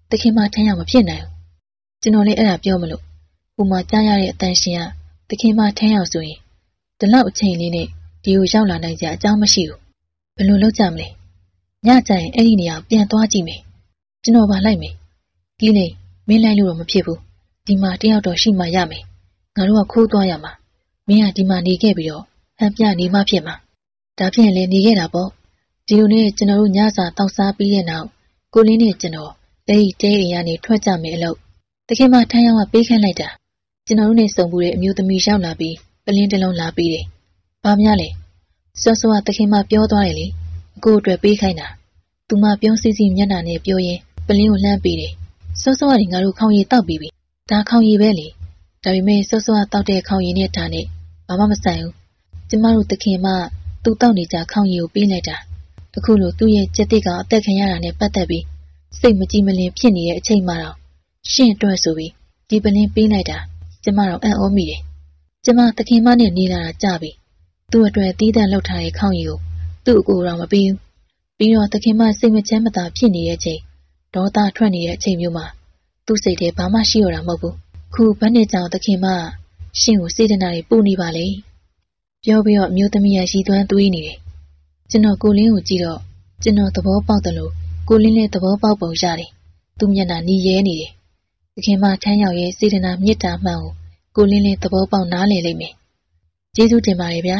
ကတခင်မထမ်းရောင်မဖြစ်နိုင်ဘူးကျွန်တော်လည်းအဲ့ဒါပြောမလို့ဟိုမှာကြားရတဲ့အတန်ရှင်ကတခင်မထမ်းရောင်ဆိုရင်ဒီလောက်အချိန်လေးနဲ့ဒီကိုရောက်လာနိုင်ကြအကြောင်းမရှိဘူးဘယ်လိုလုပ်ကြမလဲညကျရင်အဲ့ဒီနေရာပြန်သွားကြည့်မယ်ကျွန်တော်ပါလိုက်မယ်ကြီးလေ မင်းလိုက်လို့တော့မဖြစ်ဘူးဒီမှာတယောက်တော့ရှိမှရမယ်ငါတို့ကခိုးသွားရမှာမင်းကဒီမှာနေခဲ့ပြီးတော့ဟန်ပြနေမှဖြစ်မှာဒါဖြင့်လည်းနေခဲ့တာပေါ့ဒီလိုနဲ့ကျွန်တော်တို့ညစာတောက်စားပြီးတဲ့နောက်ကိုလင်းနဲ့ကျွန်တော်အဲ့ဒီတဲအိမ်ကနေထွက်ကြမယ်အလို့တခင်မထမ်းရောက်ပေးခန့်လိုက်တာကျွန်တော်တို့နဲ့စုံမှုတဲ့အမျိုးသမီးရောက်လာပြီးပလင်းတစ်လုံးလာပြီးတယ်။ဘာများလဲ။စောစောကတခင်မပြောသွားတယ်လေ။အကိုအတွက်ပေးခိုင်းတာ။သူမပြုံးစီစီမျက်နှာနဲ့ပြောရင်ပလင်းကိုလှမ်းပေးတယ်။ စောစောကငါတို့ခေါင်းရည်တောက်ပြီးပြီ။ဒါခေါင်းရည်ပဲလေ။ဒါပေမဲ့စောစောကတောက်တဲ့ခေါင်းရည်နဲ့ဒါနဲ့ဘာမှမဆိုင်ဘူး။ကျမတို့တခင်မသူ့တောက်နေကြခေါင်းရည်ကိုပေးလိုက်တာအခုလိုသူ့ရဲ့ကြက်တိကအသက်ခံရတာနဲ့ပတ်သက်ပြီးစိတ်မကြည်မလင်ဖြစ်နေတဲ့အချိန်မှတော့ရှင့်အတွက်ဆိုပြီးဒီပလင်းပေးလိုက်တာကျမတော့အံ့ဩမိတယ်ကျမသခင်မနဲ့နေလာတာကြပြီသူ့အတွက်တီးတန့်လှုပ်ထားတဲ့ခေါင်းရည်ကိုသူ့အကိုတော်မပြီးဘူးပြီးတော့သခင်မစိတ်မချမ်းမသာဖြစ်နေတဲ့အချိန် ဒေါသထွက်နေတဲ့အချိန်မျိုးမှာသူ့စိတ်ထဲဘာမှရှိရတာမဟုတ်ဘူးခုဘယ်နဲ့ကြောင့်သခင်မရှင့်ကိုစေတနာတွေပူနေပါလေပြောပြီးတော့မျိုးသမီးရရှိသွမ်းသွေးနေတယ်။ကျွန်တော်ကိုလင်းကိုကြည့်တော့ကျွန်တော်သဘောပေါက်တယ်လို့ကိုလင်းလည်းသဘောပေါက်ပုံရတယ်။သူ့မျက်နှာနီးရဲနေတယ်။သခင်မထမ်းရောက်ရဲ့စေတနာမြစ်တာမှန်ကိုကိုလင်းလည်းသဘောပေါက်နားလည်လိမ့်မယ်ကျေးဇူးတင်ပါတယ်ဗျာ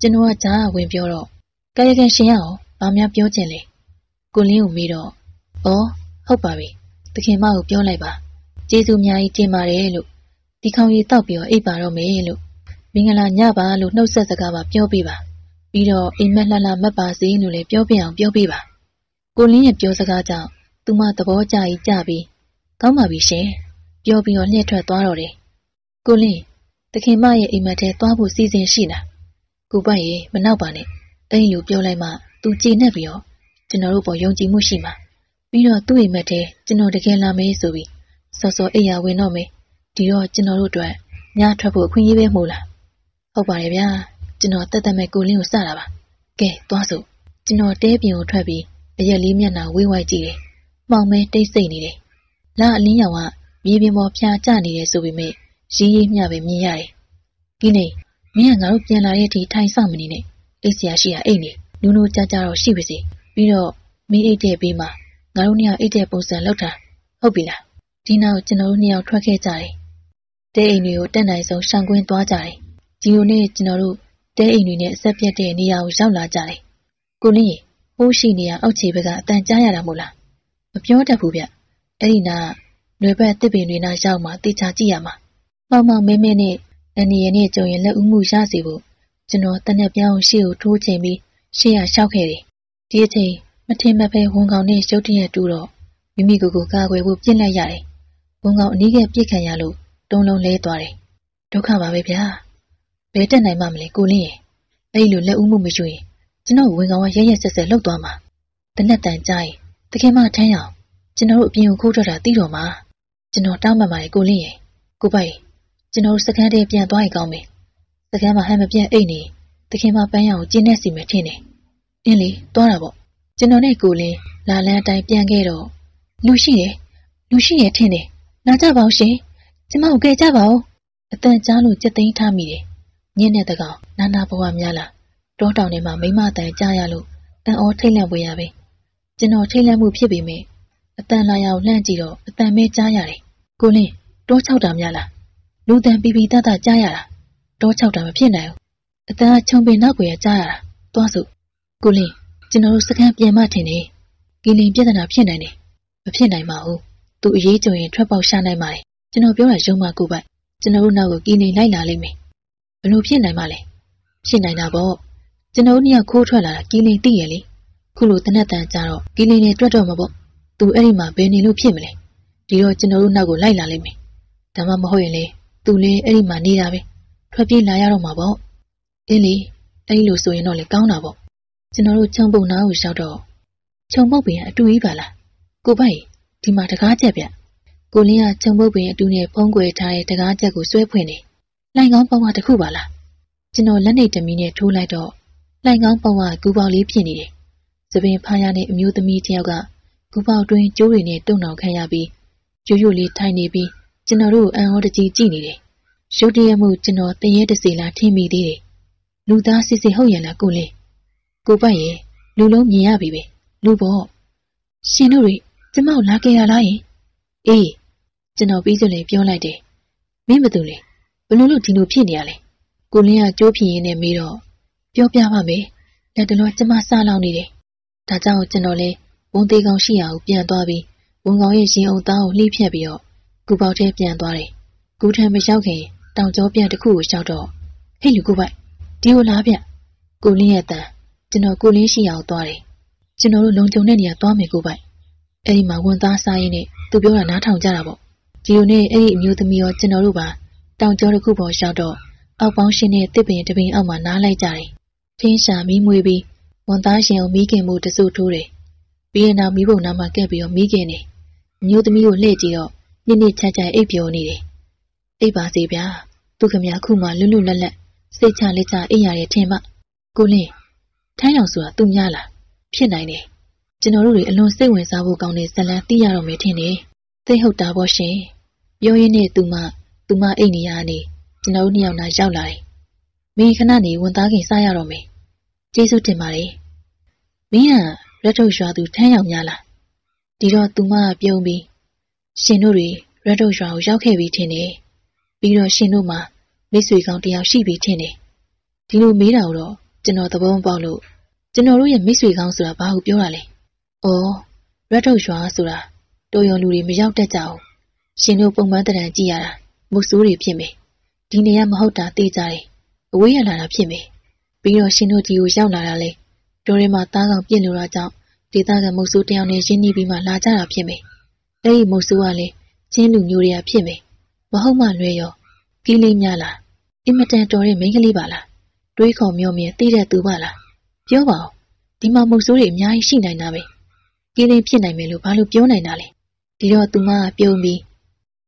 ကျွန်တော်ကကြားဝင်ပြောတော့ကာယကံရှင်ရအောင်ဘာများပြောချင်လဲကိုလင်းကိုမေးတော့ ဩဟုတ်ပါပြီသခင်မကိုပြောလိုက်ပါကျေးဇူးအများကြီးတင်ပါတယ်လို့ဒီခေါင်ရီတောက်ပြီးတော့အိပ်ပါတော့မယ်လို့မင်္ဂလာညပါလို့နှုတ်ဆက်စကားပါပြောပြပါပြီးတော့အိမ်မက်လှလှမတ်ပါစေလို့လည်းပြောပြအောင်ပြောပြပါကိုလင်းရဲ့ပြောစကားကြောင့်သူမသဘောကျကြီးကြပြီးကောင်းပါပြီရှင်ပြောပြီးတော့လှည့်ထွက်သွားတော့တယ်ကိုလင်းသခင်မရဲ့အိမ်မက်ထဲသွားဖို့စီစဉ်ရှိလားကိုပိုက်ရေမနောက်ပါနဲ့အဲ့လိုပြောလိုက်မှသူကြည်နေပြီးတော့ကျွန်တော်တို့ပေါ်ယုံကြည်မှုရှိမှာ ပြီးတော့သူ့အိမ်မက်ထဲကျွန်တော်တကယ်လာမေးဆိုပြီးစောစောအိယာဝင်တော့မယ်ဒီတော့ကျွန်တော်တို့အတွက်ညထွက်ဖို့အခွင့်အရေးပဲမို့လားဟုတ်ပါတယ်ဗျာကျွန်တော်တက်တက်မဲ့ကိုလင်းကိုစတာပါကဲသွားစို့ကျွန်တော်တဲပြင်ကိုထွက်ပြီးအရက်လေးမျက်နှာဝေးဝိုက်ကြည့်တယ်မှောင်မဲတိတ်ဆိတ်နေတယ်လာအလင်းရောင်ကမြေပြင်ပေါ်ဖြာကျနေတယ်ဆိုပေမဲ့ရီးရီးမျှပဲမြင်ရတယ်ဒီနေ့မင်းကငါတို့ပြန်လာတဲ့အထိထိုင်ဆောင်မနေနဲ့အိတ်ဆရာရှိရအိတ်နေနူးနူးကြကြတော့ရှိပါစေပြီးတော့မင်းအိတ်တဲ့ဘေးမှာ ငါတို့နှစ်ယောက်အိတ်တဲ့ပုံစံလောက်တာဟုတ်ပြီလားဒီနောက်ကျွန်တော်တို့နှစ်ယောက်ထွက်ခဲ့ကြတယ်တဲအိမ်တွေကိုတက်နိုင်ဆုံးရှောင်ကွင်းသွားကြတယ်ဂျီယိုနဲ့ကျွန်တော်တို့တဲအိမ်တွေနဲ့အဆက်ပြတ်တဲ့နေရာကိုရောက်လာကြတယ်ကိုလင်းရေဟိုးရှိနေရအောက်ခြေဘက်ကအတန်ကြားရတာမို့လားမပြောတတ်ဘူးဗျအဲ့ဒီနာຫນွေဘက်တစ်ပင်တွေနာရောက်မှတေချာကြည့်ရမှာမောင်မောင်မဲမဲနဲ့အန်နီရဲ့နဲ့ကြုံရင်လက်ဦးမှုရစေဖို့ကျွန်တော်တနက်ပြောင်းရှေ့ကိုထိုးချိန်ပြီးရှေ့ရလျှောက်ခဲ့တယ်ဒီအချိန် မထင်မဖဲဝန်ကောင်နဲ့ရုတ်တရက်တူတော့မိမိကိုယ်ကိုကာကွယ်ဖို့ပြစ်လိုက်ရတယ်ဝန်ကောင်အနည်းငယ်ပြစ်ခံရလို့တုံးလုံးလဲသွားတယ်ဒုက္ခပါပဲဗျာဘယ်တက်နိုင်မှမလဲကိုလင်းရဲ့အဲ့လိုလက်ဦးမှုမရှိရင်ကျွန်တော်ဝင်ကောင်ကရရက်ဆက်ဆက်လှုပ်သွားမှာတနက်တန်ကြရင်တခင်မထမ်းရအောင်ကျွန်တော်တို့အပြင်ကိုခိုးထွက်တာသိတော့မှာကျွန်တော်တောင်းပန်ပါတယ်ကိုလင်းရဲ့ကိုပိုက်ကျွန်တော်စကန်းတည်းပြန်သွားရင်ကောင်းမယ်စကန်းမှာဟန်မပြတ်အိတ်နေတခင်မပန်းရအောင်ကျင်းနေစီမယ်ထင်တယ်အင်းလေသွားတာပေါ့ ကျွန်တော်နဲ့ကိုလင်းလာလန်းအတိုင်းပြန်ခဲ့တော့လူရှိတယ်လူရှိတယ်ထင်တယ်နားကြပါဦးရှင်ကျမကိုကယ်ကြပါဦးအတန်ကြားလို့ကြက်သိမ်းထားမိတယ်ညင်းတဲ့တကောင်နာနာဘဝများလားတောတောင်ထဲမှာမိမတန်ကြားရလို့အံ့ဩထိတ်လန့်ပွေရပဲကျွန်တော်ထိတ်လန့်မှုဖြစ်ပေမဲ့အတန်လာရအောင်လှမ်းကြည့်တော့အတန်မဲကြားရတယ်ကိုလင်းတောချောက်တာများလားလူတန်ပီပီတတကြားရတာတောချောက်တာမဖြစ်နိုင်ဘူးအတန်ချုံပင်နောက်ကွယ်ကြားရတာသွားစို့ကိုလင်း ကျွန်တော်တို့စကန်ပြန်မထင်နေကီလင်ပြဿနာဖြစ်နိုင်တယ်မဖြစ်နိုင်ပါဘူးသူအရေးကြုံရင်ထွက်ပေါက်ရှာနိုင်ပါတယ်ကျွန်တော်ပြောတာရုံမှကိုပိုက်ကျွန်တော်တို့နောက်ကိုကီလင်လိုက်လာလိမ့်မယ်ဘယ်လိုဖြစ်နိုင်မှလဲဖြစ်နိုင်တာပေါ့ကျွန်တော်တို့ညခိုးထွက်လာတာကီလင်သိရလေခုလိုတနက်တန်ကြတော့ကီလင်နဲ့တွတ်တော့မှာပေါ့သူအဲ့ဒီမှာဘယ်နေလို့ဖြစ်မလဲဒီတော့ကျွန်တော်တို့နောက်ကိုလိုက်လာလိမ့်မယ်ဒါမှမဟုတ်ရင်လေသူလည်းအဲ့ဒီမှာနေတာပဲထွက်ပြေးလာရတော့မှာပေါ့အင်းလေအဲ့လိုဆိုရင်တော့လေကောင်းတာပေါ့ ကျွန်တော်တို့ချုံပုံနာကိုရှောက်တော့ချုံပုတ်ပင်အတူကြီးပါလားကိုပိုက်ဒီမှာတကားချက်ဗျကိုလင်းကချုံပုတ်ပင်အတူနဲ့ဖုံးကွယ်ထားတဲ့တကားချက်ကိုဆွဲဖွင့်နေလိုင်ကောင်းပေါင်းကတခုပါလားကျွန်တော်လက်နေတမီနဲ့ထိုးလိုက်တော့လိုင်ကောင်းပေါင်းကကူပေါက်လေးဖြစ်နေတယ်သပင်ဖားရတဲ့အမျိုးသမီးတယောက်ကကူပေါက်တွင်းကျိုးတွေနဲ့တုံနှောင်ခံရပြီးရိုးရိုးလေးထိုင်နေပြီးကျွန်တော်တို့အံ့ဩတကြီးကြည့်နေတယ်ရုတ်တရက်မှုကျွန်တော်တရေတစီလာထင်မိသေးတယ်လူသားစစ်စစ်ဟုတ်ရလားကိုလင်း ကိုပိုက်ရဲ့လူလုံးမြင်ရပြီပဲလူပေါ့ရှင်တို့တွေကျမကိုလာခဲ့ရလားယင်အေးကျွန်တော်ပြီးစလေပြောလိုက်တယ်မင်းမသူလေဘလို့လို့ဒီလိုဖြစ်နေရလဲကိုလင်းကကြိုးဖြင်ရင်းနဲ့မေးတော့ပြောပြပါမယ်လက်တလောကျမစလောင်နေတယ်ဒါကြောင့်ကျွန်တော်လဲဝန်သေးကောင်ရှိရအောင်ပြန်သွားပြီးဝန်ကောင်ရဲ့ရင်အုံသားကိုလှိဖြတ်ပြီးတော့ကူပေါက်ထဲပြန်သွားတယ်ကူထံမရောက်ခင်တောင်ကျောပြန်တစ်ခုကိုရှောက်တော့ဟဲ့လူကိုပိုက်ဒီကိုလာဗျကိုလင်းရဲ့တန် ကျွန်တော်ကိုလင်းရှိအောင်သွားတယ်ကျွန်တော်တို့လုံခြုံတဲ့နေရာသွားမယ်ကိုပိုက်အဲ့ဒီမှာဝန်သားစားရင်းနဲ့သူပြောတာနားထောင်ကြတာပေါ့ဂျီယိုနဲ့အဲ့ဒီအမျိုးသမီးရောကျွန်တော်တို့ပါတောင်ကျောတစ်ခုပေါ်ရှောက်တော့အောက်ပေါင်းရှင်နဲ့တစ်ပင်တပင်အောက်မှာနားလိုက်ကြတယ်ဖင်းရှာမီးမွေးပြီးဝန်သားရှင်ကိုမီးခင်မှုတစုထိုးတယ်ပြီးရင်နောက်မီးပုံနားမှာကက်ပြီးတော့မီးခင်နေအမျိုးသမီးကိုလှည့်ကြည့်တော့ညစ်ညစ်ချာချာအိပ်ပျော်နေတယ်အိပ်ပါစေဗျာသူခမရခုမှလွတ်လွတ်လပ်လပ်စိတ်ချလက်ချအိပ်ရတယ်ထင်ပါကိုလင်း ထိုင်းအောင်ဆိုတာသူများလားဖြစ်နိုင်တယ်ကျွန်တော်တို့တွေအလွန်စိတ်ဝင်စားဖို့ကောင်းတဲ့ဇလန်းသိရတော့မယ်ထင်တယ်သိဟုတ်တာပေါ့ရှင်ပြောရင်းနဲ့သူမသူမအိတ်နေရနေကျွန်တော်တို့နှစ်ယောက်နာရောက်လာတယ်မင်းခဏနေဝန်သားခင်စားရတော့မယ်ကျေးဇူးတင်ပါတယ်မင်းကရက်ထုတ်ရွာသူထမ်းရောက်များလားဒီတော့သူမပြုံးပြီးရှင်တို့တွေရက်ထုတ်ရွာကိုရောက်ခဲ့ပြီထင်တယ်ပြီးတော့ရှင်တို့မှာမိတ်ဆွေကောင်းတယောက်ရှိပြီထင်တယ်ဒီလိုမေးတာတော့ ကျွန်တော်သဘောမပေါက်လို့ကျွန်တော်တို့ရဲ့မိတ်ဆွေကောင်းဆိုတာဘာလို့ပြောတာလဲ။အော်ရက်ထုတ်ရွာဆိုတာတော်ရုံလူတွေမရောက်တတ်ကြဘူး။ရှင်တို့ပုံမှန်တရံကြည့်ရတာမုတ်ဆိုးတွေဖြစ်မယ်။ဒီနေရာမဟုတ်တာသိကြတယ်။အဝေးရလာတာဖြစ်မယ်။ပြီးတော့ရှင်တို့ဒီကိုရောက်လာတာလေတော်ရဲမှာသားကောင်ပြင့်လို့တာကြောင့်ဒေသကမုတ်ဆိုးတယောက်နဲ့ရင်းနှီးပြီးမှလာကြတာဖြစ်မယ်။အဲ့ဒီမုတ်ဆိုးကလည်းချင်းလူမျိုးတွေကဖြစ်မယ်။မဟုတ်မှလွဲရောကီးလေးများလားအင်မတန်တော်တဲ့မိန်းကလေးပါလား တွေးခေါ်မျောမြင်သိတဲ့သူပါလားပြောပါဦးဒီမှာမုတ်ဆိုးတွေအများကြီးရှိနိုင်တာပဲကီးလေးဖြစ်နိုင်မယ်လို့ဘာလို့ပြောနိုင်တာလဲဒီတော့သူမကပြုံးပြီး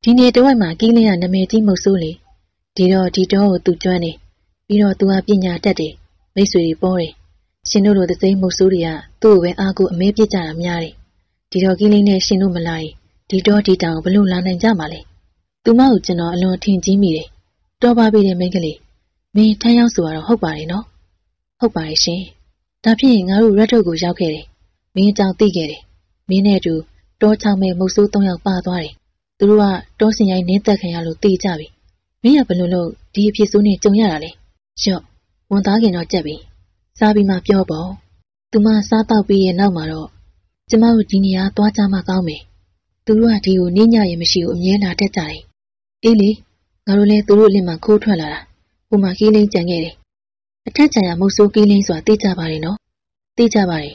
ဒီနေ့တဝိုက်မှာကီးလေးကနာမည်ကြီးမုတ်ဆိုးလေဒီတော့ဒီတော့ကိုသူကျွမ်းနေပြီးတော့သူကပညာတတ်တယ်မိတ်ဆွေတွေပေါ်တယ်ရှင်တို့လိုသစိမ့်မုတ်ဆိုးတွေကသူ့ကိုပဲအားကိုအမဲပြစ်ကြတာများတယ်ဒီတော့ကီးလေးနဲ့ရှင်တို့မလာရင်ဒီတော့ဒီတောင်ဘလို့လာနိုင်ကြမှာလဲသူမကိုကျွန်တော်အလွန်ထင်ကြီးမိတယ်တော်ပါပြီတဲ့မိန်းကလေး မင်းထမ်းရောက်ဆိုတော့ဟုတ်ပါတယ်နော်ဟုတ်ပါတယ်ရှင်ဒါဖြစ်ရင်ငါတို့ရက်ထုတ်ကိုရောက်ခဲ့တယ်မင်းအကြောင်းသိခဲ့တယ်မင်းနဲ့အတူတောချောင်းမဲ့မုတ်ဆိုး၃ယောက်ပါသွားတယ်သူတို့ကတောစင်ရိုင်းနင်းသက်ခံရလို့တေးကြပြီမင်းကဘလို့လို့ဒီအဖြစ်ဆိုးနဲ့ကြုံရတာလဲရော့ဝန်သားခင်တော့ကြက်ပြီစားပြီးမှပြောပေါ့သူမစားတော့ပြီးရဲ့နောက်မှာတော့ကျမတို့ဒီနေရာသွားကြမှကောင်းမယ်သူတို့ကဒီကိုနင်းညရင်မရှိဘူးအမြဲလာတတ်ကြတယ်အေးလေငါတို့လည်းသူတို့အလင်းမှာခိုးထွက်လာတာ ဟိုမှာကီးလင်းကြံခဲ့တယ်အထက်ချာရမုတ်ဆိုးကီးလင်းဆိုတာသိကြပါတယ်နော်သိကြပါတယ်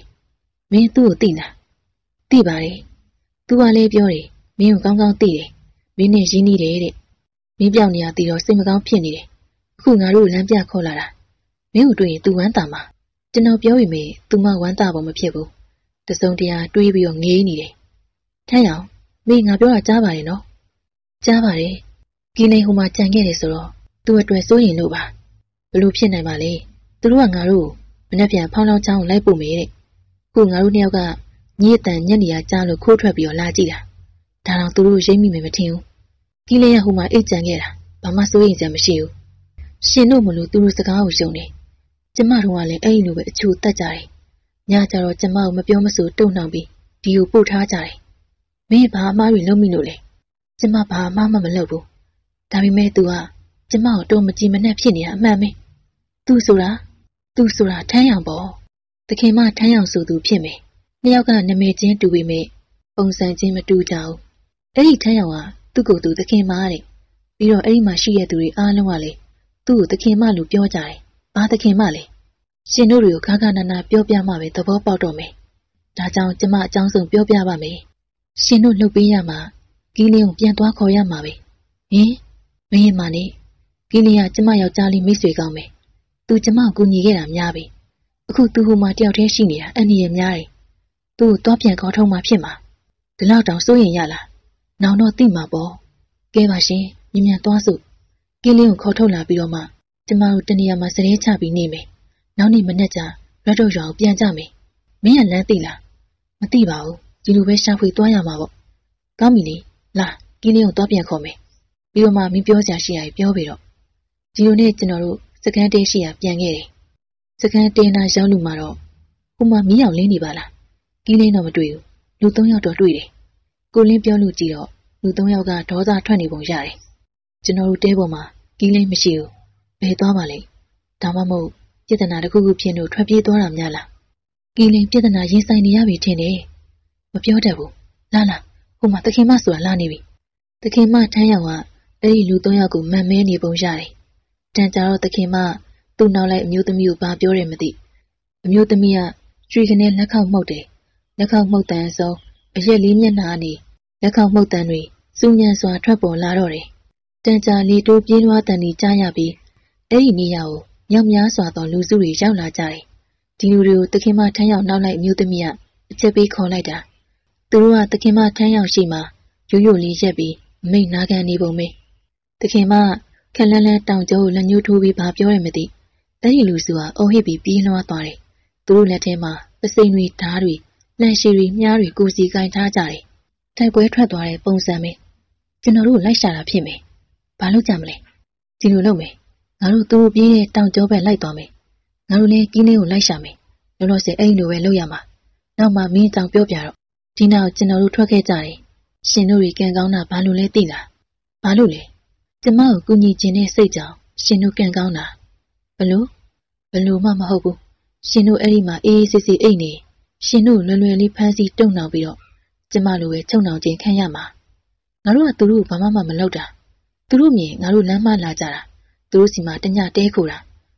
မင်းသူ့ကိုသိလားသိပါတယ်သူကလည်းပြောတယ်မင်းကိုကောင်းကောင်းသိတယ်မင်းနဲ့ရင်းနှီးတယ်တဲ့မင်းပြောင်းနေရသေးတော့စိတ်မကောင်းဖြစ်နေတယ်အခုငါတို့လမ်းပြခေါ်လာတာမင်းကိုတွေ့ရင် तू ဝမ်းတာမှာကျွန်တော်ပြောရင်မေ तू မဝမ်းတာဖို့မဖြစ်ဘူးတစုံတရာတွေးပြီးတော့ငေးနေတယ်ထမ်းရအောင်မင်းငါပြောတာကြားပါတယ်နော်ကြားပါတယ်ကီလိန်ဟိုမှာကြံခဲ့တယ်ဆိုတော့ သူ့အတွက်စိုးရင်လို့ပါဘလို့ဖြစ်နိုင်ပါလဲသူတို့ကငါတို့မနှက်ပြန်ဖောင်းလောင်းချောင်းလိုက်ပို့မေတဲ့ခုငါတို့နှစ်ယောက်ကညစ်တန်ညက်နေရကြားလို့ခိုးထွက်ပြီးတော့လာကြည့်တာဒါတော့သူတို့ရိမ့်မိမယ်မထင်ဘူးကီလိန်ကဟိုမှာအိတ်ကြံခဲ့တာဘာမှစိုးရင်စရာမရှိဘူးရှင်တို့မလို့သူတို့စကားကိုရှုံတယ်ကျမတို့ကလည်းအဲ့ဒီလိုပဲအချို့တတ်ကြတယ်ညကြတော့ကျမကိုမပြောမဆိုတုံ့နှောင်ပြီးဒီကိုပို့ထားကြတယ်မင်းဘာအမားတွေလုပ်မိလို့လဲကျမဘာမှမမလုပ်ဘူးဒါပေမဲ့ तू က ကျမကိုတော့မကြည်မနှက်ဖြစ်နေတာအမှန်ပဲ။ तू ဆိုတာ तू ဆိုတာထမ်းရောင်ပေါ့။တခင်မထမ်းရောင်ဆိုသူဖြစ်မယ်။နှစ်ယောက်ကနာမည်ချင်းတူပေမဲ့ပုံစံချင်းမတူကြဘူး။အဲ့ဒီထမ်းရောင်ကသူ့ကိုယ်သူတခင်မတဲ့။ပြီးတော့အဲ့ဒီမှာရှိတဲ့သူတွေအားလုံးကလည်းသူ့ကိုတခင်မလို့ပြောကြတယ်။ဘာတခင်မလဲ။ရှင်တို့တွေကိုခါခါနာနာပြောပြမှပဲသဘောပေါက်တော့မယ်။ဒါကြောင့်ကျမအကြောင်းဆုံးပြောပြပါမယ်။ရှင်တို့လှုပ်ပေးရမှာကီးလင်းကိုပြန်သွားခေါ်ရမှာပဲ။ဟင်မင်းမနဲ့ ကင်းလင်းကကျမယောက်ျားလေးမိတ်ဆွေကောင်းမယ်။သူကျမကိုကူညီခဲ့တာများပြီ။အခုသူဟိုမှာတယောက်တည်းရှိနေတာအန္တရာယ်များတယ်။သူ့ကိုတော့ပြန်ကောင်းထုံးမှဖြစ်မှာ။ဒီလောက်တောင်စိုးရင်ရလား။နောင်တော့သိမှာပေါ့။ကဲပါရှင်မြ мян သွားစို့။ကင်းလင်းကိုခေါ်ထုတ်လာပြီးတော့မှကျမတို့တနေရာမှာစရဲချပြီးနေမယ်။နောက်နေ့မနေ့ကျရက်တော့ရွာကိုပြန်ကြမယ်။မင်းကလမ်းသိလား။မသိပါဘူး။ဒီလိုပဲရှာဖွေသွားရမှာပေါ့။ကောင်းပြီလေ။လာကင်းလင်းကိုတော့ပြန်ခေါ်မယ်။ပြီးတော့မှမင်းပြောစရာရှိရရင်ပြောပြီးတော့ ဒီလိုနဲ့ကျွန်တော်တို့စကန်တဲရှိရာပြန်ခဲ့တယ်စကန်တဲနာရောက်လူမှာတော့ဟိုမှာမီးအောင်လင်းနေပါလားကီးလင်းတော့မတွေ့ဘူးလူ၃ယောက်တော့တွေ့တယ်ကိုလင်းပြောလို့ကြည့်တော့လူ၃ယောက်ကဒေါသထွက်နေပုံရတယ်ကျွန်တော်တို့တဲပေါ်မှာကီးလင်းမရှိဘူးဘယ်သွားပါလဲဒါမှမဟုတ်ပြဿနာတစ်ခုခုဖြစ်လို့ထွက်ပြေးသွားတာများလားကီးလင်းပြဿနာရင်ဆိုင်နေရပြီထင်တယ်မပြောတတ်ဘူးလာလာဟိုမှာသခင်မဆိုတာလာနေပြီသခင်မထမ်းရောင်ကအဲ့ဒီလူ၃ယောက်ကိုမန်မဲနေပုံရတယ် တန်ကြတော့သခင်မသူ့နောက်လိုက်အမျိုးသမီးကိုဘာပြောတယ်မသိအမျိုးသမီးကကျွေကနေလက်ခောက်မှုတ်တယ်လက်ခောက်မှုတ်တန်အစုံအရက်လေးမျက်နှာနေလက်ခောက်မှုတ်တန်တွေစူညံစွာထွက်ပေါ်လာတော့တယ်တန်ကြာလေတိုးပြေးလွှားတန်ကြီးကြားရပြီးအဲ့ဒီနေရာကိုမြောက်များစွာသောလူစုတွေရောက်လာကြတယ်ဒီလူတွေကိုသခင်မထမ်းရောက်နောက်လိုက်အမျိုးသမီးကအချက်ပေးခေါ်လိုက်တာသူတို့ကသခင်မထမ်းရောက်ရှိမှရိုးရိုးလေးရက်ပြီးမိတ်နာခံနေပုံပဲသခင်မ ခက်လန်းလန်းတောင်ကျိုးကိုလက်ညှိုးထိုးပြီးဘာပြောရမသိအဲ့ဒီလူစုဟာအုံဟစ်ပြီးပြေးလွှားသွားတယ်သူတို့လက်ထဲမှာပစိန်တွေဓားတွေလန့်ရှည်တွေမြားတွေကိုစီကင်ထားကြတယ်တိုက်ပွဲထွက်သွားတဲ့ပုံစံပဲကျွန်တော်တို့လိုက်ရှာတာဖြစ်မယ်ဘာလို့ကြံမလဲဒီလိုလုပ်မယ်ငါတို့သူတို့ပြေးတဲ့တောင်ကျောဘက်လိုက်သွားမယ်ငါတို့လည်းကင်းလေးကိုလိုက်ရှာမယ်လောလောဆယ်အဲ့လိုပဲလုပ်ရမှာနောက်မှမင်းတောင်ပြောပြတော့ဒီနောက်ကျွန်တော်တို့ထွက်ခဲ့ကြတယ်ရှင်တို့တွေကံကောင်းတာဘာလို့လဲသိလားဘာလို့လဲ ကျမကိုကူညီခြင်းနဲ့စိတ်ကြောင့်ရှင်တို့ကံကောင်းတာဘလို့ဘလို့မှမဟုတ်ဘူးရှင်တို့အဲ့ဒီမှာအေးအေးဆေးဆေးအိတ်နေရှင်တို့လွယ်လွယ်လေးဖမ်းဆီးတုံနှောင်ပြီးတော့ကျမလိုပဲချုံနှောင်ခြင်းခံရမှာငါတို့ကသူတို့ဘာမှမမလုပ်တာသူတို့မြင်ငါတို့လမ်းမလာကြတာသူတို့စီမှာတညတဲခိုတာ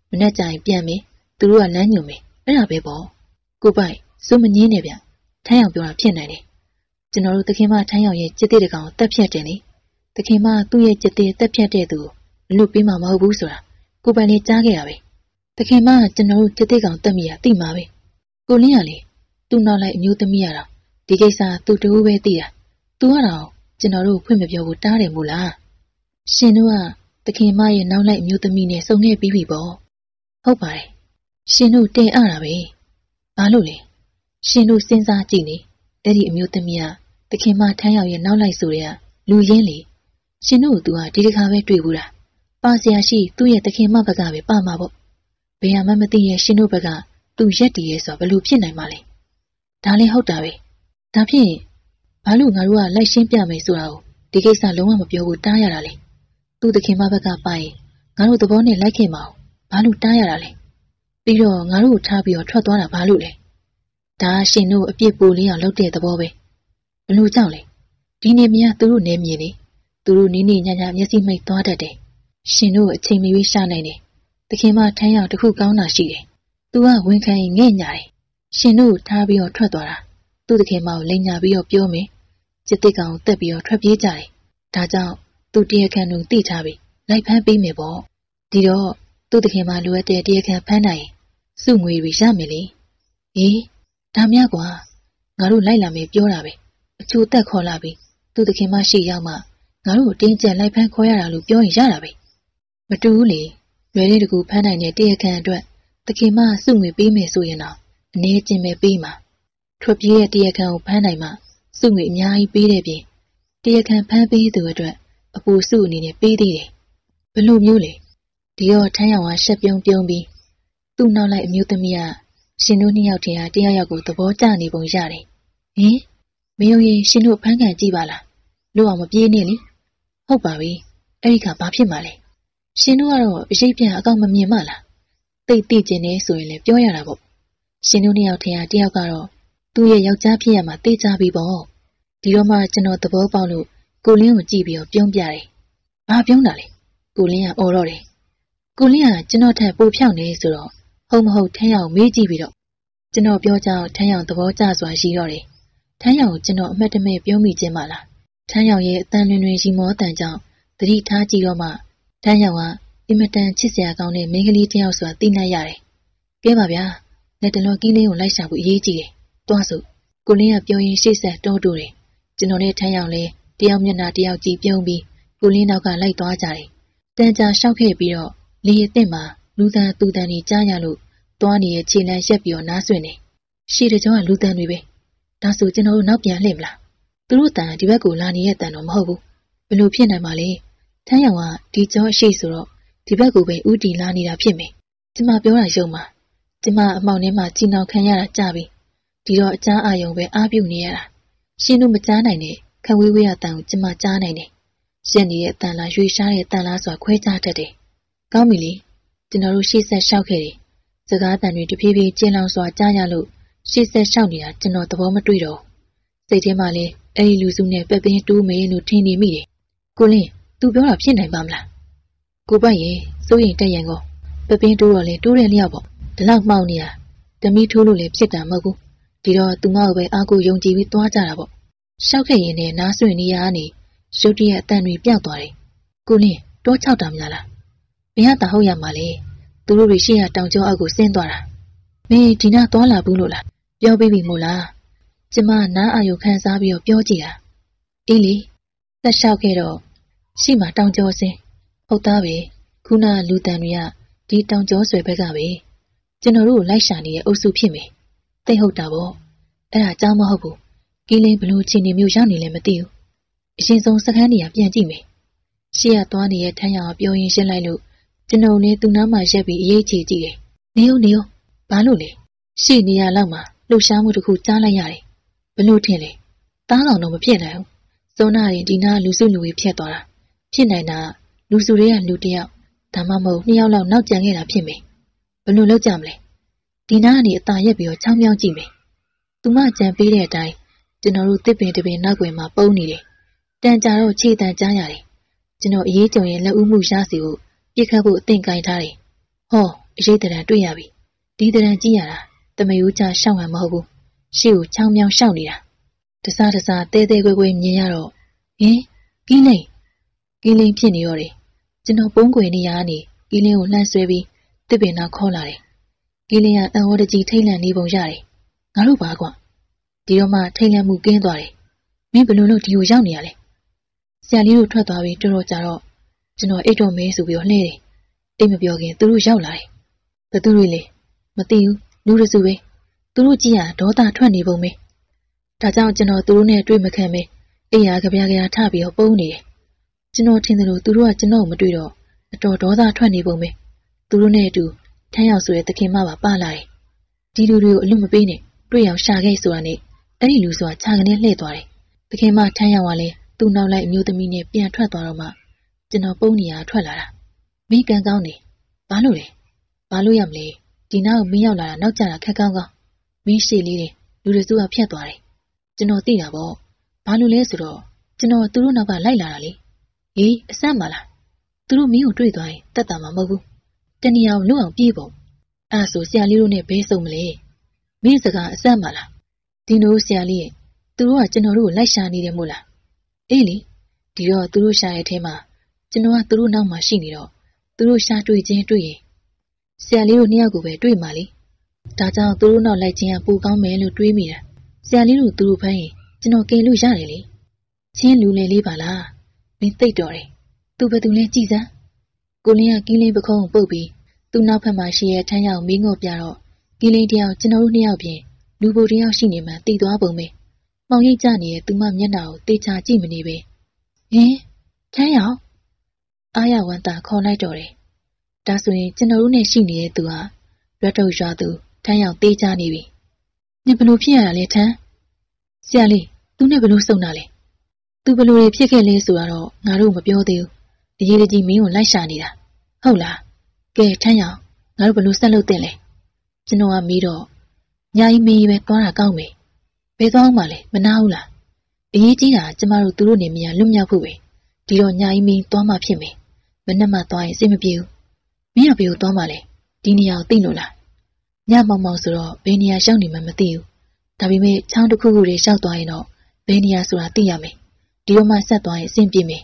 မနဲ့ကြရင်ပြန်မယ်သူတို့ကလမ်းညွန်မယ်အဲ့ဒါပဲပေါ့ကိုပိုက်စိုးမငင်းနဲ့ဗျထမ်းရောင်ပြောတာဖြစ်နိုင်တယ်ကျွန်တော်တို့သခင်မထမ်းရောင်ရဲ့จิตတိတကောင်တက်ဖြတ်တယ်လေ တခင်မသူ့ရဲ့ကြက်တဲတက်ဖြတ်တဲ့သူအလူပေးမှာမဟုတ်ဘူးဆိုတာကိုပိုင်လေးကြားခဲ့ရပဲတခင်မကျွန်တော်တို့ကြက်တဲကောင်တက်မိတာသိမှာပဲကိုလင်းကလေသူ့နောက်လိုက်အမျိုးသမီးရတာဒီကိစ္စသူတူပဲသိတာသူကတော့ကျွန်တော်တို့ဖွင့်မပြောဘူးတားတယ်မို့လားရှင်တို့ကတခင်မရဲ့နောက်လိုက်အမျိုးသမီးနဲ့စုံခဲ့ပြီးပြီပေါ့ဟုတ်ပါတယ်ရှင်တို့တင်အတာပဲဘာလို့လဲရှင်တို့စဉ်းစားကြည့်နေအဲ့ဒီအမျိုးသမီးကတခင်မထမ်းရောက်ရဲ့နောက်လိုက်ဆိုတဲ့ကလူရင်းလေ ရှင်တို့ကသူကဒီတခါပဲတွေ့ဘူးလားပါစရာရှိသူ့ရဲ့တခင်မဘက်ကပဲပါမှာပေါ့ဘယ်မှမသိရဲ့ရှင်တို့ဘက်ကသူရက်တည်ရဲ့ဆိုဘယ်လိုဖြစ်နိုင်မှာလဲဒါလည်းဟုတ်တာပဲဒါဖြင့်ဘာလို့ငါတို့ကလိုက်ရှင်းပြမယ်ဆိုတာကိုဒီကိစ္စလုံးဝမပြောဘူးတားရတာလေသူ့တခင်မဘက်ကပိုင်ငါတို့သဘောနဲ့လိုက်ခင်မအောင်ဘာလို့တားရတာလဲပြီးတော့ငါတို့ကိုထားပြီးတော့ထွက်သွားတာဘာလို့လဲဒါရှင်တို့အပြစ်ပိုလေးအောင်လုပ်တဲ့သဘောပဲဘလို့ကြောက်လဲဒီနေမြသူတို့နေမြင်နေ သူတို့နေနေညညမျက်စိမိတ်သွားတတ်တယ်ရှင်တို့အချိန်မရွေးရှာနိုင်တယ်တခင်မထမ်းရောက်တခုကောင်းတာရှိတယ်သူကဝန်ခံရင်ငဲ့ညာတယ်ရှင်တို့ထားပြီးတော့ထွက်သွားတာသူ့တခင်မကိုလိန်ညာပြီးတော့ပြောမယ်จิตတိကောင်တက်ပြီးတော့ထွက်ပြေးကြတယ်ဒါကြောင့်သူ့တရားခံတို့သိထားပြီးလိုက်ဖမ်းပေးမယ်ပေါ့ဒီတော့သူ့တခင်မလိုအပ်တဲ့တရားခံဖမ်းနိုင်စုငွေတွေရမယ်လေအေးဒါများကွာငါတို့လိုက်လာမယ်ပြောတာပဲအချိုတက်ခေါ်လာပြီးသူ့တခင်မရှိရောက်မှ ငါတို့တင်းကျပ်လိုက်ဖမ်းခေါ်ရတာလို့ပြောရင်ရတာပဲမတူဘူးလေလွယ်လေးတကူဖမ်းနိုင်တဲ့တရားခံအတွက်တခင်မစုငွေပေးမယ်ဆိုရင်တော့အနေချင်းပဲပေးမှာထွက်ပြေးတဲ့တရားခံကိုဖမ်းနိုင်မှစုငွေအများကြီးပေးတဲ့ပြင်တရားခံဖမ်းပေးသူအတွက်အပူစုအနေနဲ့ပေးသေးတယ်ဘလို့မျိုးလေဒီတော့ထမ်းရောင်ကရှက်ပြုံးပြုံးပြီးသူ့နောက်လိုက်အမျိုးသမီးကရှင်တို့နှစ်ယောက်တည်းဟာတရားရောက်ကိုသဘောကျနေပုံရတယ်ဟင်မယုံရင်ရှင်တို့ဖမ်းခံကြည့်ပါလားလို့အောင်မပြေးနဲ့လေ ဟုတ်ပါပြီအဲ့ဒီကဘာဖြစ်မှလဲရှင်တို့ကတော့အရေးပြန်အကောင့်မမြင်မှလားတိတ်တိကျင်နေဆိုရင်လည်းပြောရတာပေါ့ရှင်တို့နှစ်ယောက်ထဲကတယောက်ကတော့သူ့ရဲ့ယောက်ျားဖြစ်ရမှာသိကြပြီပေါ့ဒီတော့မှကျွန်တော်သဘောပေါက်လို့ကိုလင်းကိုကြည့်ပြီးတော့ပြုံးပြတယ်ဘာပြုံးတာလဲကိုလင်းကအော်တော့တယ်ကိုလင်းကကျွန်တော်ထက်ပိုဖြောင့်နေဆိုတော့ဟုတ်မဟုတ်ထမ်းရအောင်မေးကြည့်ပြီးတော့ကျွန်တော်ပြောကြောင်းထမ်းရအောင်သဘောကျစွာရှိတော့တယ်ထမ်းရအောင်ကျွန်တော်အမှတ်တမဲ့ပြောမိခြင်းမလား ထမ်းရအောင်ရဲ့အတန်လွင်လွင်ရီမောတန်ကြောင့်သတိထားကြည့်တော့မှထမ်းရအောင်ကအင်မတန်ချစ်စရာကောင်းတဲ့မိန်းကလေးတစ်ယောက်ဆိုတာသိနိုင်ရတယ်ကဲပါဗျာလက်တလွန်ကီးလေးကိုလိုက်ရှာဖို့အရေးကြီးတယ်တွားစို့ကိုလင်းကပြောရင်ရှေ့ဆက်တောတိုးတယ်ကျွန်တော်နဲ့ထမ်းရအောင်လဲတယောက်မျက်နှာတယောက်ကြည့်ပြုံးပြီးကိုလင်းနောက်ကလိုက်သွားကြတယ်တန်ကြာရှောက်ခဲ့ပြီးတော့လေအစ်စ်မှာလူသားသူတန်တွေကြားရလို့သွားနေတဲ့ခြေလမ်းရက်ပြီးတော့နားဆွင့်နေရှီတကြောကလူတန်တွေပဲဒါဆိုကျွန်တော်တို့နောက်ပြန်လှည့်မလား သူတို့တန်ဒီဘက်ကိုလာနေတဲ့တန်တော့မဟုတ်ဘူးဘယ်လိုဖြစ်နိုင်မှာလဲထမ်းရောင်ကဒီကြောရှိဆိုတော့ဒီဘက်ကိုပဲဥတီလာနေတာဖြစ်မယ်ကျမပြောတာယုံပါကျမအမောင်ထဲမှာကြည်နောင်ခံရတာကြပြီဒီတော့အချမ်းအာယုံပဲအားပြုနေရတာရှင်တို့မကြားနိုင်တဲ့ခဝေးဝေးရတန်ကိုကျမကြားနိုင်တယ်ရက်နေတဲ့အတန်လားရွေရှားတဲ့အတန်လားဆိုတာခွဲခြားတတ်တယ်ကောင်းပြီလေကျွန်တော်တို့ရှေ့ဆက်လျှောက်ခဲ့တယ်စကားတန်တွေတဖြည်းဖြည်းကျင်းလောင်စွာကြားရလို့ရှေ့ဆက်လျှောက်နေတာကျွန်တော်သဘောမတွေ့တော့စိတ်ထဲမှာလည်း အဲ့ဒီလူစုနဲ့ပက်ပင်းတူးမေးလို့ထင်နေမိတယ်ကိုလင်း तू ပြောတာဖြစ်နိုင်ပါမလားကိုပိုက်ရေစိုးရင်တက်ရင်ကောပပင်းတိုးတော့လေတိုးတယ်လျောက်ပေါ့ဒီလောက်မှောက်နေတာတမီးထိုးလို့လည်းဖြစ်တာမဟုတ်ဘူးဒီတော့သူမကိုပဲအားကိုယုံကြည်ပြီးသွားကြတာပေါ့ရှောက်ခဲ့ရင်လည်းနားဆွင့်နေရကနေရုတ်တရက်အတန်တွေပြောက်သွားတယ်ကိုလင်းတောချောက်တာမလားလားဘယ်ကတာဟုတ်ရမှာလဲသူတို့တွေရှေ့ကတောင်ကျောအောက်ကိုဆင်းသွားတာမင်းဒီနာသွားလာဘူးလို့လားပြောပြီးပြီမို့လား ကျမနားအာယုခံစားပြီးတော့ပြောကြည့်တာအေးလေသက်လျှောက်ခဲ့တော့ရှိမှတောင်ကျောဆင်းဟုတ်သားပဲခုနလူတန်တွေကဒီတောင်ကျောဆွဲဘက်ကပဲကျွန်တော်တို့ကိုလိုက်ရှာနေတဲ့အုပ်စုဖြစ်မယ်သိဟုတ်တာပေါ့အဲ့ဒါကြောင်းမဟုတ်ဘူးကီးလင်းဘလို့ချင်းနေမျိုးရောက်နေလဲမသိဘူးအရင်ဆုံးစခန်းနေရပြန်ကြည့်မယ်ရှေ့ကသွားနေတဲ့ထမ်းရအောင်ပြောရင်းရှင်းလိုက်လို့ကျွန်တော်လည်းသူ့နားမှာရက်ပြီးအရေးချေကြည့်တယ်နေဦးနေဦးဘာလို့လဲရှေ့နေရလောက်မှာလှူရှားမှုတစ်ခုကြားလိုက်ရတယ် ဘလို့ထင်လဲတားဆောင်တော့မဖြစ်နိုင်ဘူးစောနာရင်ဒီနာလူစုလူဝေးဖြစ်သွားတာဖြစ်နိုင်တာလူစုတွေကလူတယောက်ဒါမှမဟုတ်နှစ်ယောက်လောက်နောက်ကျန်ခဲ့တာဖြစ်မယ်ဘယ်လိုလုပ်ကြမလဲဒီနားကနေအตาရက်ပြီးတော့ချောင်းမြောင်းကြည့်မယ်သူမကြံပေးတဲ့အတိုင်းကျွန်တော်တို့တစ်ပင်တစ်ပင်နောက်ွယ်မှာပုံနေတယ်တန်ကြာတော့ခြေတန်ကြားရတယ်ကျွန်တော်အရေးကြုံရင်လက်ဦးမှုရစီကိုပြစ်ခတ်ဖို့အသင့်ကင်ထားတယ်ဟောအရေးတရံတွေ့ရပြီဒီတရံကြည့်ရတာတမယိုးချရှောက်ဟန်မဟုတ်ဘူး ရှေ့ကိုချောင်းမြောင်းရှောက်နေတာတစားတစားတဲတဲကွဲကွဲမြင်ရတော့ဟင်ကီးလိန်ကီးလိန်ဖြစ်နေရောတယ်ကျွန်တော်ပုံးကွယ်နေရကနေကီးလင်းကိုလှမ်းဆွဲပြီးတစ်ပင်နောက်ခေါ်လာတယ်ကီးလင်းကအံဝတကြီးထိတ်လန့်နေပုံရတယ်ငါတို့ပါကွာဒီတော့မှထိတ်လန့်မှုကင်းသွားတယ်မင်းဘလို့လို့ဒီကိုရောက်နေရလဲဆရာလေးတို့ထွက်သွားပြီးတော်တော်ကြာတော့ကျွန်တော်အိတ်တော်မဲဆိုပြီးတော့လှဲတယ်အိတ်မပြောခင်သူတို့ရောက်လာတယ်ဘသူတွေလဲမသိဘူးလူရစုပဲ သူတို့ကြည့်ရဒေါသထွက်နေပုံပဲဒါကြောင့်ကျွန်တော်သူတို့နဲ့တွေ့မခံပဲအိယာကြပြားကြားထပြီးတော့ပုံနေတယ်ကျွန်တော်ထင်တယ်လို့သူတို့ကကျွန်တော်မတွေ့တော့အတော်ဒေါသထွက်နေပုံပဲသူတို့နဲ့အတူထမ်းရောက်ဆိုတဲ့သခင်မပါပါလာတယ်ဒီလူတွေကိုအလွတ်မပေးနဲ့တွေ့အောင်ရှာခဲ့ဆိုတာနဲ့အဲ့ဒီလူဆိုတာခြာကနေလှည့်သွားတယ်သခင်မထမ်းရောက်ကလည်းသူ့နောက်လိုက်အမျိုးသမီးနဲ့ပြန်ထွက်သွားတော့မှကျွန်တော်ပုံနေရထွက်လာတာမိကန်ကောင်းနေဘာလို့လဲဘာလို့ရမလဲဒီနောက်မင်းရောက်လာတာနောက်ကျတာခက်ကောင်းကောင်း မင်းရှိလေးတယ်လူတွေစုကဖြတ်သွားတယ်ကျွန်တော်သိတာပေါ့ဘာလို့လဲဆိုတော့ကျွန်တော်သူတို့နောက်ကလိုက်လာတာလေဟေးအဆန့်ပါလားသူတို့မင်းကိုတွေ့သွားရင်တတ်တာမှမဟုတ်ဘူးတဏှာကိုလွတ်အောင်ပြေးပုံအဲ့ဆိုဆရာလေးတို့နဲ့ဘဲဆုံးမလဲမင်းစကားအဆန့်ပါလားဒီနိုးဆရာလေးရဲ့သူတို့ကကျွန်တော်တို့ကိုလိုက်ရှာနေတယ်မို့လားအေးလေဒီတော့သူတို့ရှာရဲ့အဲမှာကျွန်တော်ကသူတို့နောက်မှာရှိနေတော့သူတို့ရှာတွေ့ချင်းတွေ့ရင်ဆရာလေးတို့နှစ်ယောက်ကိုပဲတွေ့မှလေ ဒါကြောင့်သူတို့နောက်လိုက်ခြင်းကပိုကောင်းမယ်လို့တွေးမိတာဆရာလေးတို့သူတို့ဖမ်းရင်ကျွန်တော်ကယ်လို့ရတယ်လေချင်းလူလယ်လေးပါလားမင်းသိတော်တယ်သူဘယ်သူလဲကြည်စမ်းကိုလင်းကကင်းလေးပခုံးကိုပုတ်ပြီးသူ့နောက်ဖက်မှာရှိရဲ့ထမ်းရောက်မင်းငုံပြတော့ကင်းလေးတယောက်ကျွန်တော်တို့နှစ်ယောက်ပြင်လူပိုတယောက်ရှိနေမှတည်သွားပုံပဲ။မောင်ရိပ်ကြနေတဲ့သူမမျက်နှာကိုတေချာကြည့်မနေပဲ။ဟင်ထမ်းရောက်အားရဝမ်းသာခေါ်လိုက်တော့တယ်။ဒါဆိုရင်ကျွန်တော်တို့နဲ့ရှိနေတဲ့သူဟာရွတ်တုတ်ရွာသူ ထမ်းရောက်တေးချနေပြီ။ညဘလို့ဖြစ်ရတာလဲထမ်း။ဆရာလေးသူနဲ့ဘလို့စုံတာလဲ။သူဘလို့တွေဖြစ်ခဲ့လဲဆိုတော့ငါတို့မပြောသေးဘူး။အရေးကြီးမင်းကိုလိုက်ရှာနေတာ။ဟုတ်လား။ကဲထမ်းရောက်ငါတို့ဘလို့ဆက်လုပ်တင်လဲ။ကျွန်တော်ကမေးတော့ညာကြီးမင်းကြီးပဲသွားတာကောင်းမယ်ဘယ်သွားမှလဲမနာဘူးလားအရေးကြီးတာကျမတို့သူတို့နေမရလွတ်မြောက်ဖို့ပဲဒီတော့ညာကြီးမင်းသွားမှဖြစ်မယ်မနဲ့မှသွားရင်စိတ်မပြေဘူးမင်းကဘယ်ကိုသွားမှလဲဒီနေရာကိုသိလို့လား ညမောင်မောင်ဆိုတော့ဘယ်နေရာရောက်နေမှမသိဘူးဒါပေမဲ့ချောင်းတစ်ခုခုတွေရောက်သွားရင်တော့ဘယ်နေရာဆိုတာသိရမယ်ဒီတော့မှဆက်သွားရင်အဆင်ပြေမယ်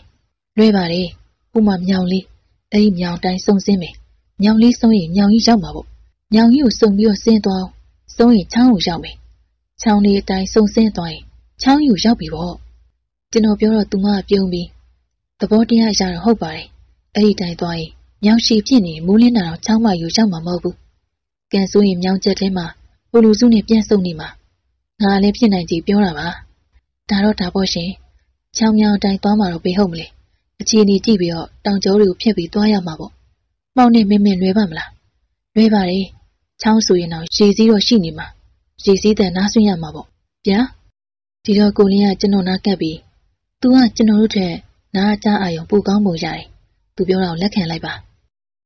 လွဲပါတယ်ဥမာမြောင်လေးအဲ့ဒီမြောင်တိုင်းစုံစင်းမယ်မြောင်လေးဆုံးရင်မြောင်ကြီးရောက်မှာပေါ့မြောင်ကြီးကိုစုံပြီးတော့ဆင်းသွားအောင်စုံးရင်ချောင်းကိုရောက်မယ်။ချောင်းလေးအတိုင်းစုံစင်းသွားရင်ချောင်းယူရောက်ပြီပေါ့။ကျွန်တော်ပြောတော့သူမကပြုံးပြီးသဘောတရားရတော့ဟုတ်ပါတယ်။အဲ့ဒီတိုင်းသွားရင်မြောင်ရှိဖြစ်နေမူးလင်းတာတော့ချောင်းမယူရောက်မှာမဟုတ်ဘူး။ ကန်ဆိုရင်မြောင်ချက်ထဲမှာပူလူစုနဲ့ပြန်ဆုံနေမှာ။ငါလည်းဖြစ်နိုင်ကြပြောတာပါ။ဒါတော့ဒါပေါ့ရှင်။ချောင်းမြောင်တိုင်းသွားမှာတော့ဘေးဟုတ်မလဲ။အခြေအနေကြည့်ပြီးတော့တောင်ကျောတွေကိုဖျက်ပြီးသွားရမှာပေါ့။ပေါင်းနဲ့မင်းမင်းလွဲပါမလား။လွဲပါတယ်ချောင်းဆိုရင်တော့ရေစည်းတော့ရှိနေမှာရေစည်းတန်နားဆွင့်ရမှာပေါ့ဗျာဒီတော့ကိုလင်းကကျွန်တော်နားကပ်ပြီးသူကကျွန်တော်တို့ထက်နားကြားအာရုံပိုကောင်းပုံရတယ် သူပြောတာကိုလက်ခံလိုက်ပါ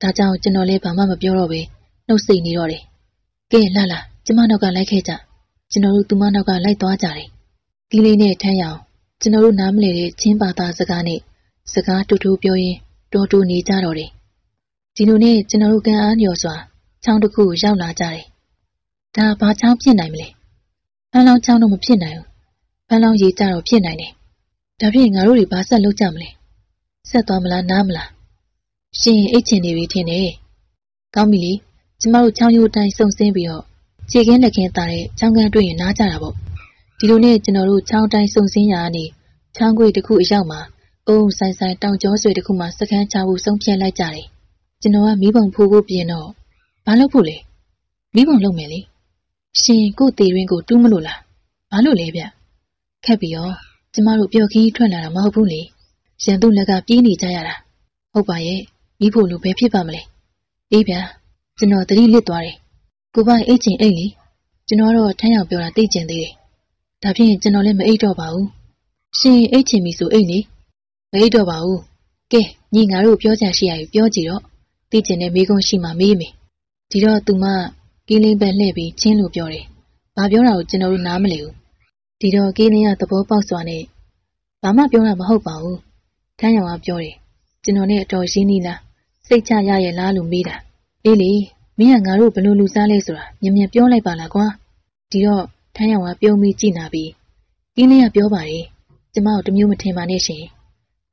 ဒါကြောင့်ကျွန်တော်လည်းဘာမှမပြောတော့ပဲ နှုတ်ဆက်နေတော့တယ်ကဲလာလာကျမနောက်ကလိုက်ခဲ့ကြကျွန်တော်တို့သူမနောက်ကလိုက်သွားကြတယ်ကီးလေးနဲ့ထမ်းရအောင်ကျွန်တော်တို့နားမလည်တဲ့ချင်းပါသားစကားနဲ့စကားတူတူပြောရင်းတော်တူနေကြတော့တယ်ဒီလိုနဲ့ကျွန်တော်တို့ကံအားလျော်စွာချောင်းတစ်ခုကိုရောက်လာကြတယ်။ဒါဘာချောင်းဖြစ်နိုင်မလဲ။ဖန်းလောင်းချောင်းတော့မဖြစ်နိုင်ဘူး။ဖန်းလောင်းရေကြတော့ဖြစ်နိုင်တယ်။ဒါဖြင့်ငါတို့တွေဘာဆက်လုပ်ကြမလဲ။ဆက်သွားမလားနားမလား။ရှင်အိတ်ချင်နေပြီထင်တယ်။ကောင်းပြီလေ။ ကျမတို့ချောင်းရိုးတိုင်းစုံစင်းပြီးတော့ခြေခင်းလက်ခင်းတာတဲ့ချောင်းကန်းတွေ့ရင်နားကြတာပေါ့။ဒီလိုနဲ့ကျွန်တော်တို့ချောင်းတိုင်းစုံစင်းရာကနေချောင်းခွေတစ်ခုအရောက်မှာအုံဆိုင်ဆိုင်တောင်ကျောဆွေတစ်ခုမှစကန်းချဖို့ဆုံးဖြတ်လိုက်ကြတယ်။ကျွန်တော်ကမိဘုံဖိုးဖို့ပြင်တော့ဘာလုပ်ဖို့လဲမိဘုံလုပ်မယ်လေရှင်ကို့သေးရင်းကိုတူးမလို့လားဘာလို့လဲဗျခက်ပြီးရောကျမတို့ပျော်ခီးထွက်လာတာမဟုတ်ဘူးလေရန်သူလက်ကပြေးနေကြရတာဟုတ်ပါရဲ့မိဖို့လူပဲဖြစ်ပါမလဲအေးဗျာ ကျွန်တော်တတိလစ်သွားတယ်ကိုပိုင်အိတ်ချင်အိတ်လေကျွန်တော်တော့ထမ်းရောက်ပြောတာသိကျင်သေးတယ်ဒါဖြင့်ကျွန်တော်လည်းမအိတ်တော့ပါဘူးရှင်အိတ်ချင်ပြီဆိုအိတ်နေမအိတ်တော့ပါဘူးကဲညီငါတို့ပြောကြရှိရပြီပြောကြည့်တော့သိကျင်တဲ့မိကုန်းရှိမှမေးမယ်ဒီတော့သူမကီးလင်းပဲလှည့်ပြီးချင်းလို့ပြောတယ်။ဘာပြောတာကိုကျွန်တော်တို့နားမလည်ဘူး။ဒီတော့ကီးလင်းကသဘောပေါက်စွာနဲ့ဘာမှပြောတာမဟုတ်ပါဘူး။ထမ်းရောင်ကပြောတယ်။ကျွန်တော်နဲ့အတော်ရင်းနှီးလားစိတ်ချရရဲ့လားလို့မေးတာ။ အေးလေမင်းကငါတို့ဘလို့လူစားလဲဆိုတာမြင်မြင်ပြောလိုက်ပါလားကွာ။ဒီတော့ထမ်းရောင်ကပြုံးပြီးကြည်နာပြီးကင်းလေးကပြောပါတယ်ကျမတို့တမျိုးမထင်ပါနဲ့ရှင်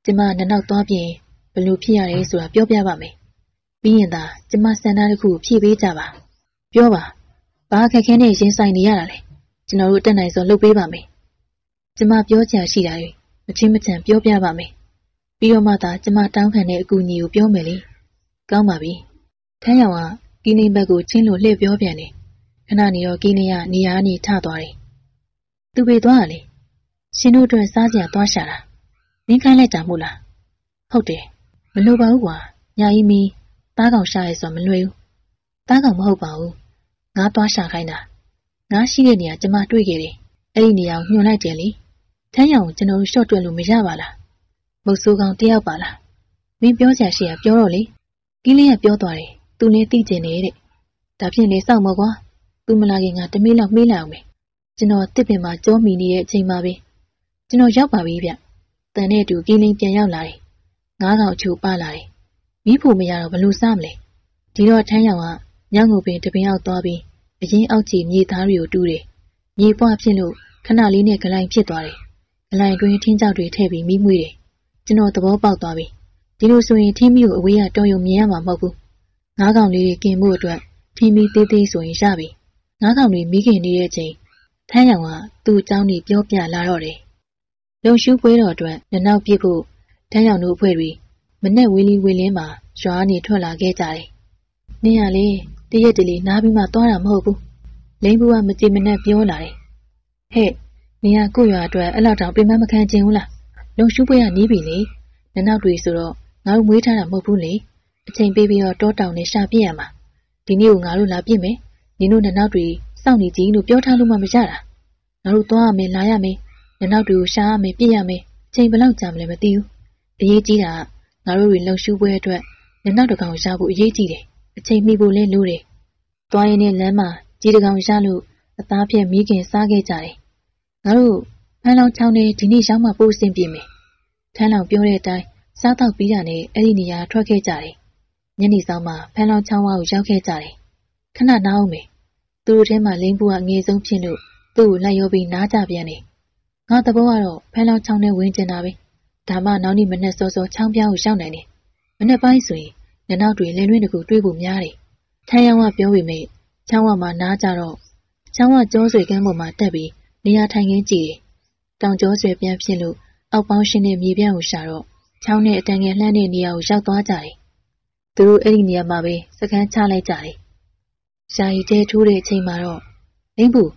ကျမနနောက်သွားပြင်ဘလို့ဖြစ်ရတယ်ဆိုတာပြောပြပါမယ်ပြီးရင်သာကျမစံသားတစ်ခုဖြည့်ပေးကြပါပြောပါဘာခက်ခဲနဲ့ရင်ဆိုင်နေရတာလဲကျွန်တော်တို့တက်နိုင်ဆုံးလုပ်ပေးပါမယ်ကျမပြောချင်ရှိတာတွေမချင်းမချန်ပြောပြပါမယ်ပြီးတော့မှသာကျမတောင်းခံတဲ့အကူအညီကိုပြောမယ်လေကောင်းပါပြီ ထမ်းရောင်ကကင်းလေးဘက်ကိုချင်းလို့လှည့်ပြောပြန်တယ်ခဏနေတော့ကင်းလေးကနေရာကနေထသွားတယ်သူပေသွားတာလေရှင်တို့အတွက်စားစရာသွားရှာတာမင်းခိုင်းလိုက်တာမို့လားဟုတ်တယ်မလိုပါဘူးကွာညာကြီးမီးသားကောင်ရှာရဲဆိုမလွယ်ဘူးသားကောင်မဟုတ်ပါဘူးငါသွားရှာခိုင်းတာငါရှိတဲ့နေရာကျမတွေ့ခဲ့တယ်အဲ့ဒီနေရာကိုညွှန်လိုက်တယ်လေထမ်းရောင်ကိုကျွန်တော်တို့ရှော့တွက်လို့မရပါလားမုတ်ဆိုးကောင်တယောက်ပါလားမင်းပြောစရာရှိရပြောတော့လေကင်းလေးကပြောသွားတယ် သူလည်းသိကျင်နေတဲ့ဒါဖြင့်လေစောင့်မကွာသူမလာခင်ကတမေးလောက်မေးလိုက်အောင်မယ်ကျွန်တော်တစ်ပင်မှာကြောမီနေတဲ့အချိန်မှာပဲကျွန်တော်ရောက်ပါပြီဗျတန်နဲ့အတူကင်းလင်းပြန်ရောက်လာတယ်ငါးကောင်ချိုပါလာတယ်မိဖို့မရတော့ဘလို့စားမလဲဒီတော့ထမ်းရောင်ကညောင်ငုတ်ပင်တပင်အောက်သွားပြီးအရင်အောက်ခြေမြေသားတွေကိုတူးတယ်မြေပွားဖြစ်လို့ခဏလေးနဲ့ဂလိုင်ဖြစ်သွားတယ်ဂလိုင်တွင်ထင်းကြောက်တွေထည့်ပြီးမိမွေးတယ်ကျွန်တော်သဘောပေါက်သွားပြီဒီလိုဆိုရင်ထင်းမီကိုအဝေးကတော်ရုံမြင်ရမှာမဟုတ်ဘူး ငါးကောင်လေးတွေกินဖို့အတွက်ထင်းမီသေးသေးဆိုရင်ရပြီငါးကောင်တွေမိခင်နေတဲ့ချိန်ထမ်းရောင်ကသူ့အကြောင်းကြီးပြောပြလာတော့တယ်။လုံရှုပွဲတော်အတွက်နနောက်ပြစ်ဖို့ထမ်းရောင်တို့အဖွဲ့တွေမနဲ့ဝီလီဝီလင်းမှာရွာနေထွက်လာခဲ့ကြတယ်။နင်းရလေတရက်တလေနားပြီးမှသွားတာမဟုတ်ဘူး။လိန်ဘူးကမကြည်မနဲ့ပြောလာတယ်။ဟဲ့နင်ကကို့ရွာအတွက်အဲ့လောက်တောင်ပြင်မမခံချင်ဘူးလား။လုံရှုပွဲကနီးပြီလေ။နနောက်တွေဆိုတော့ငါတို့မွေးထားတာမဟုတ်ဘူးလေ။ အချိန်ပေးပြီးတော့တောတောင်နဲ့ရှာပြစ်ရမှာ။ဒီနေ့ကိုငါတို့လာပြစ်မယ်။နင်တို့နနောက်တွေစောင့်နေကြည့်လို့ပြောထားလို့မှမရတာငါတို့သွားရမယ်လာရမယ်နနောက်တွေကိုရှာရမယ်ပြည့်ရမယ်ချိန်ဘယ်လောက်ကြာမလဲမသိဘူးအရေးကြီးတာကငါတို့တွေလုံရှုပွဲအတွက်နနောက်တကောင်ရဖို့အရေးကြီးတယ်အချိန်မီဖို့လဲလိုတယ်သွားရင်လည်းလမ်းမှာကြီးတကောင်ရလို့အသားပြက်မိခင်စားခဲ့ကြတယ်ငါတို့ဖန်းလောင်ချောင်းနဲ့ဒီနေ့ရောက်မှပို့အဆင်ပြေမယ်ထန်းလောင်ပြောတဲ့အတိုင်းစားတော့ပြီးတာနဲ့အဲ့ဒီနေရာထွက်ခဲ့ကြတယ် ညနေဆောင်မှာဖန်းလောင်ချောင်းဝါကိုရောက်ခဲ့ကြတယ်ခဏနားအောင်မယ်သူတို့ထဲမှာလိမ့်ဘူးကအငယ်ဆုံးဖြစ်လို့သူ့ကိုလိုက်ရောပြီးနားကြပြန်တယ်။ငါသဘောကတော့ဖန်းလောင်းချောင်းထဲဝင်ကျင်တာပဲ။ဒါမှနောက်နေ့မနေ့စောစောချောင်းပြောင်းကိုရောက်နိုင်တယ်။မနေ့ပိုင်းဆိုရင်နနောက်တွေလင်းတွင်းတကူတွေးဖို့များတယ်။ထန်းရောင်ကပြောပေမဲ့ချောင်းဝမှာနားကြတော့ချောင်းဝကျောဆွေကန်းပေါ်မှာတက်ပြီးနေရာထိုင်ခင်းကြည့်တယ်။တောင်ကျောဆွေပြန်ဖြစ်လို့အောက်ပေါင်းရှင်းတဲ့မြေပြန့်ကိုရှာတော့ချောင်းနဲ့အတန်ငယ်လှမ်းတဲ့နေရာကိုရောက်သွားကြတယ်။ သူတို့အဲ့ဒီနေရာမှာပဲစကန်းချလိုက်ကြတယ်ရှာရီတဲထိုးတဲ့အချိန်မှာတော့လင်းဘူး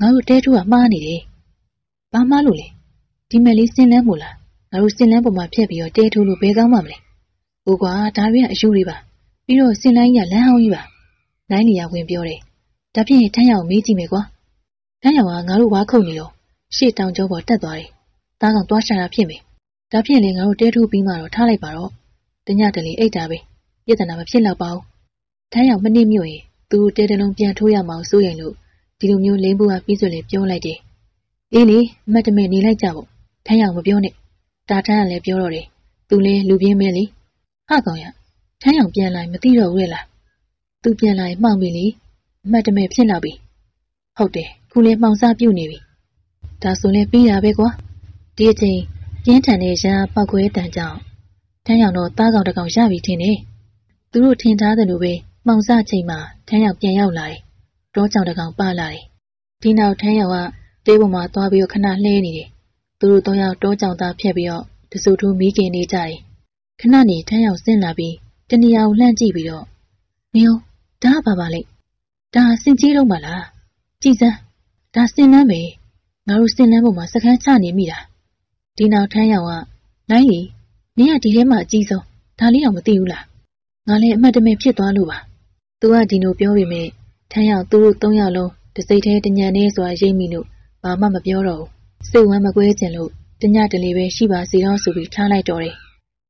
ငါတို့တဲထိုးကမှားနေတယ်။ဘာမှားလို့လဲ။ဒီမဲ့လေးစင်လန်းမို့လား။ငါတို့စင်လန်းပေါ်မှာဖြတ်ပြီးတော့တဲထိုးလို့ဘယ်ကောင်းမှမလဲ။ဟိုကွာဒါတွေကအယူတွေပါ။ပြီးတော့စင်လန်းကြီးကလမ်းဟောင်းကြီးပါ။နိုင်နေရဝင်ပြောတယ်။ဒါဖြင့်ထမ်းရအောင်မေးကြည့်မယ်ကွာ။ထမ်းရအောင်ကငါတို့ဝါခုန်နေတော့ရှေ့တောင်ကျောပေါ်တက်သွားတယ်။သားကောင်သွားရှာတာဖြစ်မယ်။ဒါဖြင့်လေငါတို့တဲထိုးပြီးမှတော့ထားလိုက်ပါတော့။တညတလေအိတ်တာပဲ။ ပြဿနာမဖြစ်တော့ပါဘူး။ထမ်းရအောင်မနစ်မြို့ရင်သူတဲတလုံးပြန်ထိုးရမအောင်စိုးရင်လို့ဒီလိုမျိုးလိမ့်ဘူးကပြီးဆိုလေပြောလိုက်တယ်။အေးလေမတ်တမဲနေလိုက်ကြပေါ့။ထမ်းရအောင်မပြောနဲ့။တာထမ်းကလည်းပြောတော့တယ်။သူလည်းလူပြင်းမဲလေ။ဟာကောင်ရထမ်းရအောင်ပြန်လာမသိတော့ဘူးလား။သူပြန်လာရင်မှောင်ပြီလေ။မတ်တမဲဖြစ်လာပြီ။ဟုတ်တယ်ခုလည်းမှောင်စားပြုတ်နေပြီ။ဒါဆိုလည်းပြီးတာပဲကွာ။ဒီအချိန်ပြင်းထန်တဲ့ရန်ပောက်ခွဲတန်ကြောင့်ထမ်းရအောင်တော့သားကောင်တကောင်ရပြီထင်တယ်။ သူတို့ထင်ထားတယ်လို့ပဲမှောင်စချိန်မှာထမ်းရောက်ပြန်ရောက်လာတယ်။တောကြောင်တကောင်ပါလာတယ်။ဒီနောက်ထမ်းရောက်ကတေးပေါ်မှာသွားပြီးတော့ခဏလှဲနေတယ်။သူတို့တော့ရောက်တောကြောင်သားဖြတ်ပြီးတော့တဆူထူးမိခင်နေကြတယ်။ခဏနေထမ်းရောက်ဆင်းလာပြီးတနေရာကိုလှမ်းကြည့်ပြီးတော့နင်ဒါဘာပါလဲ။ဒါစင်ကြီးတော့မလား။ကြည်စမ်းဒါစင်လန်းပဲ။ငါတို့စင်လန်းပေါ်မှာစကန်းချနေမိတာ။ဒီနောက်ထမ်းရောက်ကနိုင်လေနင်ကဒီထဲမှာအကြီးဆုံးဒါလေးတော့မသိဘူးလား။ ငါလည်းအမှတ်တမဲ့ဖြစ်သွားလို့ပါ။သူကဒီလိုပြောပေမဲ့ထမ်းရောက်သူတို့သုံးယောက်လုံးတစိတ်သေးတညံနေစွာရိပ်မိလို့ဘာမှမပြောတော့ဘူးစိတ်ဝမ်းမကွဲကျင်လို့တညတလေပဲရှိပါစီတော့ဆိုပြီးထားလိုက်တော့တယ်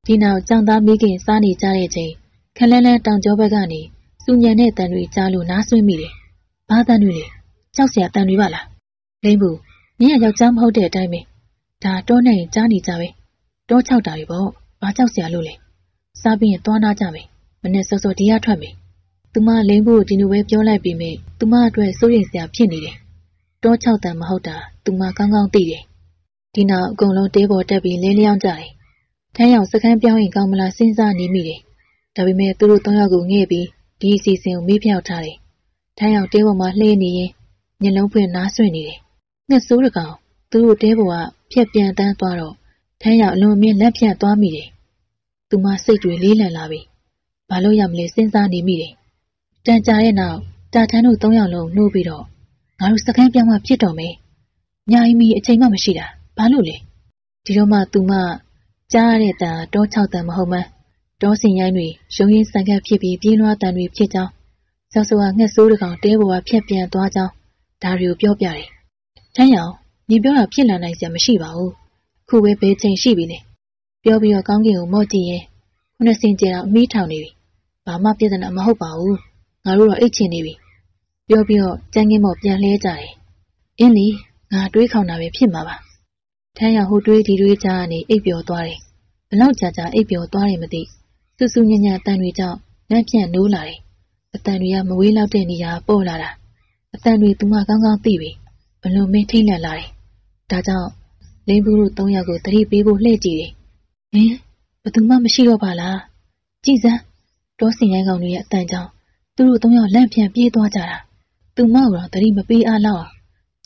ဒီနောက်ကြောင်သားမိခင်စားနေကြတဲ့ချိန်ခလန်းလန်းတောင်ကျောဘက်ကနေစူညံတဲ့တန်တွေကြားလို့နားဆွင့်မိတယ်။ဘာတန်တွေလဲ။ကြောက်စရာတန်တွေပါလား။လိမ့်ဘူး။မင်းကယောက်ျားမဟုတ်တဲ့အတိုင်းပဲ။ဒါတော့နိုင်ကြားနေကြပဲ။တောချောက်တာတွေပေါ့။ဘာကြောက်စရာလို့လဲ။စားပြီးရင်သွားနာကြမယ်။ မနေ့စောစောဒီရထွက်မယ်။သူမလိမ့်ဖို့ဒီလိုပဲပြောလိုက်ပြီးမြဲသူမအတွက်စိုးရိမ်စရာဖြစ်နေတယ်။တောချောက်တန်မဟုတ်တာသူမကောင်းကောင်းသိတယ်။ဒီနောက်အကုန်လုံးတေးပေါ်တက်ပြီးလင်းလျောင်းကြတယ်။ထမ်းရောင်စကန်းပြောင်းရင်ကောင်းမလားစဉ်းစားနေမိတယ်။ဒါပေမဲ့သူတို့သုံးယောက်ကိုငှဲ့ပြီးဒီအစီအစဉ်ကိုမေးဖြောက်ထားတယ်။ထမ်းရောင်တဲပေါ်မှာလှည့်နေရင်ညလုံးဖွင့်နားဆွင့်နေတယ်။ငှက်ဆိုးတကောင်သူတို့တဲပေါ်ကဖြက်ပြန်တန်းသွားတော့ထမ်းရောင်အလွန်မြင့်လက်ဖြတ်သွားမိတယ်။သူမစိတ်တွေလေးလံလာပြီ။ ဘာလို့ရမလဲစဉ်းစားနေမိတယ်။တန်ကြာတဲ့နောက်တာထန်းတို့သုံးယောက်လုံးနှိုးပြီးတော့ငါတို့စကန်းပြောင်းမှဖြစ်တော်မယ်။ညာအီမီအချိန်မှမရှိတာ။ဘာလို့လဲ။ဒီတော့မှသူမကြားရတဲ့တန်တော၆တန်မဟုတ်မှန်းတောစင်ရိုင်းတွေရုံရင်းဆန်ကပ်ဖြစ်ပြီးပြင်းလွှားတန်တွေဖြစ်ကြောင်းဆောက်ဆိုကငှက်ဆိုးတကောင်တဲပေါ်ကဖြက်ပြန်သွားကြောင်းဒါတွေကိုပြောပြတယ်။ထမ်းရောင်ညီပြောတာဖြစ်လာနိုင်စရာမရှိပါဘူး။ခုပဲဘယ်ချိန်ရှိပြီလဲ။ပြောပြီးတော့ကောင်းကင်ကိုမော့ကြည့်ရင်ခုနှစ်စင်ကျတော့အမီးထောင်နေပြီ။ ဘာမှပြဿနာမဟုတ်ပါဘူး။ငါတို့တော့အိတ်ချင်နေပြီ။ပြောပြီးတော့ကြမ်းကင်းမော့ပြန်လဲကြတယ်။အင်းလီငါတွေးခေါင်တာပဲဖြစ်မှာပါ။ထမ်းရောင်ဟိုတွေးဒီတွေးကြားကနေအိပ်ပျော်သွားတယ်။ဘလောက်ကြာကြာအိပ်ပျော်သွားတယ်မသိ။စူးစူးညံ့ညံ့အတန်တွေကြောင့်လန့်ပြန့်နိုးလာတယ်။အတန်တွေကမဝေးလောက်တဲ့နေရာပေါ်လာတာ။အတန်တွေသူမကောင်းကောင်းသိပြီ။ဘလွန်မင်းထိတ်လန့်လာတယ်။ဒါကြောင့်လင်းဘူးတို့သုံးယောက်ကိုတတိပေးဖို့လှည့်ကြည့်တယ်။ဟင်ဘသူမှမရှိတော့ပါလား။ကြည်စမ်း တောစင်ရိုင်းကောင်တွေရဲ့အတန်ကြောင့်သူတို့သုံးယောက်လန့်ပြန့်ပြေးသွားကြတာ။သူမကတော့တတိမပေးအားလောက်အောင်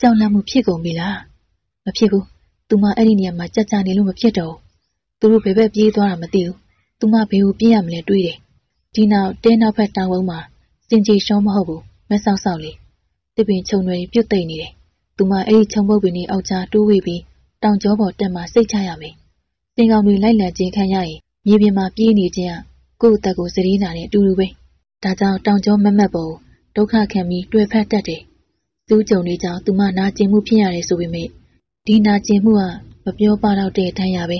ကြောက်လန့်မှုဖြစ်ကုန်ပြီလား။မဖြစ်ဘူး။သူမအဲ့ဒီနေရာမှာကြက်ကြနေလို့မဖြစ်တော့ဘူး။သူတို့ဘယ်ဘက်ပြေးသွားတာမသိဘူးသူမဘေးကိုပြင်းရမလဲတွေးတယ်။ဒီနောက်တဲနောက်ဖက်တောင်ဝုံးမှာစင်ကြီးရှုံးမဟုတ်ဘူးမဆောက်ဆောက်လေးတစ်ပင်ခြုံတွေပြုတ်သိမ့်နေတယ်။သူမအဲ့ဒီခြုံပုတ်ပင်ကြီးအောက်ချတိုးဝေးပြီးတောင်ကျောပေါ်တက်မှစိတ်ချရမယ်။စင်ကောင်တွေလိုက်လံခြင်းခံရရင်မြေပြင်မှာပြေးနေခြင်းက ကိုယ့်အသက်ကိုစရီးနာတဲ့အတူတူပဲ။ဒါကြောင့်တောင်ကျောမမတ်ပေါ်ဒုက္ခခံပြီးတွေ့ဖက်တတ်တယ်။သူ့ကြုံလေးကြောင့်သူမနာကျင်မှုဖြစ်ရတယ်ဆိုပေမဲ့ဒီနာကျင်မှုကမပြောပါတော့တဲ့တန်းရပဲ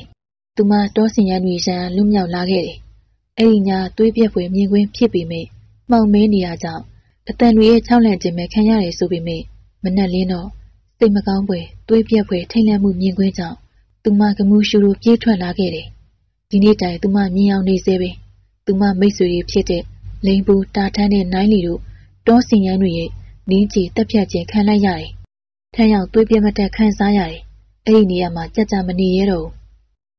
သူမတောစင်ရန်တွေရန်လွတ်မြောက်လာခဲ့တယ်။အဲ့ဒီညသွေးပြက်ဖွယ်မြင်ကွင်းဖြစ်ပေမဲ့မှောင်မဲနေရကြောင်းအတန်တွေရဲ့ချောက်လန့်ခြင်းပဲခံရတယ်ဆိုပေမဲ့မနှက်လင်းတော့စိတ်မကောင်းဖွယ်သွေးပြက်ဖွယ်ထိတ်လန့်မှုမြင်ကွင်းကြောင့်သူမကမှုရှူလိုပြေးထွက်လာခဲ့တယ်။ဒီနေ့တိုင်သူမမြင်အောင်နေသေးပဲ။ သူမမိတ်ဆွေတွေဖြစ်တဲ့လိန်ပူတာထန်းတဲ့နိုင်လီတို့တောစင်ရန်တွေရဲ့နင်းကြီးတက်ဖြတ်ခြင်းခံလိုက်ရတယ်။ထမ်းရောက်သွေးပြက်မတက်ခံစားရတယ်။အဲ့ဒီနေရာမှာကြက်ကြမနေရတော့ဘူး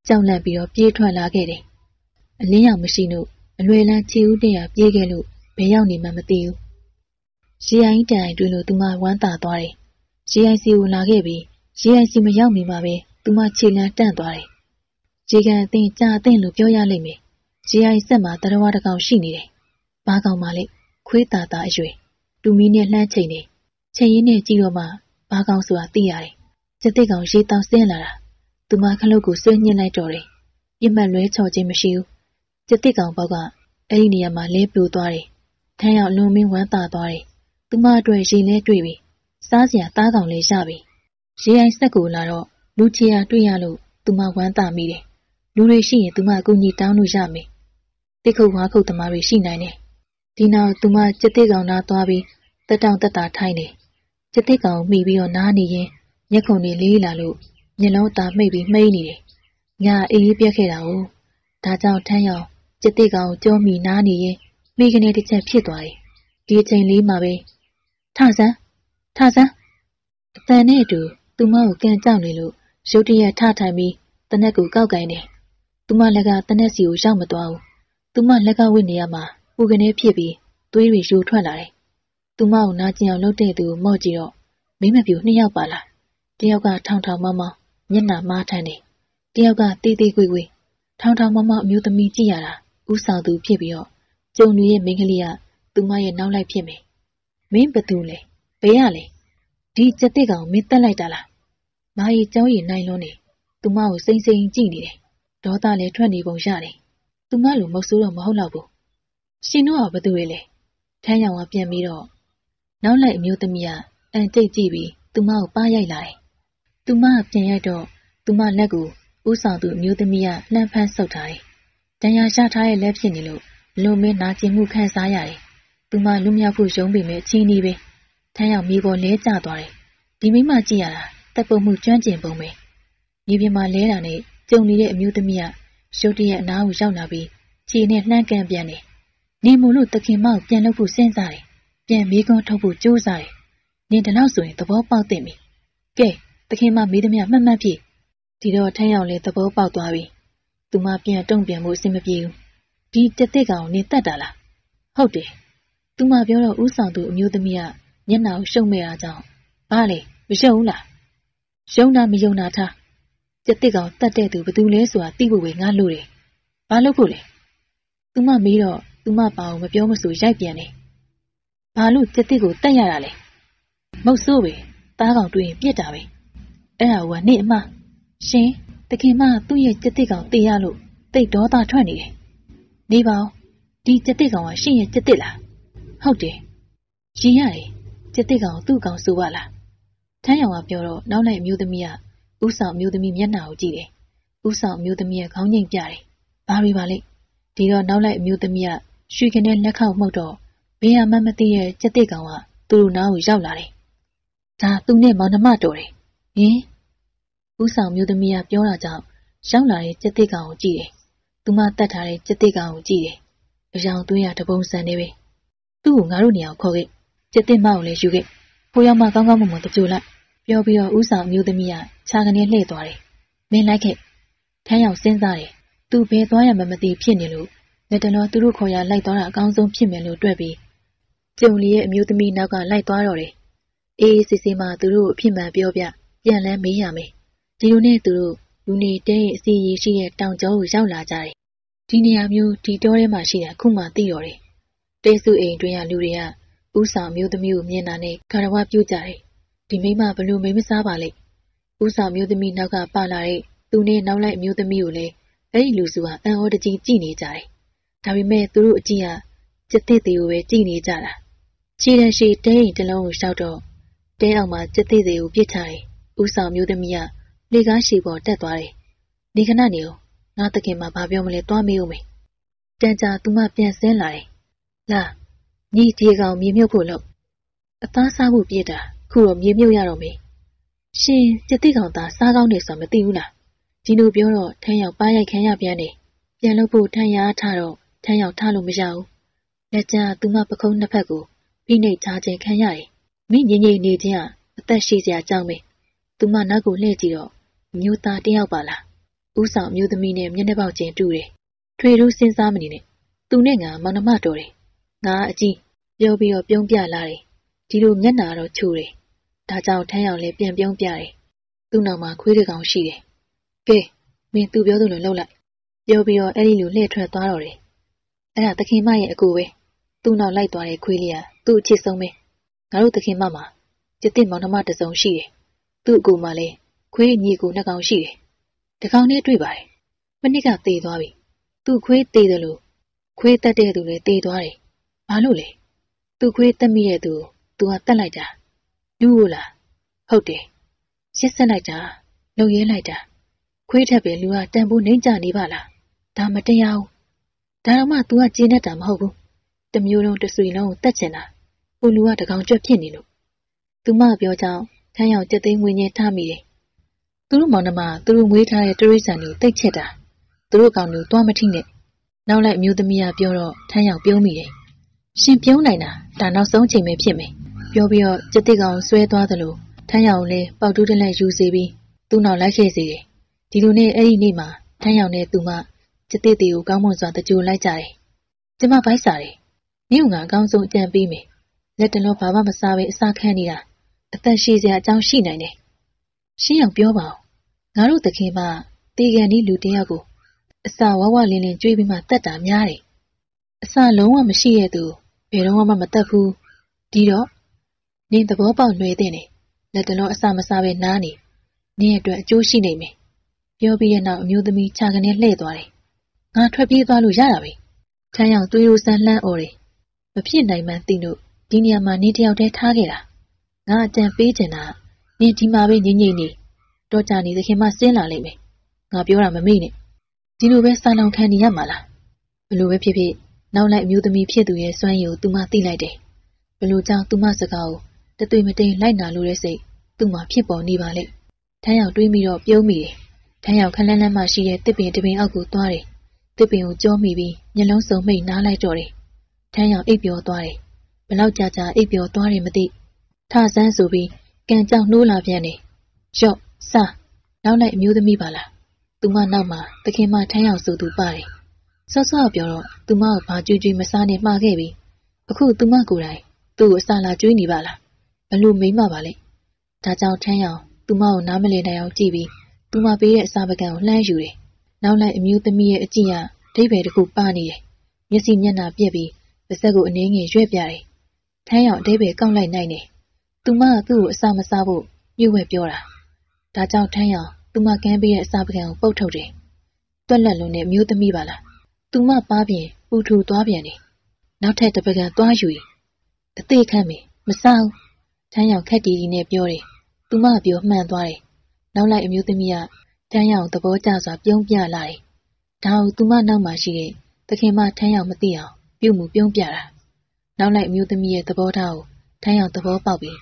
ကြောက်လန့်ပြီးတော့ပြေးထွက်လာခဲ့တယ်။အလင်းရောင်မရှိလို့အလွယ်လန်းခြေဦးတင်ရပြေးခဲ့လို့ဘယ်ရောက်နေမှမသိဘူး။ရေအိုင်းတိုင်တွင်လို့သူမဝမ်းသာသွားတယ်။ရေအိုင်စီကိုလာခဲ့ပြီးရေအိုင်စီမရောက်မီမှာပဲသူမခြေလန်းတန့်သွားတယ်။ရေကန်အသင်ကြာအသင်လို့ပြောရလိမ့်မယ်။ ရေအိုင်ဆက်မှာတရဝါတကောင်ရှိနေတယ်။ဘာကောင်မှလဲခွေးတာတာအရွယ်တူမီနဲ့လှမ်းချိန်နေချိန်ရင်းနဲ့ကြည့်တော့မှဘာကောင်ဆိုတာသိရတယ်။စက်တိတ်ကောင်ရေတောင်ဆင်းလာတာသူမခလုတ်ကိုဆွဲညှစ်လိုက်တော့တယ်။ပြစ်မှတ်လွဲချော်ခြင်းမရှိဘူး။ကျစ်တစ်ကောင်ဘောက်ကအဲ့ဒီနေရာမှာလဲပြိုသွားတယ်။ထမ်းရောက်လွန်မင်းဝမ်းသာသွားတယ်။သူမအတွက်ရေလဲတွေ့ပြီ။စားစရာသားကောင်လေးရပြီ။ရေအိုင်ဆက်ကိုလာတော့လူချီယာတွေ့ရလို့သူမဝမ်းသာမိတယ်။လူတွေရှိရင်သူမအကူကြီးတောင်းလို့ရမယ်။ တိခုတ်ဝါခုတ်သမားတွေရှိနိုင်တယ်။ဒီနောက်သူမကျစ်တစ်ကောင်နားသွားပြီးတက်တောင်တက်တာထိုင်းတယ်။ကျစ်တစ်ကောင်မိပြီးတော့နားနေရင်ညက်ခုန်တွေလေးလာလို့မျက်လုံးသားမှိတ်ပြီးမှိန်းနေတယ်။ညာအေးအေးပြက်ခဲ့တာ哦။ဒါကြောင့်ထမ်းရောင်ကျစ်တိကောင်ကြောမိနားနေရင်မိကနေတစ်ချက်ဖြစ်သွားတယ်။ဒီအချိန်လေးမှာပဲထဆန်းထဆန်းအတန်နဲ့အတူသူမကိုကန်ကြောက်နေလို့ရုတ်တရက်ထထိုင်ပြီးတနက်ကိုကောက်ကင်တယ်။သူမလက်ကတနက်စီကိုရောက်မသွားဘူး။ သူမလက်ကဝိနေရမှာပူကနေဖြစ်ပြီးသွေးတွေယိုထွက်လာတယ်။သူမကိုနာကျင်အောင်လုပ်တဲ့သူကိုမော့ကြည့်တော့မင်းမပြူနှစ်ယောက်ပါလား။တယောက်ကထောင်ထောင်မောင်းမောင်းမျက်နှာမားထန်းတယ်။တယောက်ကတေးသေးကွေ့ကွေ့ထောင်ထောင်မမအမျိုးသမီးကြည့်ရတာဥဆောင်သူဖြစ်ပြီးတော့ကျုံတွေရဲ့မိန်းကလေးကသူမရဲ့နောက်လိုက်ဖြစ်မယ်။မင်းဘသူလဲ။ဘယ်ရလဲ။ဒီကြက်တစ်ကောင်မင်းတက်လိုက်တာလား။မာရီကျောင်းရည်နိုင်လွန်းနေသူမကိုစိမ့်စိမ့်ကြည့်နေတယ်။ဒေါသလည်းထွက်နေပုံရတယ်။ သူမလိုမဟုတ်ဆိုးတော့မဟုတ်တော့ဘူး။ရှင်တို့ကဘသူတွေလဲ။ထမ်းရောင်ကပြန်ပြီးတော့နောက်လိုက်အမျိုးသမီးကအန်တိတ်ကြည့်ပြီးသူမကိုပါရိုက်လာတယ်သူမပြန်ရိုက်တော့သူမလက်ကိုဥဆောင်သူအမျိုးသမီးကလှမ်းဖမ်းဆုပ်ထားတယ်။တန်ရာရထားတဲ့လက်ဖြစ်နေလို့လုံမင်းနာကျင်မှုခံစားရတယ်သူမလူမြောက်ဖို့ရုံးပေမဲ့အချင်းကြီးပဲထမ်းရောက်မြေပေါ်လဲကျသွားတယ်ဒီမိမကြည့်ရတာတက်ပုတ်မှုကျွမ်းကျင်ပုံပဲမြေပြင်မှာလဲတာနဲ့ကြုံနေတဲ့အမျိုးသမီးက ရုတ်တရက်အနားကိုရောက်လာပြီးခြေနဲ့လှမ်းကန်ပြန်တယ်နေမို့လို့တခင်မောက်ပြန်လုပ်ဖို့စဉ်းစားတယ်ပြန်မေးခွန်းထုတ်ဖို့ကြိုးစားတယ်နင်ဒီလောက်ဆိုရင်သဘောပေါက်သိပြီကဲတခင်မမေးသမျှမှတ်မှတ်ဖြစ်ဒီတော့ထမ်းရောက်လဲသဘောပေါက်သွားပြီသူမပြန်တုံ့ပြန်မှုအဆင်မပြေဘူးဒီတသက်ကောင်နင်တတ်တာလားဟုတ်တယ်သူမပြောတော့ဥဆောင်သူအမျိုးသမီးကမျက်နှာကိုရှုံမဲ့တာကြောင့်ဘာလဲမရှုံဘူးလားရှုံတာမယုံတာထား ကျက်တစ်ကောင်တတ်တဲ့သူဘသူလဲဆိုတာသိဖို့ပဲငါလို့တယ်ဘာလို့ဖို့လဲသူမမေးတော့သူမပါအောင်မပြောမဆိုရိုက်ပြန်တယ်ဘာလို့ကျက်တစ်ကိုတတ်ရတာလဲမဟုတ်ဆိုးပဲတားကောင်တွေ့ရင်ပြစ်တာပဲအဲ့ဒါကနေ့အမရှင်တခင်မသူ့ရဲ့ကျက်တစ်ကောင်တေးရလို့တိတ်ဒေါသထွက်နေတယ်နေပါဦးဒီကျက်တစ်ကောင်ကရှင်ရဲ့ကျက်တစ်လားဟုတ်တယ်ရင်ရတယ်ကျက်တစ်ကောင်သူ့ကောင်ဆိုပါလားထမ်းရောင်ကပြောတော့နောက်လိုက်အမျိုးသမီးက ဥဆောင်အမျိုးသမီးမျက်နှာကိုကြည့်တယ်ဥဆောင်အမျိုးသမီးကခေါင်းငိမ့်ပြတယ်ဘာတွေပါလဲဒီတော့နောက်လိုက်အမျိုးသမီးကရွှေကနဲ့လက်ခောက်မှုတ်တော့ဘေးရမမသိရဲ့ကျက်တစ်ကောင်ကသူ့နားကိုရောက်လာတယ်ဒါသူနဲ့မောင်နှမတော်တယ်ဟင်ဥဆောင်မျိုးသမီးကပြောတာကြောင့်ရောက်လာတဲ့ကျက်တစ်ကောင်ကိုကြည့်တယ်သူမတတ်ထားတဲ့ကျက်တစ်ကောင်ကိုကြည့်တယ်အယောင်သွေးရတပုံစံနေပဲသူ့ကိုငါတို့နေအောင်ခေါ်ခဲ့ကျက်တစ်မကိုလည်းယူခဲ့ဖိုးရောက်မှကောင်းကောင်းမွန်မွန်တကြိုလိုက် ပြောပြီးတော့ဥဆောင်မျိုးသမီးကခြာကနေလှည့်သွားတယ်မင်းလိုက်ခဲ့ထမ်းရောက်စဉ်းစားတယ်သူဘယ်သွားရမှမသိဖြစ်နေလို့လက်တလောသူတို့ခေါ်ရလိုက်သွားတာအကောင်းဆုံးဖြစ်မယ်လို့တွက်ပြီးကျုံလီရဲ့အမျိုးသမီးနောက်ကလိုက်သွားတော့တယ်အေးအေးဆေးဆေးမှသူတို့အဖြစ်မှန်ပြောပြပြန်လန်းမေးရမယ်ဒီလိုနဲ့သူတို့လူနေတဲရဲ့အစီရည်ရှိတဲ့တောင်ကျောကိုရောက်လာကြတယ်ဒီနေရာမျိုးဒီတောထဲမှာရှိတာခုမှသိတော့တယ်တဲစုအိမ်တွင်ရလူတွေကဥဆောင်မျိုးသမီးကိုမြင်တာနဲ့ခါရဝပြုတ်ကြတယ် ဒီမိမဘလို့မိမစားပါလိမ့်ဥဆောင်မျိုးသမီးနောက်ကပါလာတဲ့သူနဲ့နောက်လိုက်မျိုးသမီးကိုလည်းအဲ့ဒီလူစုဟာအံ့ဩတကြီးကြည်နေကြတယ်ဒါပေမဲ့သူတို့အကြည့်ကကျက်တဲ့တွေကိုပဲကြည်နေကြတာခြေတန်းရှိတဲအိမ်တစ်လုံးကိုရှောက်တော့တဲအောင်မှာကျက်တဲ့တွေကိုပြစ်ထားတယ်ဥဆောင်မျိုးသမီးကလေကားရှည်ပေါ်တက်သွားတယ်နေခဏနေအောင်ငါတခင်မှာဘာပြောမလဲသွားမေးဦးမယ်တန်ကြာသူမပြန်ဆင်းလာတယ်လာညီဒီကောင်မြေမြုပ်ဖို့လို့အသားစားဖို့ပြစ်တာ ခုတော့မြေမြုပ်ရတော့မေးရှင်ကျက်တိကောင်သားစားကောင်းနေဆိုမသိဘူးလားဒီလိုပြောတော့ထန်းရောက်ပါရိုက်ခံရပြန်တယ်ပြန်လို့ဖို့ထန်းရထားတော့ထန်းရောက်ထားလို့မရဘူးလက်ကျသူမပခုံးနှစ်ဖက်ကိုဖိနှိပ်ချခြင်းခံရတယ်မိငိမ့်ငိမ့်နေခြင်းကအသက်ရှိစရာအကြောင်းပဲသူမနောက်ကိုလှည့်ကြည့်တော့မျိုးသားတယောက်ပါလားဥဆောင်မျိုးသမီးနဲ့မျက်နှာပေါက်ချင်းတူတယ်ထွေထူးစဉ်းစားမနေနဲ့သူနဲ့ငါမောင်နှမတော်တယ်ငါအကြီးပြောပြီးတော့ပြုံးပြလာတယ်ဒီလိုမျက်နာတော့ချိုးတယ် ဒါကြောင့်ထမ်းရောက်လဲပြန်ပြုံးပြတယ်သူ့နောက်မှာခွေးတကောင်ရှိတယ်ကဲမင်းသူပြောသလိုလုပ်လိုက်ပြောပြီးတော့အဲ့ဒီလိုလှည့်ထွက်သွားတော့တယ်အဲ့ဒါသခင်မရဲ့အကူပဲသူ့နောက်လိုက်သွားတဲ့ခွေးလေးကသူ့အချစ်ဆုံးပဲငါတို့သခင်မမှာကျစ်တင်မောင်နှမတစုံရှိတယ်သူ့အကူမှလည်းခွေးညီကိုနှစ်ကောင်ရှိတယ်တကောင်နဲ့တွေ့ပါတယ်မနစ်ကသေသွားပြီသူ့ခွေးသေတယ်လို့ခွေးတက်တဲ့သူလည်းသေသွားတယ်ဘာလို့လဲသူ့ခွေးတက်မိတဲ့သူသူကတက်လိုက်တာ လူဟုတ်လားဟုတ်တယ်ရစ်ဆက်လိုက်တာလုံရဲလိုက်တာခွေးထက်ပဲလူကတန်ဖိုးနှိမ့်ကြနေပါလားဒါမတရားဘူးဒါတော့မှ तू ကကျေနပ်တာမဟုတ်ဘူးတမျိုးလုံးတဆွေလုံးကိုတတ်ချင်တာဟိုလူကတကောင်ကြွက်ဖြစ်နေလို့သူမပြောကြောင်းထမ်းရောက်ကြက်သိန်းငွေညင်းထားမိတယ်သူတို့မောင်နှမသူတို့ငွေထားတဲ့တရိษံကိုတိတ်ချက်တာသူတို့ကောင်လူသွားမထိနဲ့နောက်လိုက်အမျိုးသမီးကပြောတော့ထမ်းရောက်ပြုံးမိတယ်ရှင်ပြုံးနိုင်တာဒါနောက်ဆုံးချိန်ပဲဖြစ်မယ် ပြောပြီးတော့ကြက်တိကောင်ဆွဲသွားသလိုထမ်းရောက်လည်းပေါက်တူးတလက်ယူစီပြီးသူ့နောက်လိုက်ခဲ့စီတယ်ဒီလိုနဲ့အဲ့ဒီနေ့မှာထမ်းရောက်နဲ့သူမကျတိတီကိုကောင်းမွန်စွာတကြိုလိုက်ကြတယ်။ကျမဗိုက်စားတယ်။မြို့ကအကောင်းဆုံးအကြံပေးမယ်။လက်တလောဘာမှမစားဘဲအစာခံနေတာအသက်ရှိစရာအကြောင်းရှိနိုင်တယ်။ရှင်းအောင်ပြောပါဦး။ငါတို့တခင်မတေကန်ဒီလူတယောက်ကိုအစာဝဝလင်းလင်းကြွေးပြီးမှတတ်တာများတယ်။အစာလုံးဝမရှိတဲ့သူဘယ်တော့မှမတတ်ဘူး။ဒီတော့ နင်းသဘောပေါက်လွှဲတဲ့နေလက်တလောအစာမစားဘဲနားနေနင်းအတွက်အကျိုးရှိနိုင်မယ်။ပြောပြီးတဲ့နောက်အမျိုးသမီးခြာကနေလှည့်သွားတယ်ငါထွက်ပြေးသွားလို့ရတာပဲ။ထမ်းရောက်သွေးရိုးဆန်းလှမ်းអော်တယ်။မဖြစ်နိုင်မှန်းသိလို့ဒီနေရာမှာနေတယောက်တည်းထားခဲ့တာ။ငါအကြံပေးချင်တာနင်ဒီမှာပဲငြိမ့်ငြိမ့်နေတော့ကြနေသခင်မဆင်းလာလိမ့်မယ်။ငါပြောတာမမေ့နဲ့။ဒီလိုပဲစာလောင်ခံနေရမှာလား။ဘလို့ပဲဖြစ်ဖြစ်နောက်လိုက်အမျိုးသမီးဖြစ်သူရဲ့စွမ်းရည်ကိုသူမသိလိုက်တယ်ဘလို့ကြောင့်သူမစကားကို တသွေမတိန်လိုက်နာလို့တဲ့စိတ်သူ့မှာဖြစ်ပေါ်နေပါလေထမ်းရောက်တွေးပြီးတော့ပြုံးမိတယ်ထမ်းရောက်ခလန်းလန်းမှရှိတဲ့တစ်ပင်တစ်ပင်အောက်ကိုသွားတယ်တစ်ပင်ကိုကြောမိပြီးမျက်လုံးစုံမိတ်နားလိုက်တော့တယ်ထမ်းရောက်အိပ်ပျော်သွားတယ်ဘလောက်ကြာကြာအိပ်ပျော်သွားတယ်မသိထဆန်းဆိုပြီးကံကြောက်နှိုးလာပြန်တယ်ရော့စားနောက်လိုက်အမျိုးသမီးပါလားသူမနောက်မှာတခင်မထမ်းရောက်ဆိုသူပါတယ်ဆော့ဆော့ပြောတော့သူမကိုဘာကြွေးကြွေးမစားနဲ့မှားခဲ့ပြီအခုသူမကိုယ်တိုင်သူ့ကိုအစာလာကျွေးနေပါလား ဘလို့မိမ့်မပါလဲဒါကြောင့်ထမ်းရောက်သူမကိုနားမလည်နိုင်အောင်ကြည့်ပြီးသူမပေးတဲ့အစာပကံကိုလှမ်းယူတယ်နောက်လိုက်အမျိုးသမီးရဲ့အကြည့်ရဒိဗယ်တစ်ခုပါနေတယ်မျက်စိမျက်နှာပြက်ပြီးပါးစပ်ကိုအနှင်းငယ်ရွက်ပြတယ်ထမ်းရောက်အဒိဗယ်ကောက်လိုက်နိုင်တယ်သူမကသူ့ကိုအစာမစားဖို့ညှို့ဝဲပြောတာဒါကြောင့်ထမ်းရောက်သူမကမ်းပေးတဲ့အစာပကံကိုပုတ်ထုတ်တယ်တွက်လက်လုံးနဲ့မျိုးသမီးပါလားသူမပါပြင်ပူထူသွားပြန်တယ်နောက်ထပ်တပကံသွားယူရင်အသေးခန့်မီမစားဘူး ထမ်းရောက်ခက်တီတီနဲ့ပြောတယ်သူမပြောမှန်သွားတယ်နောက်လိုက်အမျိုးသမီးကထမ်းရောက်သဘောကျစွာပြုံးပြလာတယ်ဒါကိုသူမနောက်မှာရှိတဲ့သခင်မထမ်းရောက်မသိအောင်ပြုမှုပြုံးပြတာနောက်လိုက်အမျိုးသမီးရဲ့သဘောထားကိုထမ်းရောက်သဘောပေါက်ပြီး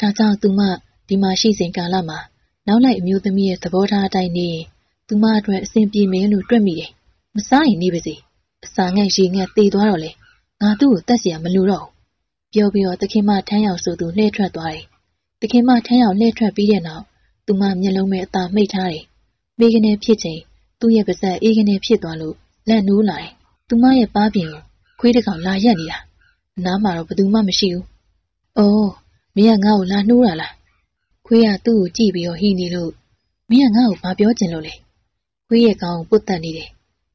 ဒါကြောင့်သူမဒီမှာရှိစဉ်ကာလမှာနောက်လိုက်အမျိုးသမီးရဲ့သဘောထားအတိုင်းနေရင်သူမအတွက်အဆင်ပြေမယ်လို့တွက်မိတယ်။မစားရင်နေပါစေ။အစာငတ်ရေငတ်တေသွားတော့လေ။ငါသူ့ကိုတတ်เสียမလိုတော့ဘူး။ ပြောပြီးတော့တခင်မထမ်းရောက်ဆိုသူလှည့်ထွက်သွားတယ်။တခင်မထမ်းရောက်လှည့်ထွက်ပြီးတဲ့နောက်သူမမျက်လုံးမဲ့အသာမိတ်ထားတယ်။မိကနေဖြစ်ချိန်သူ့ရဲ့ပါးစပ်အေးကနေဖြစ်သွားလို့လက်နိုးလာတယ်။သူမရဲ့ပါးပြင်ကိုခွေးတစ်ကောင်လာရက်နေတာ။အနားမှာတော့ဘယ်သူမှမရှိဘူး။အော်မင်းကငါ့ကိုလာနှိုးတာလားခွေးကသူ့ကိုကြည့်ပြီးတော့ဟိနေလို့မင်းကငါ့ကိုဘာပြောချင်လို့လဲခွေးရဲ့ကောင်ကိုပုတ်တက်နေတယ်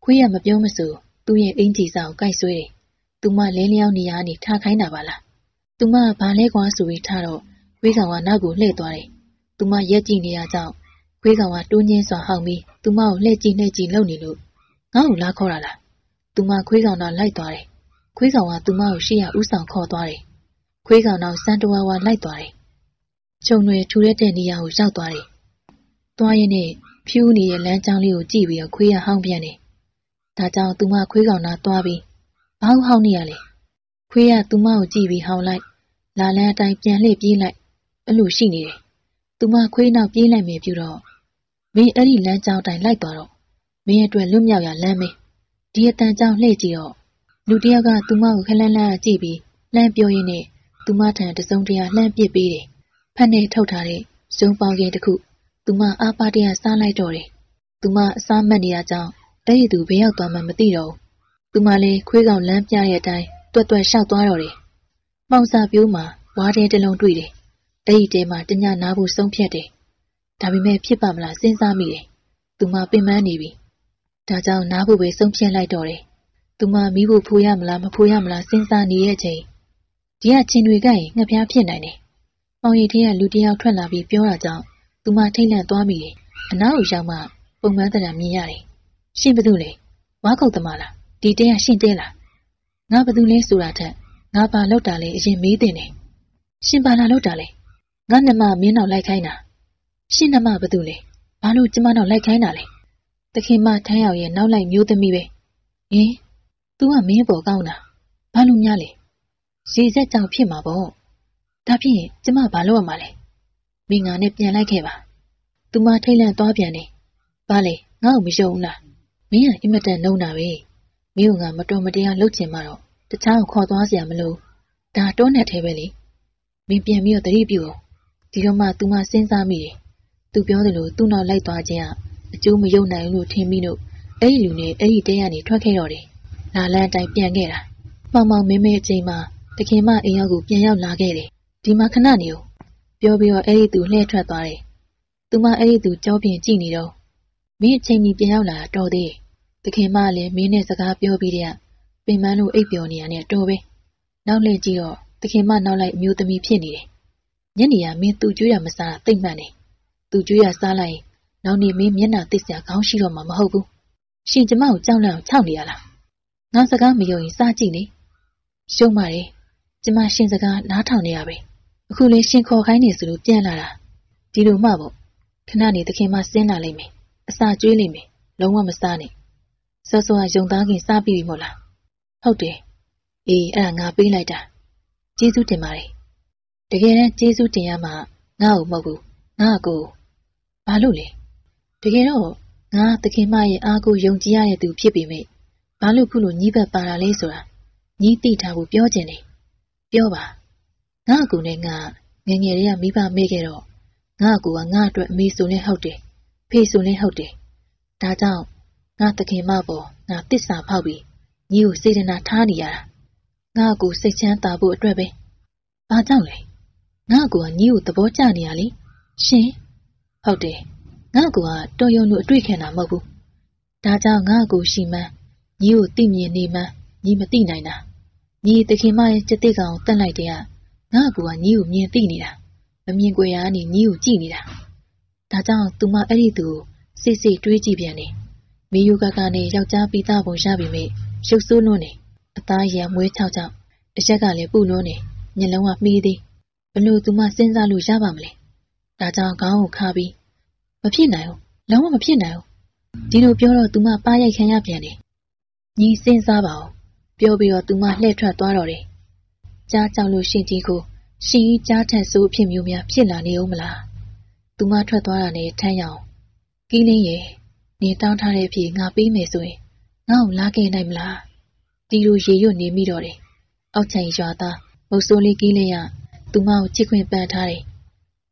ခွေးကမပြောမစို့သူ့ရဲ့အင်ဂျီစာကိုကိုက်ဆွဲတယ်သူမလဲလျောင်းနေရနေထားခိုင်းတာပါလား သူမကဘာလဲကွာဆိုပြီးထားတော့ခွေးကောင်ကနောက်ကိုလှည့်သွားတယ်သူမရက်ကြည့်နေရကြောင်းခွေးကောင်ကတိုးညင်းစွာဟောက်ပြီးသူမကိုလှည့်ကြည့်လှည့်ကြည့်လှုပ်နေလို့ငါ့ကိုလာခေါ်တာလားသူမခွေးကောင်တော့လိုက်သွားတယ်ခွေးကောင်ကသူမကိုရှေ့ရဥဆောင်ခေါ်သွားတယ်ခွေးကောင်တော့စမ်းတဝါဝါလိုက်သွားတယ်။ခြုံတွေထူတဲ့တဲ့နေရာကိုရောက်သွားတယ်။သွားရင်နဲ့ဖြူးနေတဲ့လမ်းကြောင်းလေးကိုကြည့်ပြီးတော့ခွေးကဟောင်းပြန်တယ်။ဒါကြောင့်သူမခွေးကောင်နာသွားပြီးဘာဟောင်းနေရလဲ။ ခွေးကသူမကိုကြည့်ပြီးဟောင်းလိုက်။လာလန်းအတိုင်းပြန်လှည့်ပြေးလိုက်။အဲ့လိုရှိနေတယ်။သူမခွေးနောက်ပြေးလိုက်မယ်ပြုတော့မင်းအဲ့ဒီလမ်းကြောင်းတိုင်းလိုက်သွားတော့မင်းအတွက်လွတ်မြောက်ရလမ်းမေးဒီအတန်ကြောင့်လှည့်ကြည့်တော့လူတယောက်ကသူမကိုခလန်းလန်းကြည့်ပြီးလှမ်းပြောရင်းနဲ့သူမထံတစုံတရာလှမ်းပစ်ပေးတယ်။ဖက်နဲ့ထုတ်ထားတဲ့ဇုံပေါင်ကင်တစ်ခုသူမအားပါတရစားလိုက်တော့တယ်။သူမအစားမက်နေတာကြောင့်အဲ့ဒီသူဘယ်ရောက်သွားမှမသိတော့ဘူး။သူမလည်းခွေးကောင်လမ်းပြတဲ့အတိုင်း တွတ်တွတ်ရှောက်သွားတော့တယ်။ပေါင်စာပြိုးမှာဝါးတဲတစ်လုံးတွေ့တယ်။အဲ့ဒီတဲမှာတညနားဖို့ဆုံးဖြတ်တယ်။ဒါပေမဲ့ဖြစ်ပါမလားစဉ်းစားမိတယ်။သူမပင်ပန်းနေပြီ။ဒါကြောင့်နားဖို့ပဲဆုံးဖြတ်လိုက်တော့တယ်။သူမမိဖို့ဖိုးရမလားမဖိုးရမလားစဉ်းစားနေရဲ့ချိန်ဒီကချင်းတွေကရင်ငှက်ပြားဖြစ်နိုင်တယ်။ပေါင်ရည်ထဲကလူတယောက်ထွက်လာပြီးပြောတာကြောင့်သူမထိတ်လန့်သွားမိတယ်။အနားကိုရောက်မှပုံမှန်တရမြင်ရတယ်။ရှင်ဘသူလဲ။ဝါခုတ်သမားလား။ဒီတဲကရှင်တဲလား။ ငါဘသူလဲဆိုတာထက်ငါဘာလောက်တာလဲအရင်မေးတင်တယ်။ရှင်ဘာလာလောက်တာလဲ။ငါနှမမင်းနောက်လိုက်ခိုင်းတာ။ရှင်နှမဘသူလဲ။ဘာလို့ကျမနောက်လိုက်ခိုင်းတာလဲ။တခင်မထမ်းရောက်ရဲ့နောက်လိုက်မျိုးသမီးပဲ။ဟင် तू ကမင်းပေါ်ကောင်းတာ။ဘာလို့များလဲ။ရေစက်ကြောင့်ဖြစ်မှာပေါ့ဒါဖြင့်ကျမဘာလုပ်ရမှာလဲမင်းငါနဲ့ပြန်လိုက်ခဲ့ပါသူမထိတ်လန့်သွားပြန်တယ်ဘာလဲငါ့ကိုမယုံလားမင်းကအင်မတန်နှုံးတာပဲ မိကမတော်မတရားလုပ်ချင်မှတော့တခြားကိုခေါ်သွားစရာမလိုဒါတော့နဲ့ထဲပဲလေမင်းပြန်ပြီးတော့တတိပြုအောင်ဒီတော့မှ तू မစဉ်းစားမိတယ် तू ပြောသလိုသူ့နောက်လိုက်သွားခြင်းကအကျိုးမယုံနိုင်ဘူးလို့ထင်ပြီးတော့အဲ့ဒီလူနဲ့အဲ့ဒီတဲကနေထွက်ခဲ့တော့တယ်လာလန်းအတိုင်းပြန်ခဲ့တာမောင်မောင်မဲမဲအချိန်မှာတခင်မအိမ်ရောက်ကိုပြန်ရောက်လာခဲ့တယ်ဒီမှာခဏနေဦးပြောပြီးတော့အဲ့ဒီသူလှည့်ထွက်သွားတယ်သူမအဲ့ဒီသူကြောပြင်ကြည့်နေတော့မင်းအချိန်ကြီးပြန်ရောက်လာတော့သေးတယ် ခင်မလည်းမင်းနဲ့စကားပြောပြီးတဲ့ပင်မလို့အိပ်ပျော်နေရတဲ့တော်ပဲနောက်လှည့်ကြည့်တော့တခင်မနောက်လိုက်အမျိုးသမီးဖြစ်နေတယ်ညနေရမင်းသူ့ကျွေးရမစားတိတ်မှန်နေသူ့ကျွေးရစားလိုက်နောက်နေမင်းမျက်နှာသိစရာခေါင်းရှိတော့မှာမဟုတ်ဘူးရှင်ကျမကိုကြောက်လန့်အောင်ခြောက်နေရလားငါစကားမယုံရင်စားကြည့်နေရှုံးပါတယ်ကျမရှင်စကားနားထောင်နေရပဲအခုလေရှင်ခေါ်ခိုင်းနေဆိုလို့ပြန်လာတာဒီလိုမှပေါ့ခဏနေသခင်မဆင်းလာလိမ့်မယ်အစာကျွေးလိမ့်မယ်လုံးဝမစားနဲ့ စောစောကယုံသားခင်စားပြီးပြီမို့လားဟဟုတ်တယ်အေးအဲ့ဒါငါပေးလိုက်တာကျေးဇူးတင်ပါတယ်တကယ်တမ်းကျေးဇူးတင်ရမှာငါ့ကိုမဟုတ်ဘူးငါ့ကိုဘာလို့လဲတကယ်တော့ငါသခင်မရဲ့အားကိုယုံကြည်ရတဲ့သူဖြစ်ပေမဲ့ဘာလို့ခုလိုညီးဘက်ပါတာလဲဆိုတာညီးသိထားဖို့ပြောချင်တယ်ပြောပါငါ့ကိုနဲ့ငါငငယ်လေးကမိဘမေ့ခဲ့တော့ငါ့ကိုကငါ့အတွက်အမေဆိုလဲဟုတ်တယ်ဖေဆိုလဲဟုတ်တယ်ဒါကြောင့် ငါသခင်မပေါ်ငါတစ္ဆာဖောက်ပြီးညီကိုစေတနာထားနေရတာငါ့ကိုစိတ်ချမ်းသာဖို့အတွက်ပဲဘာကြောင့်လဲငါ့ကိုကညီကိုသဘောကျနေရလေရှင်ဟုတ်တယ်ငါ့ကိုကတော်ရုံလို့အတွေ့ခံတာမဟုတ်ဘူးဒါကြောင့်ငါ့ကိုရှိမှန်းညီကိုသိမြင်နေမှန်းညီမသိနိုင်တာညီသခင်မရဲ့စက်တိကောင်ကိုတတ်လိုက်တဲ့ကငါ့ကိုကညီကိုမြင်သိနေတာမမြင်ကြွယ်ရကနေညီကိုကြည့်နေတာဒါကြောင့်သူမအဲ့ဒီသူကိုစိတ်စိတ်တွေးကြည့်ပြန်တယ် မေယုကကနဲ့ယောက်ျားပိသားပုံရပြီမေရုပ်ဆိုးလွန်းနေအသားရံမွေးချောက်ချောက်အရက်ကလည်းပူလွန်းနေညလုံးကမှီးသေးဘလို့သူမစဉ်းစားလို့ရပါမလဲဒါကြောင့်ခေါင်းကိုခါပြီးမဖြစ်နိုင်ဘူးလုံးဝမဖြစ်နိုင်ဘူးဒီလိုပြောတော့သူမပါရိုက်ခံရပြန်တယ်ညီစဉ်းစားပါဦးပြောပြီးတော့သူမလှည့်ထွက်သွားတော့တယ်ကြားကြောက်လို့ရှင်ကြီးကိုရှင်ကြီးကြားထက်ဆိုးအဖြစ်မျိုးများဖြစ်လာနေဦးမလားသူမထွက်သွားတာနဲ့ထမ်းရအောင်ကီးလင်းရဲ့ နေတောင်းထားတဲ့အဖြစ်ငါပေးမယ်ဆိုရင်ငါ့ကိုလာခဲ့နိုင်မလားတီလိုရေရွတ်နေမိတော့တယ်အောက်ချင်ရွာသားမုတ်ဆိုးလေးကီးလင်းရသူမကိုချစ်ခွင့်ပန်ထားတယ်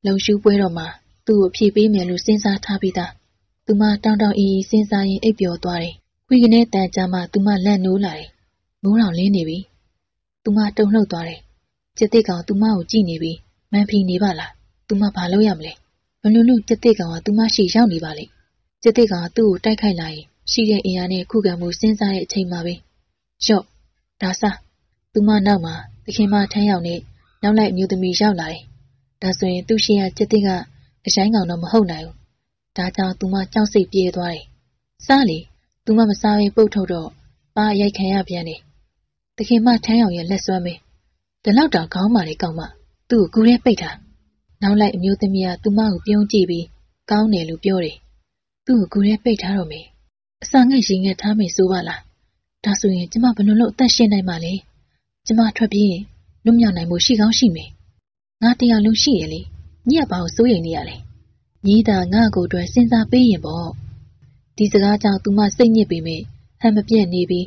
လုံရှူးပွဲတော်မှာသူ့ကိုဖြည့်ပေးမယ်လို့စဉ်းစားထားပြီးသားသူမတောင်းတောင်းအီအီစဉ်းစားရင်းအိပ်ပျော်သွားတယ်ခွေကနေတန်ကြမှာသူမလက်နိုးလာတယ်မိုးတောင်လင်းနေပြီသူမတုန်လှုပ်သွားတယ်ကျက်တိကောင်သူမကိုကြည့်နေပြီးမန်ဖီနေပါလားသူမဘာလုပ်ရမလဲဘလို့လို့ကျက်တိကောင်ကသူမရှိရောက်နေပါလေကျ က်တိကောင်ကသူ့ကိုတိုက်ခိုက်လာရင်ရှိတဲ့အင်အားနဲ့ခုခံမှုစဉ်းစားတဲ့အချိန်မှာပဲရော့ဒါစားသူမနောက်မှာသခင်မထမ်းရောက်နေနောက်လိုက်မျိုးသမီးရောက်လာတယ်ဒါဆိုရင်သူ့ရှိရကျက်တိကအဆိုင်ကောင်တော့မဟုတ်နိုင်ဘူးဒါကြောင့်သူမကြောက်စိတ်ပြေးသွားတယ်စားလေသူမမစားဘဲပုတ်ထုတ်တော့ပါရိုက်ခံရပြန်တယ်တခင်မထမ်းရောက်ရဲ့လက်စွမ်းပဲဒီလောက်တောင်ခေါင်းမာလေးကောင်းမှသူ့ကိုကူရဲပိတ်တာနောက်လိုက်အမျိုးသမီးကသူ့မကိုပြုံးကြည့်ပြီးကောင်းတယ်လို့ပြောတယ် သူ့ကိုကူရဲပိတ်ထားတော့မယ်အစာငှက်ရင်ငှက်ထားမယ်ဆိုပါလားဒါဆိုရင်ကျမဘယ်လိုလုပ်အသက်ရှင်နိုင်မှာလဲကျမထွက်ပြေးရင်လွတ်မြောက်နိုင်မှုရှိကောင်းရှိမယ်ငါတရားလုံးရှိရလေညက်ပါကိုစိုးရိမ်နေရလေညီးတာငါ့ကိုအတွက်စဉ်းစားပေးရင်ပေါ့ဒီစကားကြောင့်သူမစိတ်ညစ်ပေမဲ့ဟန်မပြတ်နေပြီး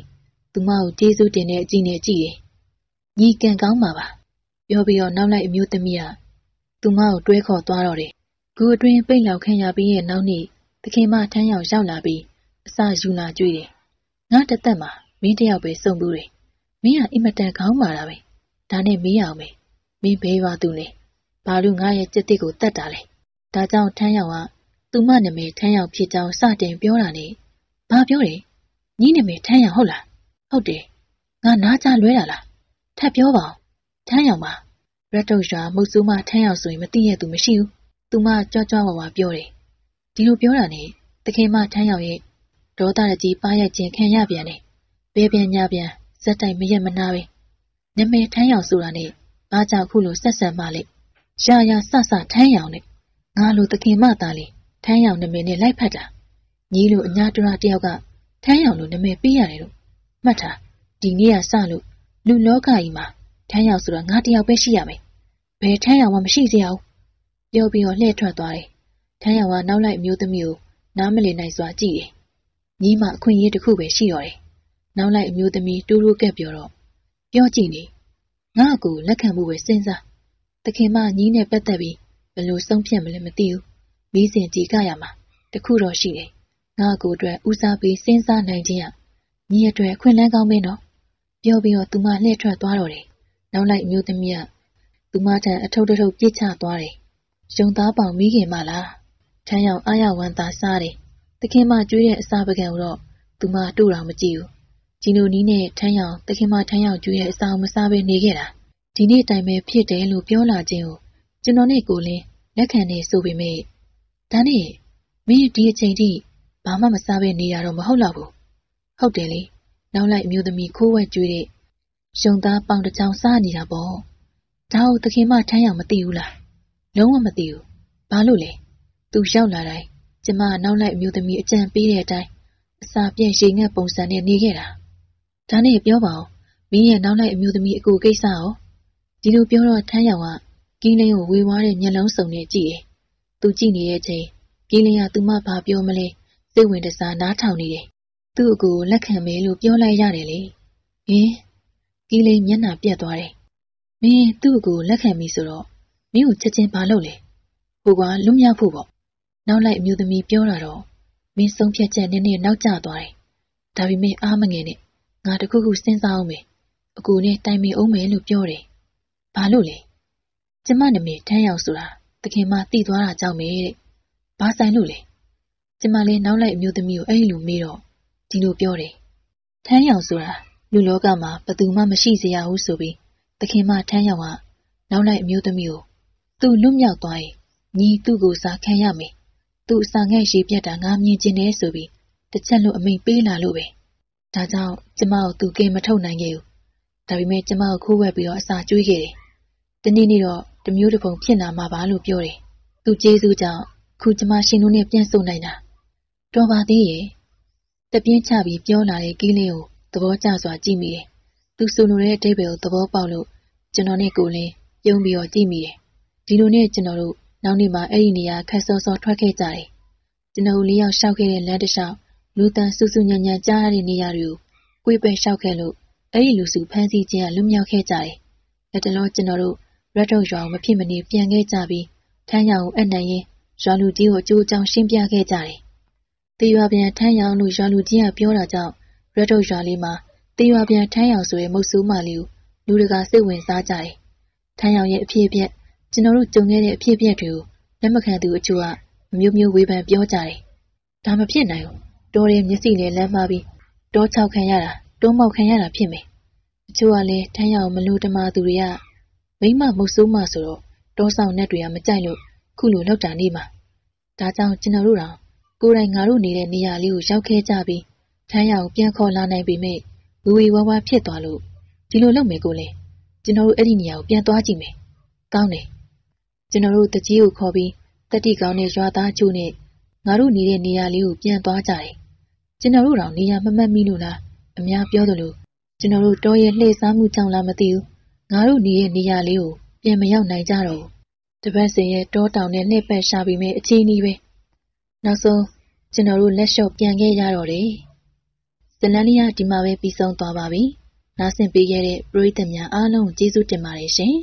သူမကိုကျေးဇူးတင်တဲ့အကြည့်နဲ့ကြည့်တယ်။ညီကန်ကောင်းပါပါ။ပြောပြီးတော့နောက်လိုက်အမျိုးသမီးကသူမကိုတွဲခေါ်သွားတော့တယ်။ဂူအတွင်းပိတ်လောက်ခံရပြီးရဲ့နောက်နေ့ သခင်မထမ်းရောက်ရောက်လာပြီးအစာယူလာကြွေးတယ်။ငါတသက်မှာမင်းတယောက်ပဲစုံဘူးတယ်။မင်းကအင်မတန်ကောင်းပါလားပဲ။ဒါနဲ့မေးအောင်ပဲ။မင်းဘဲရွာသူလဲ။ဘာလို့ငါရဲ့ကြက်တစ်ကိုတတ်တာလဲ။ဒါကြောင့်ထမ်းရောက်ကသူမနာမည်ထမ်းရောက်ဖြစ်ကြောင်းစတင်ပြောတာနဲ့ဘာပြောတယ်။ညီနာမည်ထမ်းရောက်ဟုတ်လား။ဟုတ်တယ်။ငါနားကြလွဲတာလား။ထပ်ပြောပါဦး။ထမ်းရောက်ပါ။ရက်တုတ်ရွာမုတ်ဆိုးမထမ်းရောက်ဆိုရင်မသိရသူမရှိဘူး။သူမကြွကြွဝဝပြောတယ်။ ဒီလိုပြောတာနဲ့တခင်မထမ်းရောက်ရဲ့ဒေါသရကြီးပါရိုက်ခြင်းခံရပြန်တယ်။ဘဲပြန်ညပြန်ဇက်တိုင်မရက်မနာပဲ။နမဲထမ်းရောက်ဆိုတာနဲ့ဘာကြောင့်ခုလိုဆက်ဆံမှလဲ။ရာရာဆဆထမ်းရောက်နဲ့ငါလိုတခင်မသားလေးထမ်းရောင်နာမည်နဲ့လိုက်ဖက်တာညီလိုအညာတရတယောက်ကထမ်းရောင်လိုနာမည်ပေးရတယ်လို့မှတ်ထားဒီနေ့ကစလို့လူလောကကြီးမှာထမ်းရောင်ဆိုတော့ငါတယောက်ပဲရှိရမယ်ဘယ်ထမ်းရောင်မှမရှိစေအောင်ပြောပြီးတော့လှည့်ထွက်သွားတယ် ထမ်းရောင်ကနောက်လိုက်အမျိုးသမီးကိုနားမလည်နိုင်စွာကြည့်တယ်ညီမအခွင့်အရေးတစ်ခုပဲရှိတော့တယ်နောက်လိုက်အမျိုးသမီးတူးတူးကက်ပြောတော့ပြောကြည့်နေငါ့ကိုလက်ခံမှုပဲစဉ်းစားတခင်မညီးနဲ့ပတ်သက်ပြီးဘယ်လိုဆုံးဖြတ်မလဲမသိဘူးမိစဉ်ကြည်ကရမှာတခုတော့ရှိတယ်ငါကိုအတွက်ဦးစားပေးစဉ်းစားနိုင်ခြင်းဟာညီအတွက်ခွင့်လန်းကောင်းမင်းတော့ပြောပြီးတော့သူမလှည့်ထွက်သွားတော့တယ်နောက်လိုက်မျိုးသမီးကသူမထံအထုပ်ထုပ်ပြစ်ချသွားတယ်ရုံသားပေါင်မိခင်မလား ထမ်းရောက်အားရဝမ်းသာစားတယ်တခင်မကျွေးတဲ့အစာပကံကိုတော့သူမတို့တော်မကြည့်ဘူးဂျီနိုနီးနဲ့ထမ်းရောက်တခင်မထမ်းရောက်ကျွေးတဲ့အစာကိုမစားဘဲနေခဲ့တာဒီနေ့တိုင်ပဲဖြစ်တယ်လို့ပြောလာခြင်းကိုကျွန်တော်နဲ့ကိုလင်းလက်ခံနေဆိုပေမဲ့ဒါနဲ့မင်းဒီအချိန်ထိဘာမှမစားဘဲနေရတော့မဟုတ်တော့ဘူးဟုတ်တယ်လေနောက်လိုက်အမျိုးသမီးခိုးဝက်ကျွေးတဲ့ရုံသားပေါင်တစ်ချောင်းစားနေတာပေါ့ဒါကိုသခင်မထမ်းရမသိဘူးလားလုံးဝမသိဘူးဘာလို့လဲ သူရောက်လာတိုင်းကျမနောက်လိုက်အမျိုးသမီးအကြံပေးတဲ့အတိုင်းအစာပြည့်ရေငတ်ပုံစံနဲ့နေခဲ့တာဒါနဲ့ပြောပါဦးမင်းရဲ့နောက်လိုက်အမျိုးသမီးအကိုကိစ္စရောဒီလိုပြောတော့ထမ်းရောင်ကကင်းလင်းကိုဝေဝါးတဲ့မျက်လုံးစုံနဲ့ကြည့်တယ်။သူကြည့်နေတဲ့အချိန်ကင်းလင်းကသူမဘာပြောမလဲစိတ်ဝင်တစားနားထောင်နေတယ်။သူ့အကိုလက်ခံမယ်လို့ပြောလိုက်ရတယ်လေ။ဟင်ကင်းလင်းမျက်နှာပြတ်သွားတယ်။မင်းသူ့အကိုလက်ခံပြီဆိုတော့မင်းကိုချက်ချင်းဘာလုပ်လဲ။ဟိုကလွတ်မြောက်ဖို့ပေါ့။ နောက်လိုက်အမျိုးသမီးပြောတာတော့မင်းဆုံးဖြတ်ချက်နည်းနည်းနောက်ကျသွားတယ်။ဒါပေမဲ့အားမငယ်နဲ့ငါတခုခုစဉ်းစားအောင်မယ်။အကူနဲ့တိုင်ပင်အောင်မယ်လို့ပြောတယ်။ဘာလို့လဲ။ကျမနာမည်ထမ်းရောက်ဆိုတာတခင်မသိသွားတာကြောင့်ပဲတဲ့။ဘာဆိုင်လို့လဲ။ကျမလည်းနောက်လိုက်အမျိုးသမီးကိုအဲ့လိုမေးတော့ဒီလိုပြောတယ်။ထမ်းရောက်ဆိုတာလူလောကမှာဘသူမှမရှိစေရဘူးဆိုပြီးတခင်မထမ်းရောက်ကနောက်လိုက်အမျိုးသမီးကိုသူ့လွတ်မြောက်သွားရင်ညီသူ့ကိုစားခံရမယ်။ သူ့အစာငဲ့ရှိပြတ်တာငါမြင်ကျင်တယ်ဆိုပြီးတစ်ချက်လို့အမိန်ပေးလာလို့ပဲ။ဒါကြောင့်ကျမကိုသူကင်မထုတ်နိုင်ခဲ့ဘူး။ဒါပေမဲ့ကျမကိုခိုးဝှက်ပြီးတော့အစာကျွေးခဲ့တယ်။တနေ့နေ့တော့တမျိုးတစ်ပုံဖြစ်လာမှာပါလို့ပြောတယ်။သူကျေးဇူးကြောင့်ခုကျမရှင်တို့နဲ့ပြန်ဆုံနိုင်တာ။တော်ပါသေးရဲ့။တပြင်းချပြီးပြောလာတဲ့ကီးလေးကိုသဘောကျစွာကြည့်မိတယ်။သူဆိုလိုတဲ့အတိတ်ပဲကိုသဘောပေါက်လို့ကျွန်တော်နဲ့ကိုလင်းပြုံးပြီးတော့ကြည့်မိတယ်။ဒီလိုနဲ့ကျွန်တော်တို့ နောက်နေ့မှအဲ့ဒီနေရာခက်စောစောထွက်ခဲ့ကြတယ်။ကျွန်တော်လေးယောက်ရှောက်ခဲ့တဲ့လမ်းတစ်လျှောက်လူတန်ဆူဆူညံညံကြားရတဲ့နေရာတွေကိုကိုယ်ပဲရှောက်ခဲ့လို့အဲ့ဒီလူစုဖမ်းဆီးခြင်းကလွတ်မြောက်ခဲ့ကြတယ်။လက်တလောကျွန်တော်တို့ရက်ထုတ်ရွာကိုမဖြစ်မနေပြန်ခဲ့ကြပြီးထမ်းရောင်အနံ့ရင်ရွာလူကြီးကိုအကျိုးအကြောင်းရှင်းပြခဲ့ကြတယ်။တေရွာပြန်ထမ်းရောင်လို့ရွာလူကြီးကပြောတာကြောင့်ရက်ထုတ်ရွာလေးမှာတေရွာပြန်ထမ်းရောင်ဆိုတဲ့မုတ်ဆိုးမလေးကိုလူတကာစိတ်ဝင်စားကြတယ်။ထမ်းရောင်ရဲ့အဖြစ်အပျက် ကျွန်တော်တို့ကြုံခဲ့တဲ့အဖြစ်အပျက်တွေကိုလက်မခံသူအချို့ကမျိုးမျိုးဝေဖန်ပြောကြတယ်။ဒါမဖြစ်နိုင်ဘူး။တော်တဲ့မျက်စိနဲ့လမ်းမပြီးတောချောက်ခံရတာတွန်းမောက်ခံရတာဖြစ်မယ်။အချို့ကလည်းထမ်းရောင်မလို့တမာသူတွေကမိမမုတ်ဆိုးမှဆိုတော့တောဆောင်နဲ့တွေကမကြိုက်လို့ခုလိုလောက်တာနေမှာ။ဒါကြောင့်ကျွန်တော်တို့တောင်ကိုယ်တိုင်ငါတို့နေတဲ့နေရာလေးကိုရောက်ခဲ့ကြပြီးထမ်းရောင်ပြန်ခေါ်လာနိုင်ပေမဲ့ဝီဝီဝါဝါဖြစ်သွားလို့ဒီလိုလုပ်မယ်ကိုလေကျွန်တော်တို့အဲ့ဒီနေရာကိုပြန်သွားကြည့်မယ်။ကောင်းတယ်။ ကျွန်တော်တို့တကြီးကိုခေါ်ပြီးတတိကောင်းတဲ့ရွာသားချို့နဲ့ငါတို့နေတဲ့နေရာလေးကိုပြန်သွားကြတယ်။ကျွန်တော်တို့တောင်နေရာမမှတ်မိလို့လားအများပြောသလိုကျွန်တော်တို့တောရဲ့လှည့်စားမှုကြောင့်လားမသိဘူးငါတို့နေတဲ့နေရာလေးကိုပြန်မရောက်နိုင်ကြတော့ဘူးတပတ်စင်ရဲ့တောတောင်နဲ့လှည့်ပတ်ရှာပြီးမဲ့အခြေအနေပဲနောက်ဆုံးကျွန်တော်တို့လက်လျှော့ပြန်ခဲ့ရတော့တယ်ဇလန်လီယာဒီမှာပဲပြီးဆုံးသွားပါပြီနားဆင်ပေးခဲ့တဲ့ပရိသတ်များအားလုံးကျေးဇူးတင်ပါတယ်ရှင်